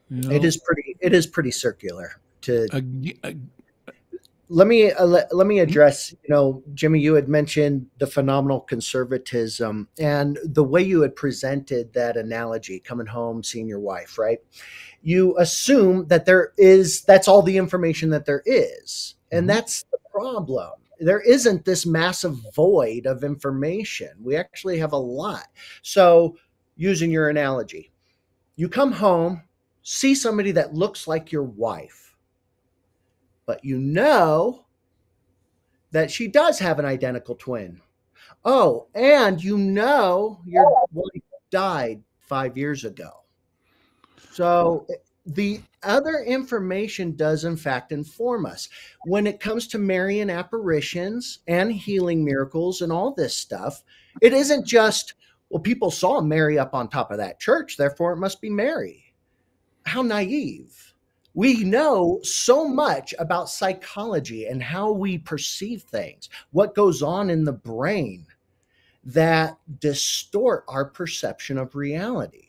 It is pretty. It is pretty circular. To uh, uh, let me uh, let, let me address. You know, Jimmy, you had mentioned the phenomenal conservatism and the way you had presented that analogy, coming home, seeing your wife, right? You assume that there is that's all the information that there is, and mm-hmm. that's the problem there isn't this massive void of information. We actually have a lot. So using your analogy. You come home, see somebody that looks like your wife, but you know that she does have an identical twin. Oh, and you know your wife died five years ago. So the other information does, in fact, inform us. When it comes to Marian apparitions and healing miracles and all this stuff, it isn't just well, people saw Mary up on top of that church, therefore it must be Mary. How naive. We know so much about psychology and how we perceive things, what goes on in the brain that distort our perception of reality.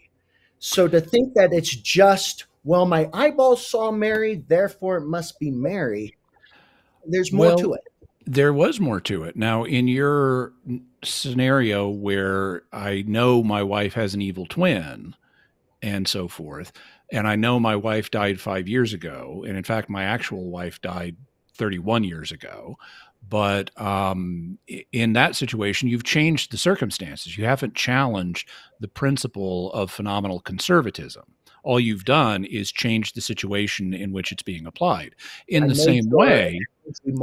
So to think that it's just, well, my eyeballs saw Mary, therefore it must be Mary, there's more well, to it. There was more to it. Now, in your scenario where I know my wife has an evil twin and so forth, and I know my wife died five years ago, and in fact, my actual wife died 31 years ago. But um, in that situation, you've changed the circumstances. You haven't challenged the principle of phenomenal conservatism all you've done is change the situation in which it's being applied. In I the same way,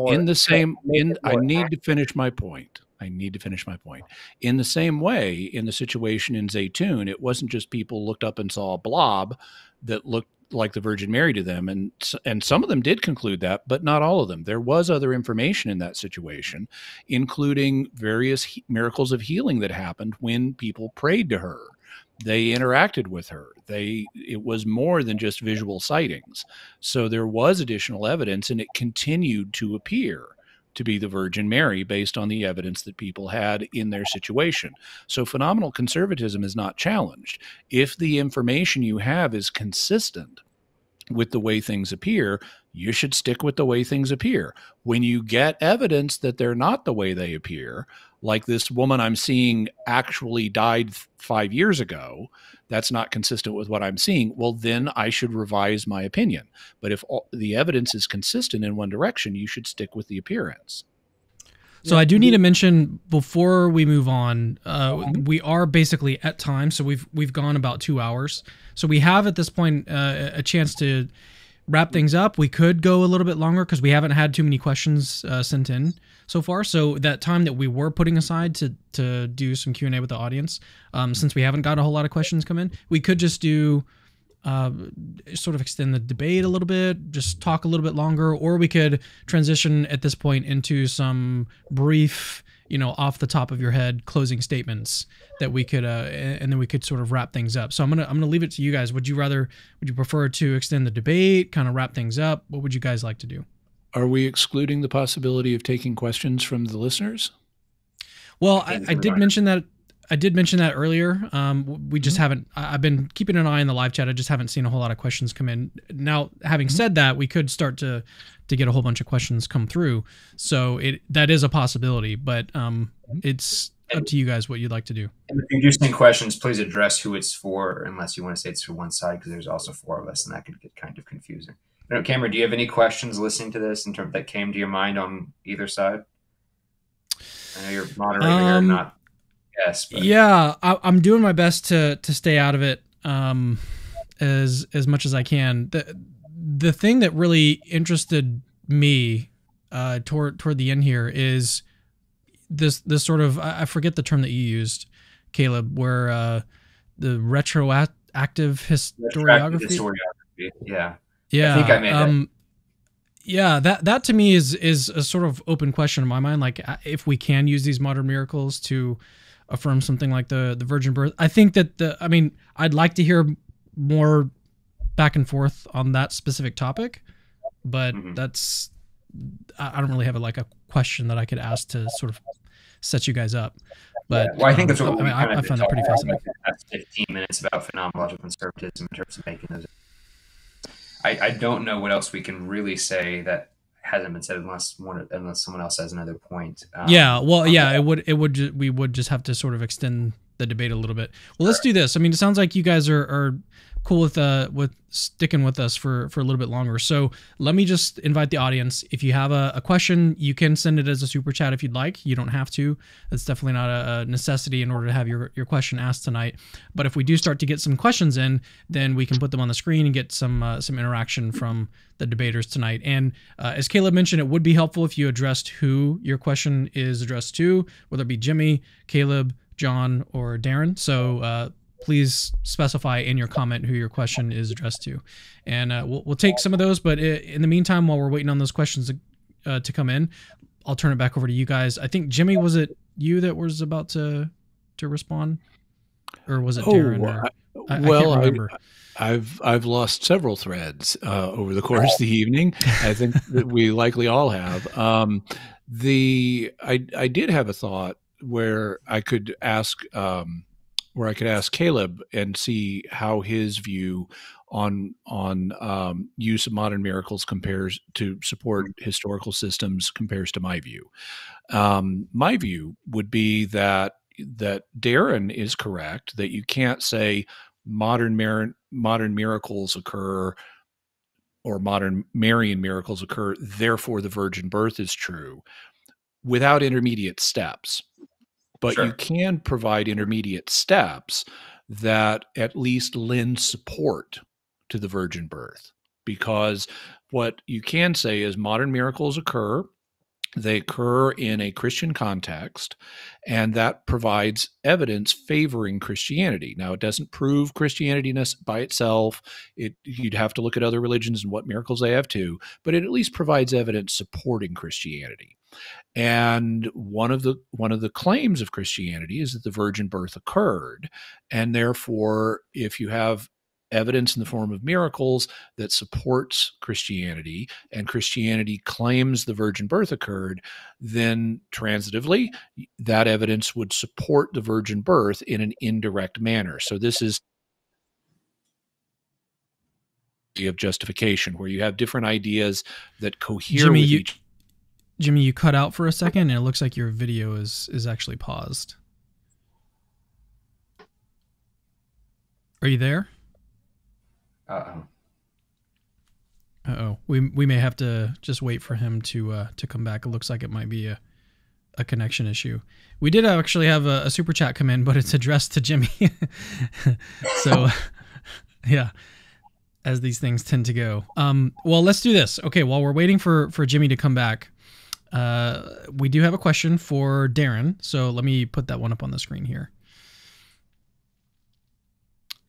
in the same in I need to finish my point. I need to finish my point. Oh. In the same way, in the situation in Zaytun, it wasn't just people looked up and saw a blob that looked like the Virgin Mary to them, and and some of them did conclude that, but not all of them. There was other information in that situation, including various miracles of healing that happened when people prayed to her. They interacted with her. They it was more than just visual sightings. So there was additional evidence, and it continued to appear to be the Virgin Mary based on the evidence that people had in their situation. So phenomenal conservatism is not challenged. If the information you have is consistent with the way things appear, you should stick with the way things appear. When you get evidence that they're not the way they appear, like this woman I'm seeing actually died five years ago, that's not consistent with what I'm seeing, well, then I should revise my opinion. But if all, the evidence is consistent in one direction, you should stick with the appearance. So I do need to mention before we move on, uh, we are basically at time, so we've we've gone about two hours. So we have at this point uh, a chance to wrap things up. We could go a little bit longer because we haven't had too many questions uh, sent in so far. So that time that we were putting aside to to do some Q and A with the audience, um, since we haven't got a whole lot of questions come in, we could just do uh, sort of extend the debate a little bit, just talk a little bit longer, or we could transition at this point into some brief, you know, off the top of your head closing statements that we could, uh, and then we could sort of wrap things up. So I'm gonna I'm gonna leave it to you guys. Would you rather would you prefer to extend the debate, kind of wrap things up? What would you guys like to do? Are we excluding the possibility of taking questions from the listeners? Well, I, I did mention that. I did mention that earlier. Um, we just mm-hmm. haven't. I've been keeping an eye on the live chat. I just haven't seen a whole lot of questions come in. Now, having mm-hmm. said that, we could start to to get a whole bunch of questions come through. So it that is a possibility, but um, mm-hmm. it's up to you guys what you'd like to do. And if you do send questions, please address who it's for, unless you want to say it's for one side, because there's also four of us, and that could get kind of confusing. Know, Cameron, do you have any questions listening to this in terms that came to your mind on either side? I know you're moderating um, here, not yes. But. Yeah, I, am doing my best to to stay out of it um, as as much as I can. the The thing that really interested me uh, toward toward the end here is this this sort of I forget the term that you used, Caleb, where uh, the retroactive historiography. historiography. Yeah. Yeah. I think I made um, yeah, that that to me is is a sort of open question in my mind. Like, uh, if we can use these modern miracles to affirm something like the the virgin birth, I think that the. I mean, I'd like to hear more back and forth on that specific topic, but mm-hmm. that's I don't really have a, like a question that I could ask to sort of set you guys up. But yeah. well, I think that's what um, I, mean, I, I find that pretty fascinating. That's 15 minutes about phenomenological conservatism in terms of making those I, I don't know what else we can really say that hasn't been said unless one unless someone else has another point. Um, yeah, well, yeah, it would it would ju- we would just have to sort of extend the debate a little bit. Well, let's do this. I mean, it sounds like you guys are are cool with uh with sticking with us for for a little bit longer. So let me just invite the audience. If you have a, a question, you can send it as a super chat if you'd like. You don't have to. That's definitely not a, a, necessity in order to have your your question asked tonight. But if we do start to get some questions in, then we can put them on the screen and get some uh, some interaction from the debaters tonight. And uh, as Caleb mentioned, it would be helpful if you addressed who your question is addressed to, whether it be Jimmy, Caleb, John, or Darren. So uh, please specify in your comment who your question is addressed to. And uh, we'll, we'll take some of those. But in the meantime, while we're waiting on those questions to, uh, to come in, I'll turn it back over to you guys. I think Jimmy, was it you that was about to to respond, or was it Darren? Oh, or, I, well, I I've I've lost several threads uh, over the course of the evening. I think that we likely all have. Um, the I I did have a thought where I could ask um, where I could ask Caleb and see how his view on on um, use of modern miracles compares to support historical systems compares to my view. Um, my view would be that that Darren is correct that you can't say modern mir- modern miracles occur or modern Marian miracles occur, therefore the virgin birth is true without intermediate steps but sure. you can provide intermediate steps that at least lend support to the virgin birth because what you can say is modern miracles occur they occur in a Christian context, and that provides evidence favoring Christianity. Now, it doesn't prove Christianity by itself. It, you'd have to look at other religions and what miracles they have too, but it at least provides evidence supporting Christianity. And one of the one of the claims of Christianity is that the virgin birth occurred, and therefore, if you have evidence in the form of miracles that supports Christianity, and Christianity claims the virgin birth occurred, then transitively, that evidence would support the virgin birth in an indirect manner. So this is a of justification where you have different ideas that cohere Jimmy, with you, each Jimmy, you cut out for a second, and it looks like your video is is actually paused. Are you there? Uh oh. Uh oh. We we may have to just wait for him to uh, to come back. It looks like it might be a a connection issue. We did actually have a, a super chat come in, but it's addressed to Jimmy. so, yeah, as these things tend to go. Um, well, let's do this. Okay, while we're waiting for for Jimmy to come back, uh, we do have a question for Darren, so let me put that one up on the screen here.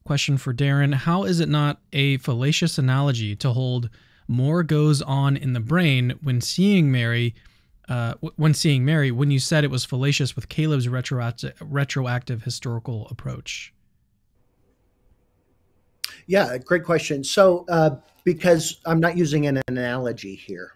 Question for Darren How is it not a fallacious analogy to hold more goes on in the brain when seeing Mary? Uh, when seeing Mary, when you said it was fallacious with Caleb's retroactive, retroactive historical approach? Yeah, great question. So, uh, because I'm not using an analogy here,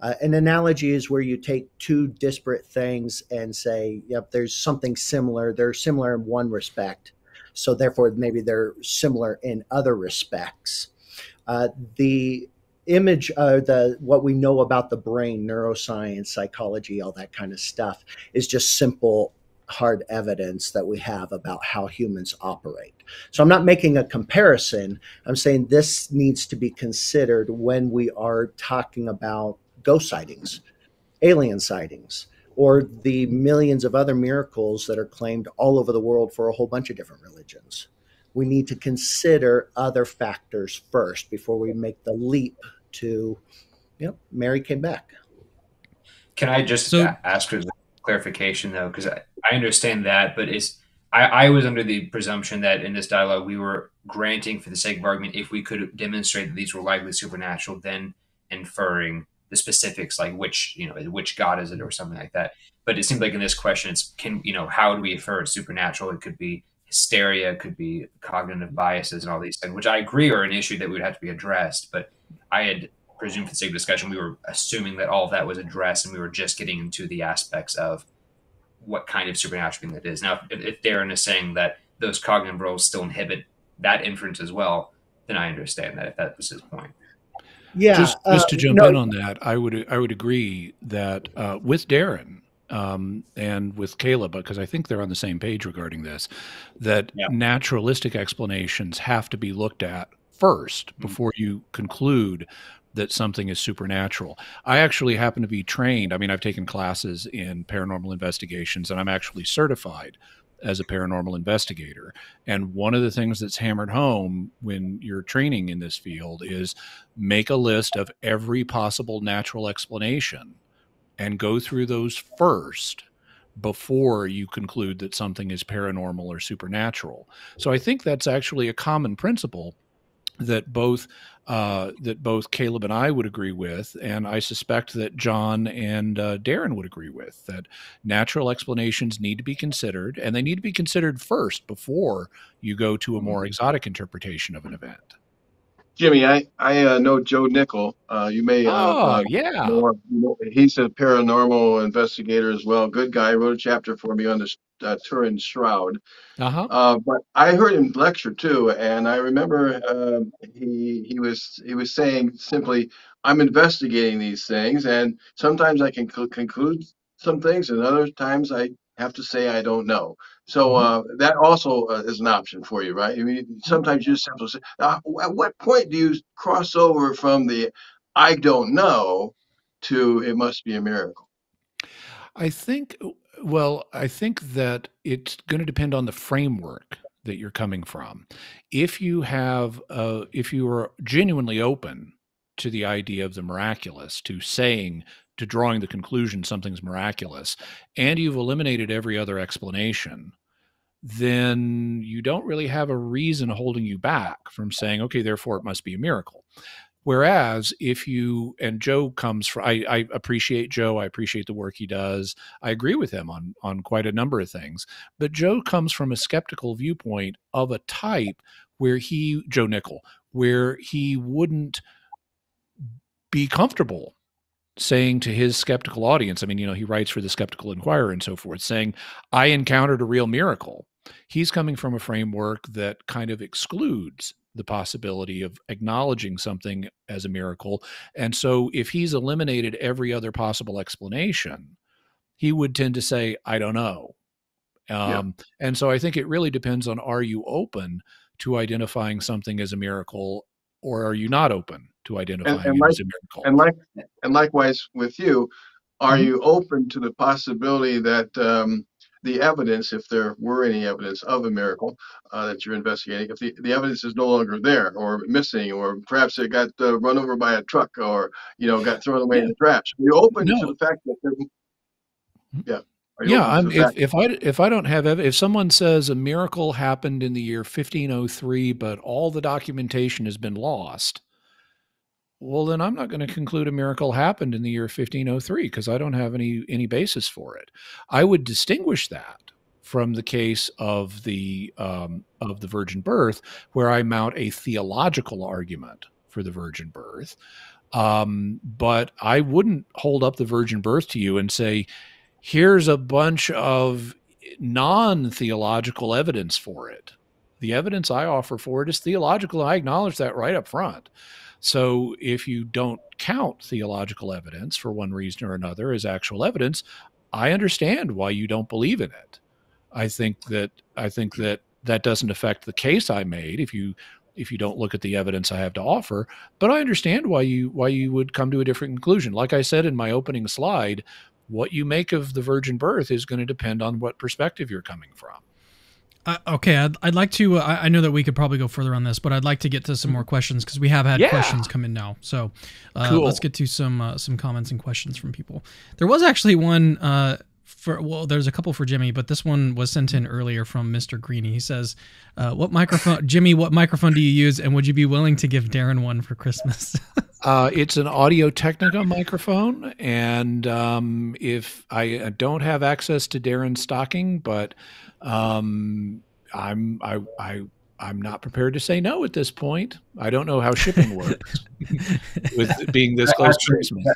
uh, an analogy is where you take two disparate things and say, yep, there's something similar. They're similar in one respect. So therefore, maybe they're similar in other respects. Uh, the image uh, the what we know about the brain neuroscience psychology all that kind of stuff is just simple hard evidence that we have about how humans operate. So i'm not making a comparison. I'm saying this needs to be considered when we are talking about ghost sightings, alien sightings, or the millions of other miracles that are claimed all over the world for a whole bunch of different religions. We need to consider other factors first before we make the leap to, you know, Mary came back. Can I just so, ask for clarification though? Because I, I understand that, but is I, I was under the presumption that in this dialogue we were granting, for the sake of argument, if we could demonstrate that these were likely supernatural, then inferring the specifics, like which you know which god is it or something like that. But it seems like in this question, it's can you know how do we infer supernatural? It could be hysteria, it could be cognitive biases, and all these things, which I agree are an issue that would have to be addressed. But I had presumed for the sake of discussion, we were assuming that all of that was addressed, and we were just getting into the aspects of what kind of supernatural thing that is. Now, if, if Darren is saying that those cognitive roles still inhibit that inference as well, then I understand that if that was his point. Yeah. Just, just to uh, jump no, in on that, I would I would agree that uh, with Darren um, and with Caleb, because I think they're on the same page regarding this, that yeah. naturalistic explanations have to be looked at first mm-hmm. before you conclude that something is supernatural. I actually happen to be trained. I mean, I've taken classes in paranormal investigations and I'm actually certified as a paranormal investigator. And one of the things that's hammered home when you're training in this field is make a list of every possible natural explanation and go through those first before you conclude that something is paranormal or supernatural. So I think that's actually a common principle that both uh, that both Caleb and I would agree with, and I suspect that John and uh, Darren would agree with that natural explanations need to be considered, and they need to be considered first before you go to a more mm-hmm. exotic interpretation of an event. Jimmy, I I uh, know Joe Nickell. Uh, you may. Uh, oh uh, yeah. More, he's a paranormal investigator as well. Good guy. Wrote a chapter for me on the uh, Turin Shroud. Uh-huh. Uh, but I heard him lecture too, and I remember uh, he he was he was saying simply, "I'm investigating these things, and sometimes I can cl- conclude some things, and other times I have to say I don't know." So mm-hmm. uh, that also uh, is an option for you, right? I mean, sometimes you just simply say, uh, at what point do you cross over from the I don't know to it must be a miracle? I think, well, I think that it's going to depend on the framework that you're coming from. If you have, uh, if you are genuinely open to the idea of the miraculous, to saying, to drawing the conclusion something's miraculous, and you've eliminated every other explanation, then you don't really have a reason holding you back from saying, okay, therefore it must be a miracle. Whereas if you and Joe comes from, I, I, appreciate Joe. I appreciate the work he does. I agree with him on on quite a number of things. But Joe comes from a skeptical viewpoint of a type where he, Joe Nickell, where he wouldn't be comfortable saying to his skeptical audience, I mean, you know, he writes for the Skeptical Inquirer and so forth, saying, I encountered a real miracle. He's coming from a framework that kind of excludes the possibility of acknowledging something as a miracle. And so if he's eliminated every other possible explanation, he would tend to say, I don't know. Um, yeah. And so I think it really depends on are you open to identifying something as a miracle or are you not open to identifying and, and like, as a miracle? And like and likewise with you, are mm-hmm. you open to the possibility that um, the evidence, if there were any evidence of a miracle uh, that you're investigating, if the, the evidence is no longer there or missing, or perhaps it got uh, run over by a truck or you know got thrown away yeah. in the trash, are you open no. to the fact that there, mm-hmm. yeah. Yeah, I'm, if, if I if I don't have if someone says a miracle happened in the year 1503, but all the documentation has been lost, well, then I'm not going to conclude a miracle happened in the year 1503 because I don't have any any basis for it. I would distinguish that from the case of the um, of the virgin birth, where I mount a theological argument for the virgin birth. Um, but I wouldn't hold up the virgin birth to you and say, here's a bunch of non theological evidence for it. The evidence I offer for it is theological. I acknowledge that right up front. So if you don't count theological evidence for one reason or another as actual evidence, I understand why you don't believe in it. I think that I think that that doesn't affect the case I made if you if you don't look at the evidence I have to offer, but I understand why you why you would come to a different conclusion. Like I said in my opening slide, what you make of the virgin birth is going to depend on what perspective you're coming from. Uh, okay, I'd, I'd like to. Uh, I know that we could probably go further on this, but I'd like to get to some more questions because we have had yeah. questions come in now. So uh, cool. let's get to some uh, some comments and questions from people. There was actually one uh, for well, there's a couple for Jimmy, but this one was sent in earlier from Mr. Greeny. He says, uh, "What microphone, Jimmy? What microphone do you use, and would you be willing to give Darren one for Christmas?" uh, it's an Audio Technica microphone, and um, if I don't have access to Darren's stocking, but um, I'm I I I'm not prepared to say no at this point. I don't know how shipping works with being this close to Christmas.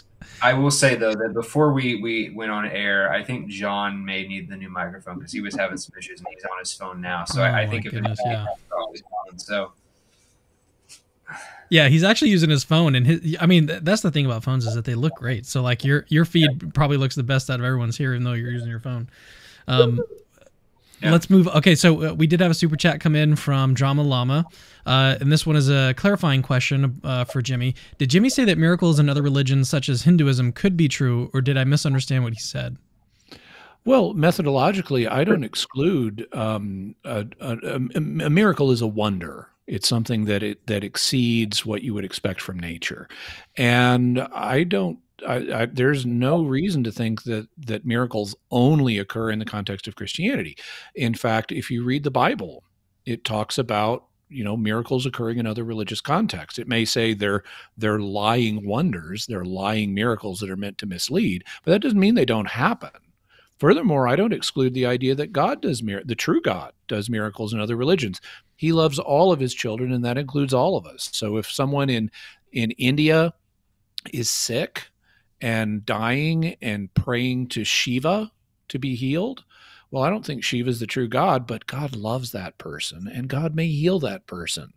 I will say though that before we we went on air, I think John may need the new microphone because he was having some issues and he's on his phone now. So oh I, I, think if goodness, yeah. so. Yeah, he's actually using his phone, and his, I mean that's the thing about phones is that they look great. So like your your feed probably looks the best out of everyone's here, even though you're using your phone. Um, yeah. Let's move. Okay, so uh, we did have a super chat come in from Drama Llama, uh, and this one is a clarifying question uh, for Jimmy. Did Jimmy say that miracles in other religions, such as Hinduism, could be true, or did I misunderstand what he said? Well, methodologically, I don't exclude um, a, a, a, a miracle is a wonder. It's something that it that exceeds what you would expect from nature, and I don't I, I, there's no reason to think that that miracles only occur in the context of Christianity. In fact, if you read the Bible, it talks about you know miracles occurring in other religious contexts. It may say they're they're lying wonders, they're lying miracles that are meant to mislead, but that doesn't mean they don't happen. Furthermore, I don't exclude the idea that God does mir- the true God does miracles in other religions. He loves all of his children, and that includes all of us. So if someone in in India is sick and dying and praying to Shiva to be healed. Well, I don't think Shiva is the true God, but God loves that person and God may heal that person.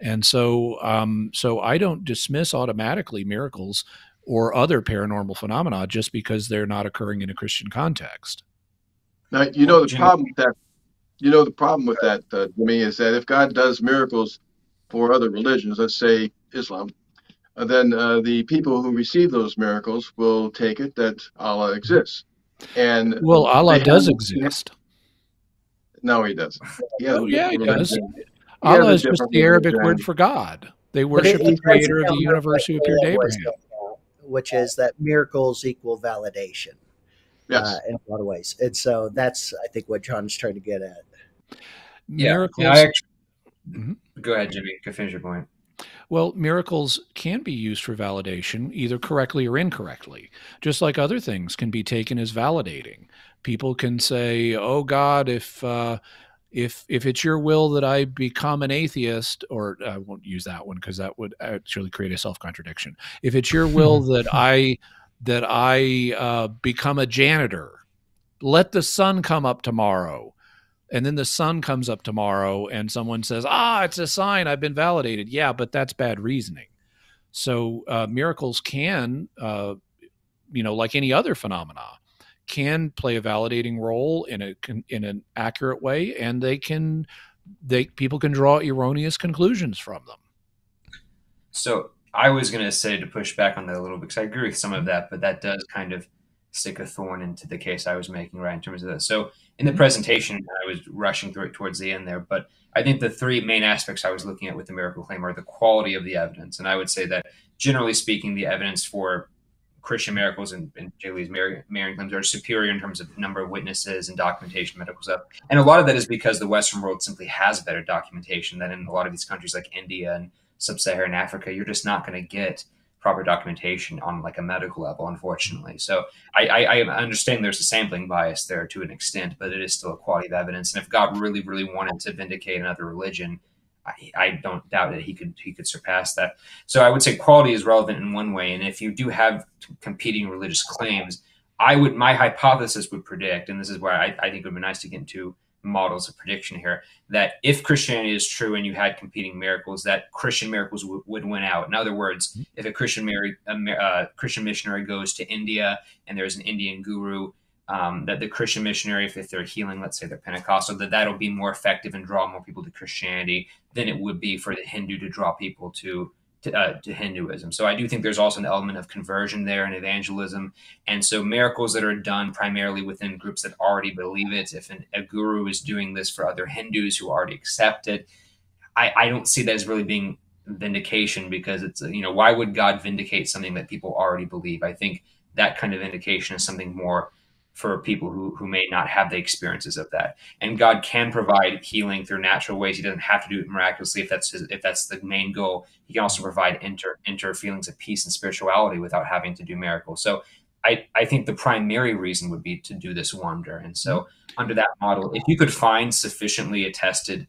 And so, um, so I don't dismiss automatically miracles or other paranormal phenomena just because they're not occurring in a Christian context. Now, you know the problem with that. You know the problem with that, uh, Jimmy, is that if God does miracles for other religions, let's say Islam, then uh, the people who receive those miracles will take it that Allah exists. And well, Allah does have, exist. No, he doesn't. He oh, yeah, he does. Allah is just the Arabic religion. word for God. They worship the creator of the universe who appeared to Abraham. Which is that miracles equal validation. Yes. Uh, in a lot of ways. And so that's, I think, what John's trying to get at. Yeah. Miracles. Yeah, actually, mm-hmm. Go ahead, Jimmy. Can finish your point. Well, miracles can be used for validation, either correctly or incorrectly, just like other things can be taken as validating. People can say, "Oh God, if uh, if if it's your will that I become an atheist," or I won't use that one because that would actually create a self contradiction. If it's your will that I that I uh, become a janitor, let the sun come up tomorrow and then the sun comes up tomorrow and someone says ah it's a sign. I've been validated. Yeah but that's bad reasoning. So uh, miracles can uh, you know like any other phenomena can play a validating role in a in an accurate way and they can they people can draw erroneous conclusions from them. So i was going to say to push back on that a little bit because i agree with some of that but that does kind of stick a thorn into the case i was making right in terms of this so in the mm-hmm. presentation, I was rushing through it towards the end there, but I think the three main aspects I was looking at with the miracle claim are the quality of the evidence. And I would say that generally speaking, the evidence for Christian miracles and, and J. Marian claims are superior in terms of number of witnesses and documentation, medical stuff. And a lot of that is because the Western world simply has better documentation than in a lot of these countries like India and sub-Saharan Africa. You're just not going to get proper documentation on like a medical level, unfortunately. So I, I, I, understand there's a sampling bias there to an extent, but it is still a quality of evidence. And if God really, really wanted to vindicate another religion, I, I don't doubt that he could he could surpass that. So I would say quality is relevant in one way, and if you do have competing religious claims, I would my hypothesis would predict, and this is where I, I think it would be nice to get into models of prediction here that if Christianity is true and you had competing miracles, that Christian miracles w- would win out. In other words, mm-hmm. if a Christian Mary, a, uh, Christian missionary goes to India and there's an Indian guru, um, that the Christian missionary, if, if they're healing, let's say they're Pentecostal, that that'll be more effective and draw more people to Christianity than it would be for the Hindu to draw people to to, uh, to, Hinduism. So I do think there's also an element of conversion there and evangelism. And so miracles that are done primarily within groups that already believe it, if an, a guru is doing this for other Hindus who already accept it, I, I don't see that as really being vindication because it's, you know, why would God vindicate something that people already believe? I think that kind of vindication is something more for people who, who may not have the experiences of that. And God can provide healing through natural ways. He doesn't have to do it miraculously if that's his, if that's the main goal. He can also provide inter inter feelings of peace and spirituality without having to do miracles. So I, I think the primary reason would be to do this wonder. And so under that model, if you could find sufficiently attested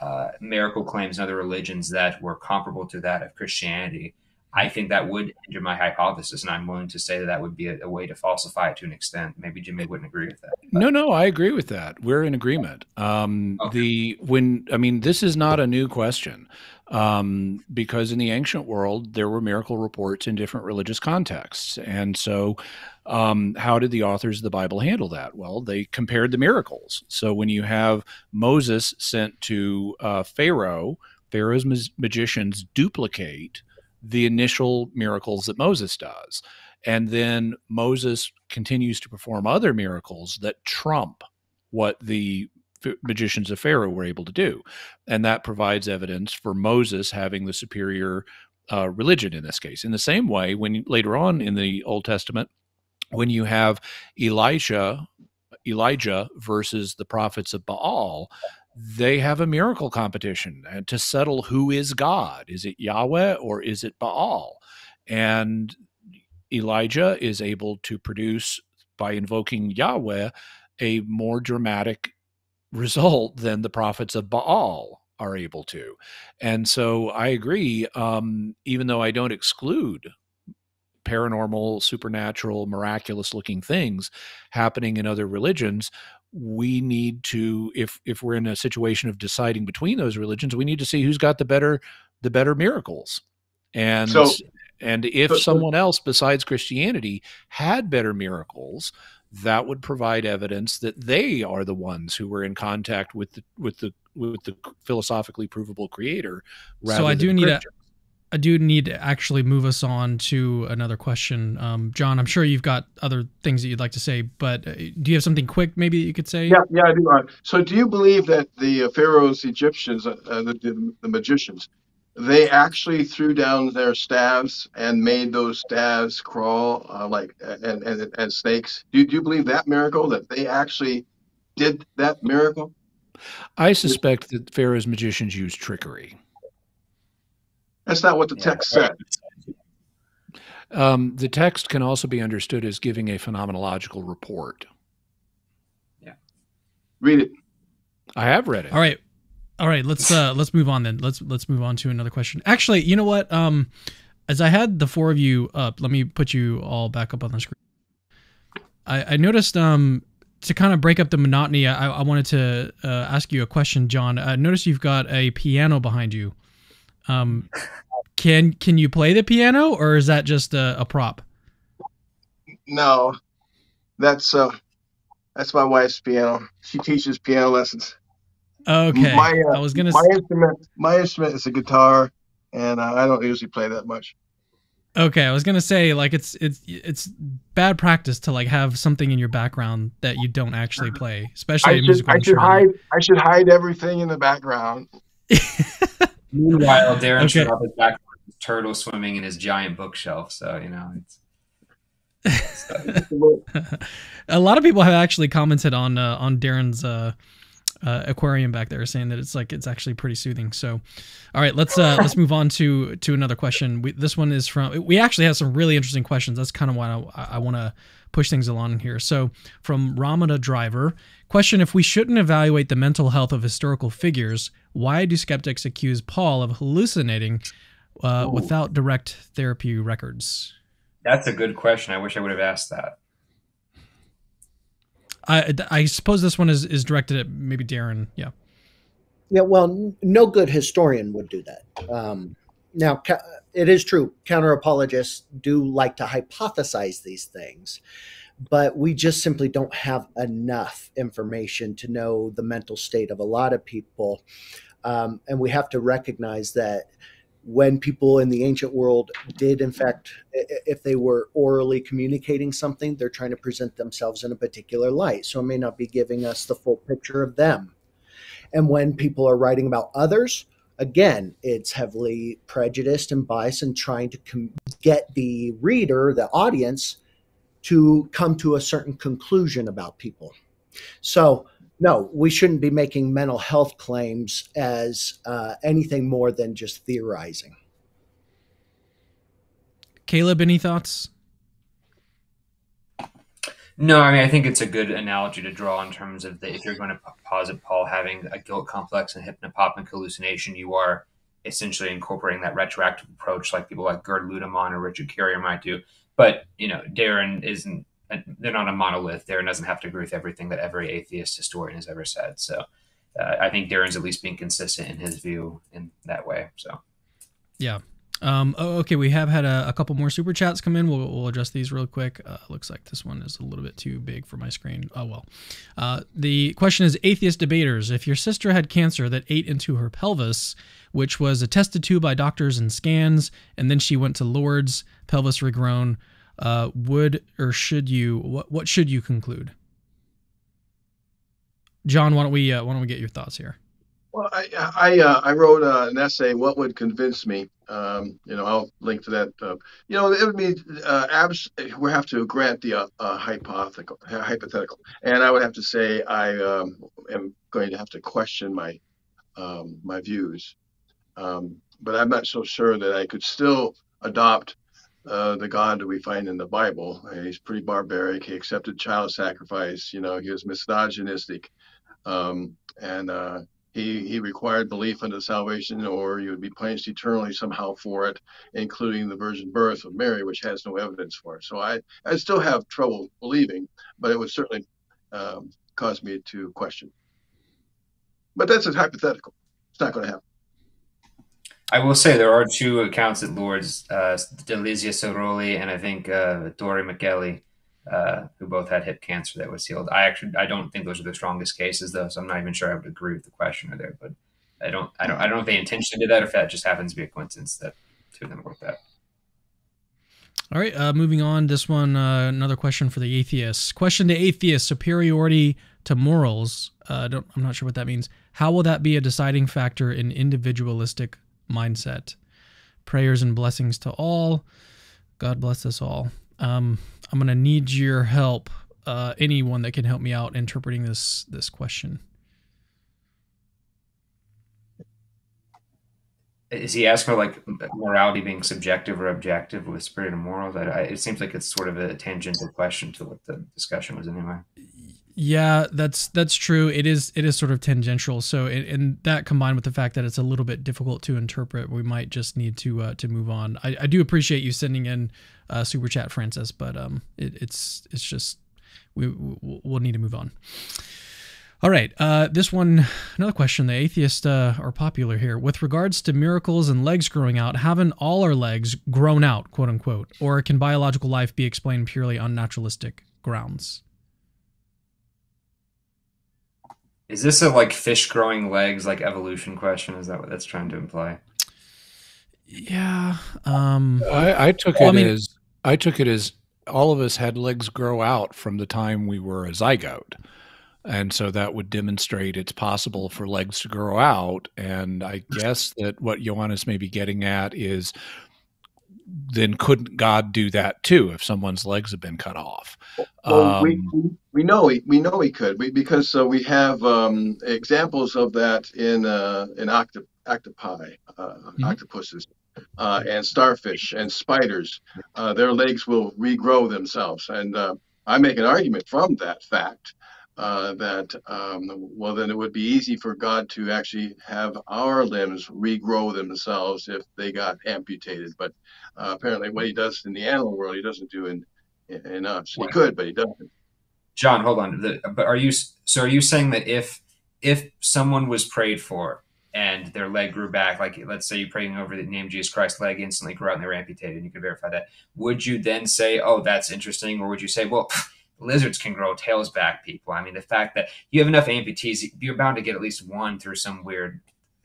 uh, miracle claims in other religions that were comparable to that of Christianity, I think that would enter my hypothesis, and I'm willing to say that that would be a, a, way to falsify it to an extent. Maybe Jimmy wouldn't agree with that. But. No, no, I agree with that. We're in agreement. Um, okay. The when I mean, this is not a new question um, because in the ancient world there were miracle reports in different religious contexts, and so um, how did the authors of the Bible handle that? Well, they compared the miracles. So when you have Moses sent to uh, Pharaoh, Pharaoh's ma- magicians duplicate the initial miracles that Moses does. And then Moses continues to perform other miracles that trump what the magicians of Pharaoh were able to do. And that provides evidence for Moses having the superior uh, religion in this case. In the same way, when later on in the Old Testament, when you have Elijah, Elijah versus the prophets of Baal, they have a miracle competition uh, to settle who is God. Is it Yahweh or is it Baal? And Elijah is able to produce, by invoking Yahweh, a more dramatic result than the prophets of Baal are able to. And so I agree, um, even though I don't exclude paranormal, supernatural, miraculous looking things happening in other religions, we need to if if we're in a situation of deciding between those religions we need to see who's got the better the better miracles. And so, and if but, someone else besides christianity had better miracles that would provide evidence that they are the ones who were in contact with the with the with the philosophically provable creator so i do need a I do need to actually move us on to another question. Um, John, I'm sure you've got other things that you'd like to say, but uh, do you have something quick maybe that you could say? Yeah, yeah, I do. Uh, so, do you believe that the uh, Pharaoh's Egyptians, uh, uh, the, the, magicians, they actually threw down their staves and made those staves crawl uh, like and, and and snakes? Do you, do you believe that miracle that they actually did that miracle? I suspect that Pharaoh's magicians used trickery. That's not what the text said. Um, the text can also be understood as giving a phenomenological report. Yeah. Read it. I have read it. All right. All right, let's uh let's move on then. Let's let's move on to another question. Actually, you know what? Um as I had the four of you up, let me put you all back up on the screen. I, I noticed um to kind of break up the monotony, I, I wanted to uh, ask you a question, John. I noticed you've got a piano behind you. Um, can can you play the piano, or is that just a, a prop? No, that's uh, that's my wife's piano. She teaches piano lessons. Okay, my, uh, I was gonna. My instrument, my instrument is a guitar, and uh, I don't usually play that much. Okay, I was gonna say like it's it's it's bad practice to like have something in your background that you don't actually play, especially I should, I should hide I should hide everything in the background. Meanwhile, Darren okay. up his back turtle swimming in his giant bookshelf. So you know, it's. a lot of people have actually commented on uh, on Darren's uh, uh, aquarium back there, saying that it's like it's actually pretty soothing. So, all right, let's uh, let's move on to to another question. We, this one is from. We actually have some really interesting questions. That's kind of why I, I want to push things along here. So, from Ramada Driver, question: If we shouldn't evaluate the mental health of historical figures, why do skeptics accuse Paul of hallucinating uh, without direct therapy records? That's a good question. I wish I would have asked that. I I suppose this one is is directed at maybe Darren. Yeah. Yeah. Well, no good historian would do that. Um, now, it is true. Counter apologists do like to hypothesize these things, but we just simply don't have enough information to know the mental state of a lot of people. Um, and we have to recognize that when people in the ancient world did, in fact, if they were orally communicating something, they're trying to present themselves in a particular light. So it may not be giving us the full picture of them. And when people are writing about others, again, it's heavily prejudiced and biased and trying to com- get the reader, the audience, to come to a certain conclusion about people. So, no, we shouldn't be making mental health claims as uh, anything more than just theorizing. Caleb, any thoughts? No, I mean I think it's a good analogy to draw in terms of the, if you're going to posit Paul having a guilt complex and hypnopompic hallucination, you are essentially incorporating that retroactive approach, like people like Gerd Ludemann or Richard Carrier might do. But you know, Darren isn't. They're not a monolith. Darren doesn't have to agree with everything that every atheist historian has ever said. So, uh, I think Darren's at least being consistent in his view in that way. So, yeah, um, oh, okay, we have had a, a, couple more super chats come in. We'll, we'll adjust these real quick. Uh, looks like this one is a little bit too big for my screen. Oh well. Uh, the question is: Atheist debaters, if your sister had cancer that ate into her pelvis, which was attested to by doctors and scans, and then she went to Lourdes, pelvis regrown, uh, would or should you? What what should you conclude? John, why don't we uh, why don't we get your thoughts here? Well, I I, uh, I wrote uh, an essay. What would convince me? Um, you know, I'll link to that. Uh, you know, it would be uh, abs- we have to grant the uh, hypothetical, hypothetical, and I would have to say I um, am going to have to question my um, my views. Um, but I'm not so sure that I could still adopt uh, the God that we find in the Bible. He's pretty barbaric. He accepted child sacrifice. You know, he was misogynistic, um, and uh, he he required belief unto salvation, or you would be punished eternally somehow for it, including the virgin birth of Mary, which has no evidence for it. So I I still have trouble believing, but it would certainly um, cause me to question. But that's a hypothetical. It's not going to happen. I will say there are two accounts at Lourdes, uh, Delizia Cirolli and I think uh, Dori Micheli, uh, who both had hip cancer that was healed. I actually I don't think those are the strongest cases though, so I'm not even sure I would agree with the questioner there. But I don't I don't I don't know if they intentionally did that or if that just happens to be a coincidence that two of them worked out. All right, uh, moving on. This one, uh, another question for the atheists. Question to atheists: Superiority to morals. Uh, I'm not sure what that means. How will that be a deciding factor in individualistic mindset? Prayers and blessings to all. God bless us all. Um, I'm gonna need your help. Uh, anyone that can help me out interpreting this this question. Is he asking like morality being subjective or objective with spirit and morals? I, I, it seems like it's sort of a tangential question to what the discussion was anyway. Yeah, that's that's true. It is it is sort of tangential. So and that combined with the fact that it's a little bit difficult to interpret, we might just need to uh, to move on. I, I do appreciate you sending in uh, super chat, Francis, but um, it, it's it's just we we'll need to move on. All right, uh, this one, another question. The atheists uh, are popular here. With regards to miracles and legs growing out, haven't all our legs grown out, quote unquote, or can biological life be explained purely on naturalistic grounds? Is this a like fish growing legs like evolution question? Is that what that's trying to imply? Yeah. Um I, I took well, it I mean, as I took it as all of us had legs grow out from the time we were a zygote. And so that would demonstrate it's possible for legs to grow out. And I guess that what Johannes may be getting at is then couldn't God do that too if someone's legs have been cut off? Well, um, we, we know he, we know he could we, because uh, we have um, examples of that in uh, in octop- octopi, uh, mm-hmm. octopuses, uh, and starfish and spiders. Uh, their legs will regrow themselves, and uh, I make an argument from that fact. that um, well, then it would be easy for God to actually have our limbs regrow themselves if they got amputated. But apparently, what He does in the animal world, He doesn't do in in us. He could, but He doesn't. John, hold on. The, but are you so? Are you saying that if if someone was prayed for and their leg grew back, like let's say you're praying over the name Jesus Christ, leg instantly grew out and they were amputated, and you could verify that, would you then say, "Oh, that's interesting," or would you say, "Well"? lizards can grow tails back people i mean the fact that you have enough amputees you're bound to get at least one through some weird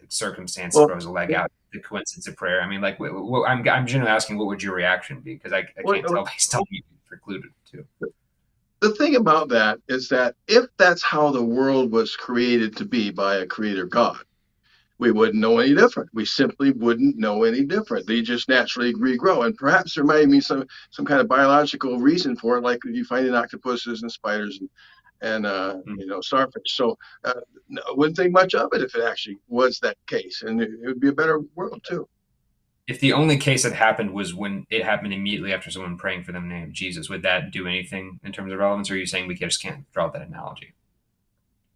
circumstance well, grows a leg out the coincidence of prayer i mean like i'm, I'm generally asking what would your reaction be because i, I can't well, tell based on you precluded too the thing about that is that if that's how the world was created to be by a creator God, we wouldn't know any different. We simply wouldn't know any different. They just naturally regrow. And perhaps there might be some some kind of biological reason for it, like you find in octopuses and spiders and and uh, mm-hmm. you know starfish. So uh, I wouldn't think much of it if it actually was that case, and it, it would be a better world too. If the only case that happened was when it happened immediately after someone praying for them in the name of Jesus, would that do anything in terms of relevance? Or are you saying we just can't draw that analogy?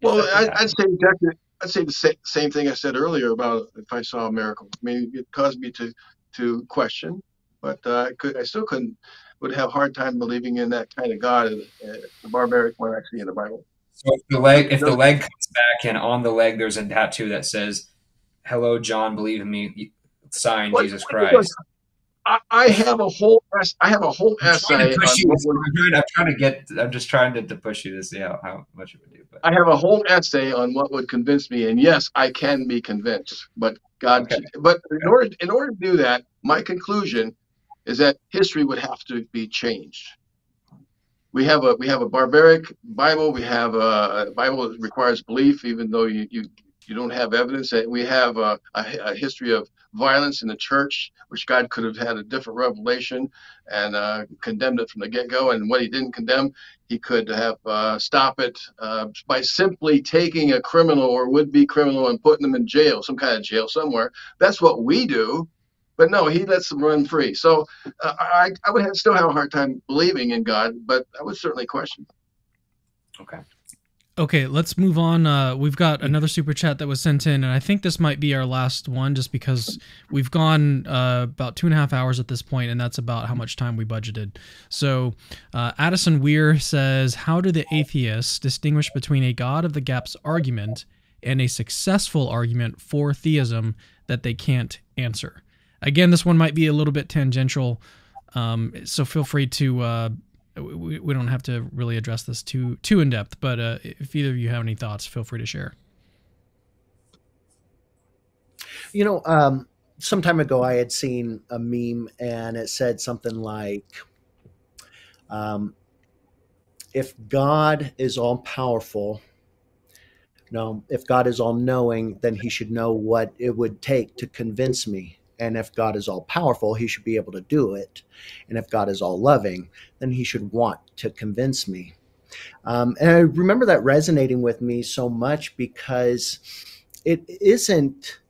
Well, I, would say exactly. I'd say the same, same thing I said earlier about if I saw a miracle. I mean, it caused me to to question, but uh, I could I still couldn't would have a hard time believing in that kind of God, uh, the barbaric one actually in the Bible. So if the leg if the leg comes back and on the leg there's a tattoo that says, "Hello, John, believe in me," sign what, Jesus Christ. I, I have a whole I have a whole essay. I'm trying, I'm trying to get. I'm just trying to, to push you to see how, how much it would do. But. I have a whole essay on what would convince me, and yes, I can be convinced. But God, okay. but in order in order to do that, my conclusion is that history would have to be changed. We have a we have a barbaric Bible. We have a, a Bible that requires belief, even though you, you you don't have evidence. That we have a, a, a history of violence in the church, which God could have had a different revelation and uh, condemned it from the get go. And what he didn't condemn, he could have uh, stopped it uh, by simply taking a criminal or would be criminal and putting them in jail, some kind of jail somewhere. That's what we do. But no, he lets them run free. So uh, I, I would have, still have a hard time believing in God, but I would certainly question. Okay. Okay, let's move on. Uh, we've got another super chat that was sent in, and I think this might be our last one just because we've gone uh, about two and a half hours at this point, and that's about how much time we budgeted. So, uh, Addison Weir says How do the atheists distinguish between a God of the Gaps argument and a successful argument for theism that they can't answer? Again, this one might be a little bit tangential, um, so feel free to uh, we, we don't have to really address this too too in depth, but uh, if either of you have any thoughts, feel free to share. You know, um, some time ago, I had seen a meme, and it said something like, um, "If God is all powerful." No, if God is all knowing, then he should know what it would take to convince me and if God is all powerful, he should be able to do it. And if God is all loving, then he should want to convince me. Um, and I remember that resonating with me so much because it isn't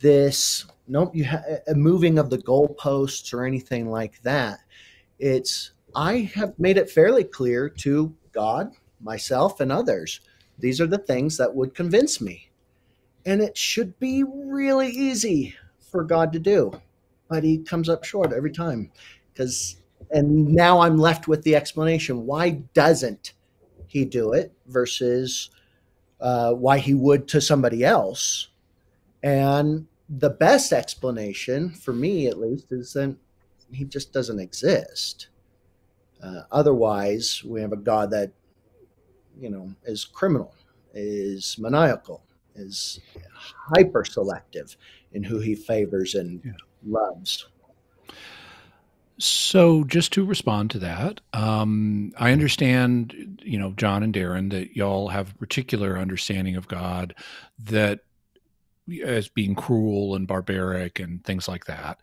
this, nope, you a moving of the goalposts or anything like that. It's, I have made it fairly clear to God, myself, and others. These are the things that would convince me. And it should be really easy for God to do, but he comes up short every time. Because, and now I'm left with the explanation why doesn't he do it versus uh, why he would to somebody else? And the best explanation, for me at least, is that he just doesn't exist. Uh, otherwise, we have a God that, you know, is criminal, is maniacal, is hyper selective, in who he favors and yeah. loves. So, just to respond to that, um, I understand, you know, John and Darren, that y'all have a particular understanding of God that as being cruel and barbaric and things like that.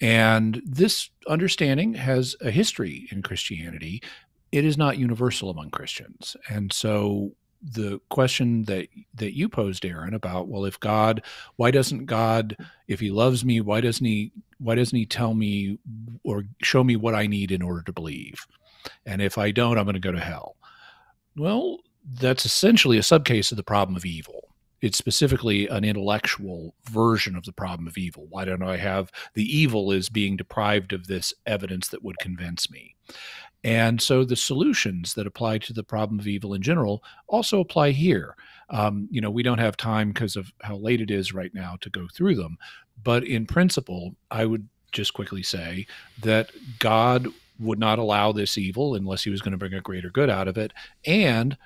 And this understanding has a history in Christianity. It is not universal among Christians. And so the question that that you posed Darren about well if god why doesn't god if he loves me why doesn't he why doesn't he tell me or show me what i need in order to believe? And if i don't i'm going to go to hell. Well that's essentially a subcase of the problem of evil. It's specifically an intellectual version of the problem of evil. Why don't i have the evil is being deprived of this evidence that would convince me and so the solutions that apply to the problem of evil in general also apply here. Um, you know, we don't have time because of how late it is right now to go through them. But in principle, I would just quickly say that God would not allow this evil unless he was going to bring a greater good out of it. And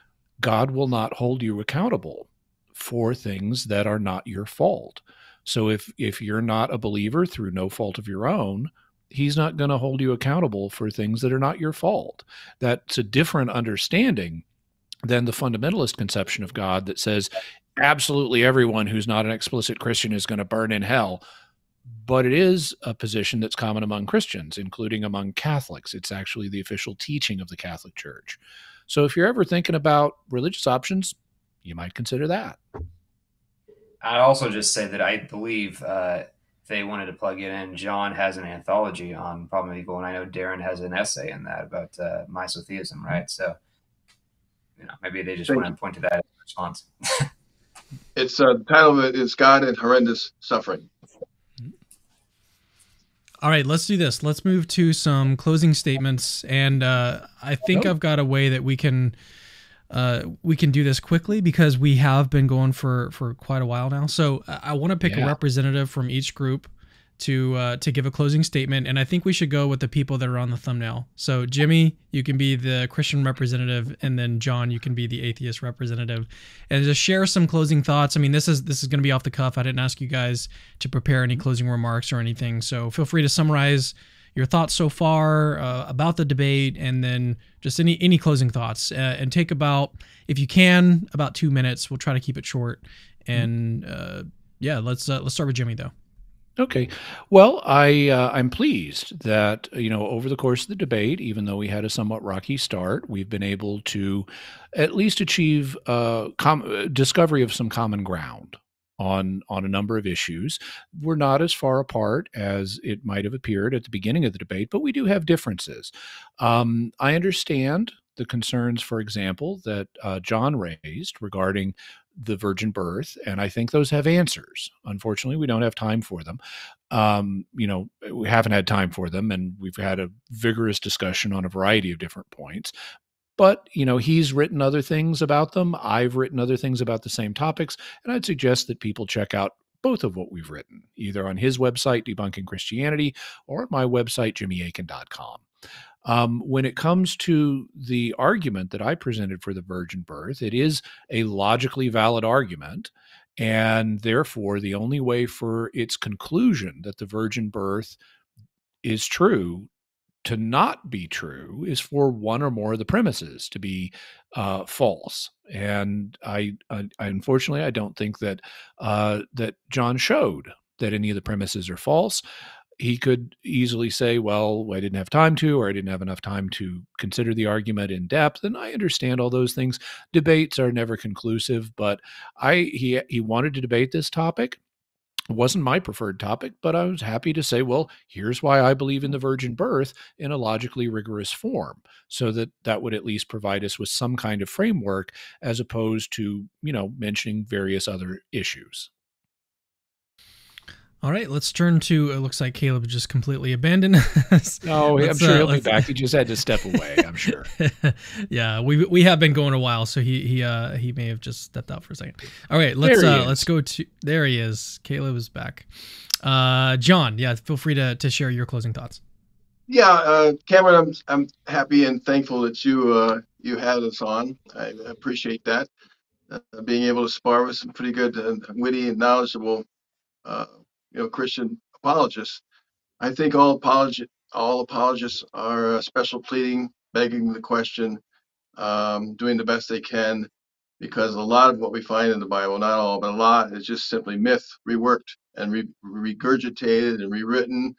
God will not hold you accountable for things that are not your fault. So if if you're not a believer through no fault of your own, he's not going to hold you accountable for things that are not your fault. That's a different understanding than the fundamentalist conception of God that says absolutely everyone who's not an explicit Christian is going to burn in hell. But it is a position that's common among Christians, including among Catholics. It's actually the official teaching of the Catholic Church. So if you're ever thinking about religious options, you might consider that. I'd also just say that I believe uh, they wanted to plug it in, John has an anthology on Problem of Evil, and I know Darren has an essay in that about uh, misotheism, right? So, you know, maybe they just Thank want you. to point to that as a response. it's uh, the title of it is God and Horrendous Suffering. All right, let's do this. Let's move to some closing statements, and uh, I think nope. I've got a way that we can uh, we can do this quickly because we have been going for for quite a while now. So uh, I want to pick yeah. a representative from each group to uh, to give a closing statement, and I think we should go with the people that are on the thumbnail. So Jimmy, you can be the Christian representative, and then John, you can be the atheist representative, and just share some closing thoughts. I mean, this is this is going to be off the cuff. I didn't ask you guys to prepare any closing remarks or anything, so feel free to summarize your thoughts so far uh, about the debate, and then just any any closing thoughts, uh, and take about if you can about two minutes. We'll try to keep it short, and uh, yeah, let's uh, let's start with Jimmy though. Okay. Well, I uh, I'm pleased that you know over the course of the debate, even though we had a somewhat rocky start, we've been able to at least achieve uh, com- discovery of some common ground on on a number of issues. We're not as far apart as it might have appeared at the beginning of the debate, but we do have differences. Um, I understand the concerns, for example, that uh, John raised regarding the virgin birth, and I think those have answers. Unfortunately, we don't have time for them. Um, you know, we haven't had time for them, and we've had a vigorous discussion on a variety of different points. But you know, he's written other things about them. I've written other things about the same topics, and I'd suggest that people check out both of what we've written, either on his website, Debunking Christianity, or at my website, jimmyakin.com. Um, when it comes to the argument that I presented for the virgin birth, it is a logically valid argument. And therefore, the only way for its conclusion that the virgin birth is true to not be true is for one or more of the premises to be uh, false. And I, I, unfortunately, I don't think that uh, that John showed that any of the premises are false he could easily say, well, I didn't have time to, or I didn't have enough time to consider the argument in depth. And I understand all those things. Debates are never conclusive, but I he he wanted to debate this topic. Wasn't my preferred topic, but I was happy to say, well, here's why I believe in the virgin birth in a logically rigorous form, so that that would at least provide us with some kind of framework as opposed to, you know, mentioning various other issues. All right, let's turn to. It looks like Caleb just completely abandoned us. No, I'm sure uh, he'll be back. He just had to step away. I'm sure. yeah, we we have been going a while, so he he uh he may have just stepped out for a second. All right, let's uh let's go to. There he is. Caleb is back. Uh, John, yeah, feel free to to share your closing thoughts. Yeah, uh, Cameron, I'm I'm happy and thankful that you uh you had us on. I appreciate that. Uh, being able to spar with some pretty good, and witty, and knowledgeable. Uh, you know Christian apologists. I think all apologi- all apologists are uh, special pleading, begging the question, um, doing the best they can, because a lot of what we find in the Bible, not all, but a lot, is just simply myth, reworked and re- regurgitated and rewritten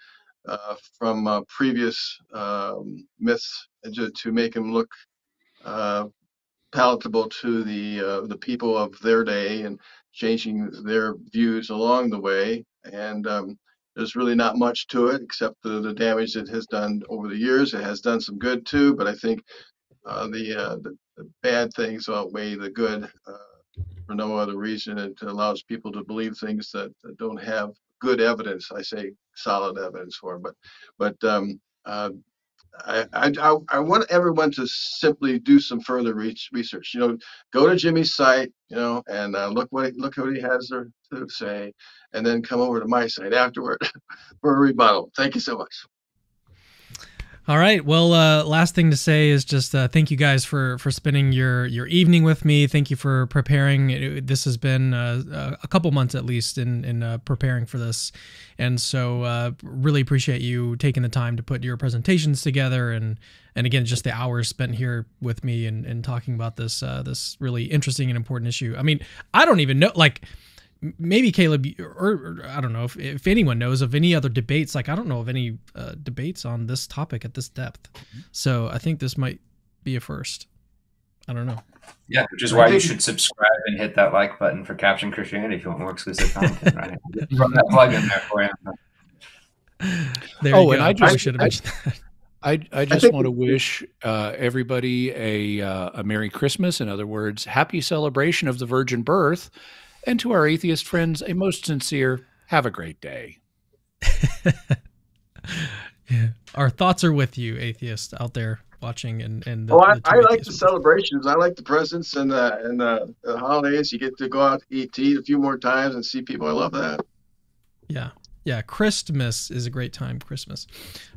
uh, from uh, previous um, myths to, to, make them look uh, palatable to the uh, the people of their day and changing their views along the way. And um, there's really not much to it except the, the damage it has done over the years. It has done some good too, but I think uh, the, uh, the, the bad things outweigh the good uh, for no other reason. It allows people to believe things that, that don't have good evidence. I say solid evidence for, but but um, uh, I, I, I want everyone to simply do some further research. You know, go to Jimmy's site, you know, and uh, look what look what he has to say, and then come over to my site afterward for a rebuttal. Thank you so much. All right. Well, uh, last thing to say is just uh, thank you guys for for spending your your evening with me. Thank you for preparing. This has been uh, a couple months at least in in uh, preparing for this, and so uh, really appreciate you taking the time to put your presentations together and and again just the hours spent here with me and, and talking about this uh, this really interesting and important issue. I mean, I don't even know like maybe Caleb or, or, I don't know if, if anyone knows of any other debates. Like I don't know of any uh, debates on this topic at this depth. So I think this might be a first. I don't know. Yeah, which is why you should subscribe and hit that like button for Capturing Christianity if you want more exclusive content. Right? Run that plug in there for you. There oh, you and go. I just I should have mentioned that. I, I just I want to wish uh, everybody a uh, a Merry Christmas. In other words, happy celebration of the virgin birth and to our atheist friends, a most sincere have a great day. yeah. Our thoughts are with you, atheists out there watching and and the, oh, I, I like the celebrations. I like the presents and the and the, the, holidays. You get to go out eat, eat a few more times and see people. I love that. Yeah, yeah. Christmas is a great time. Christmas.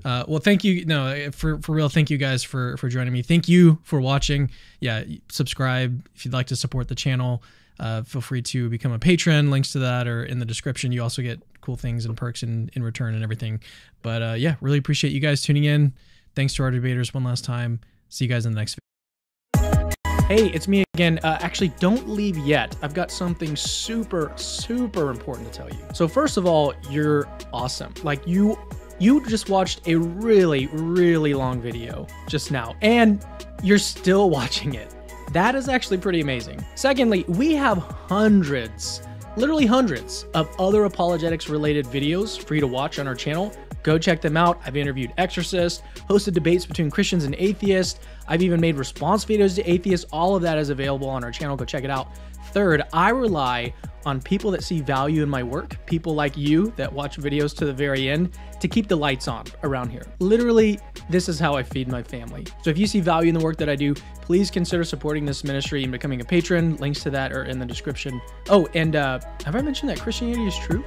Uh, well, thank you. No, for for real. Thank you guys for for joining me. Thank you for watching. Yeah, subscribe if you'd like to support the channel uh, feel free to become a patron. Links to that are in the description. You also get cool things and perks in, in return and everything. But uh, yeah, really appreciate you guys tuning in. Thanks to our debaters one last time. See you guys in the next video. Hey, it's me again. Uh, actually, don't leave yet. I've got something super, super important to tell you. So first of all, you're awesome. Like you, you just watched a really, really long video just now, and you're still watching it. That is actually pretty amazing. Secondly, we have hundreds, literally hundreds, of other apologetics related videos for you to watch on our channel. Go check them out. I've interviewed exorcists, hosted debates between Christians and atheists. I've even made response videos to atheists. All of that is available on our channel. Go check it out. Third, I rely on people that see value in my work, people like you that watch videos to the very end, to keep the lights on around here. Literally, this is how I feed my family. So if you see value in the work that I do, please consider supporting this ministry and becoming a patron. Links to that are in the description. Oh, and uh, have I mentioned that Christianity is true?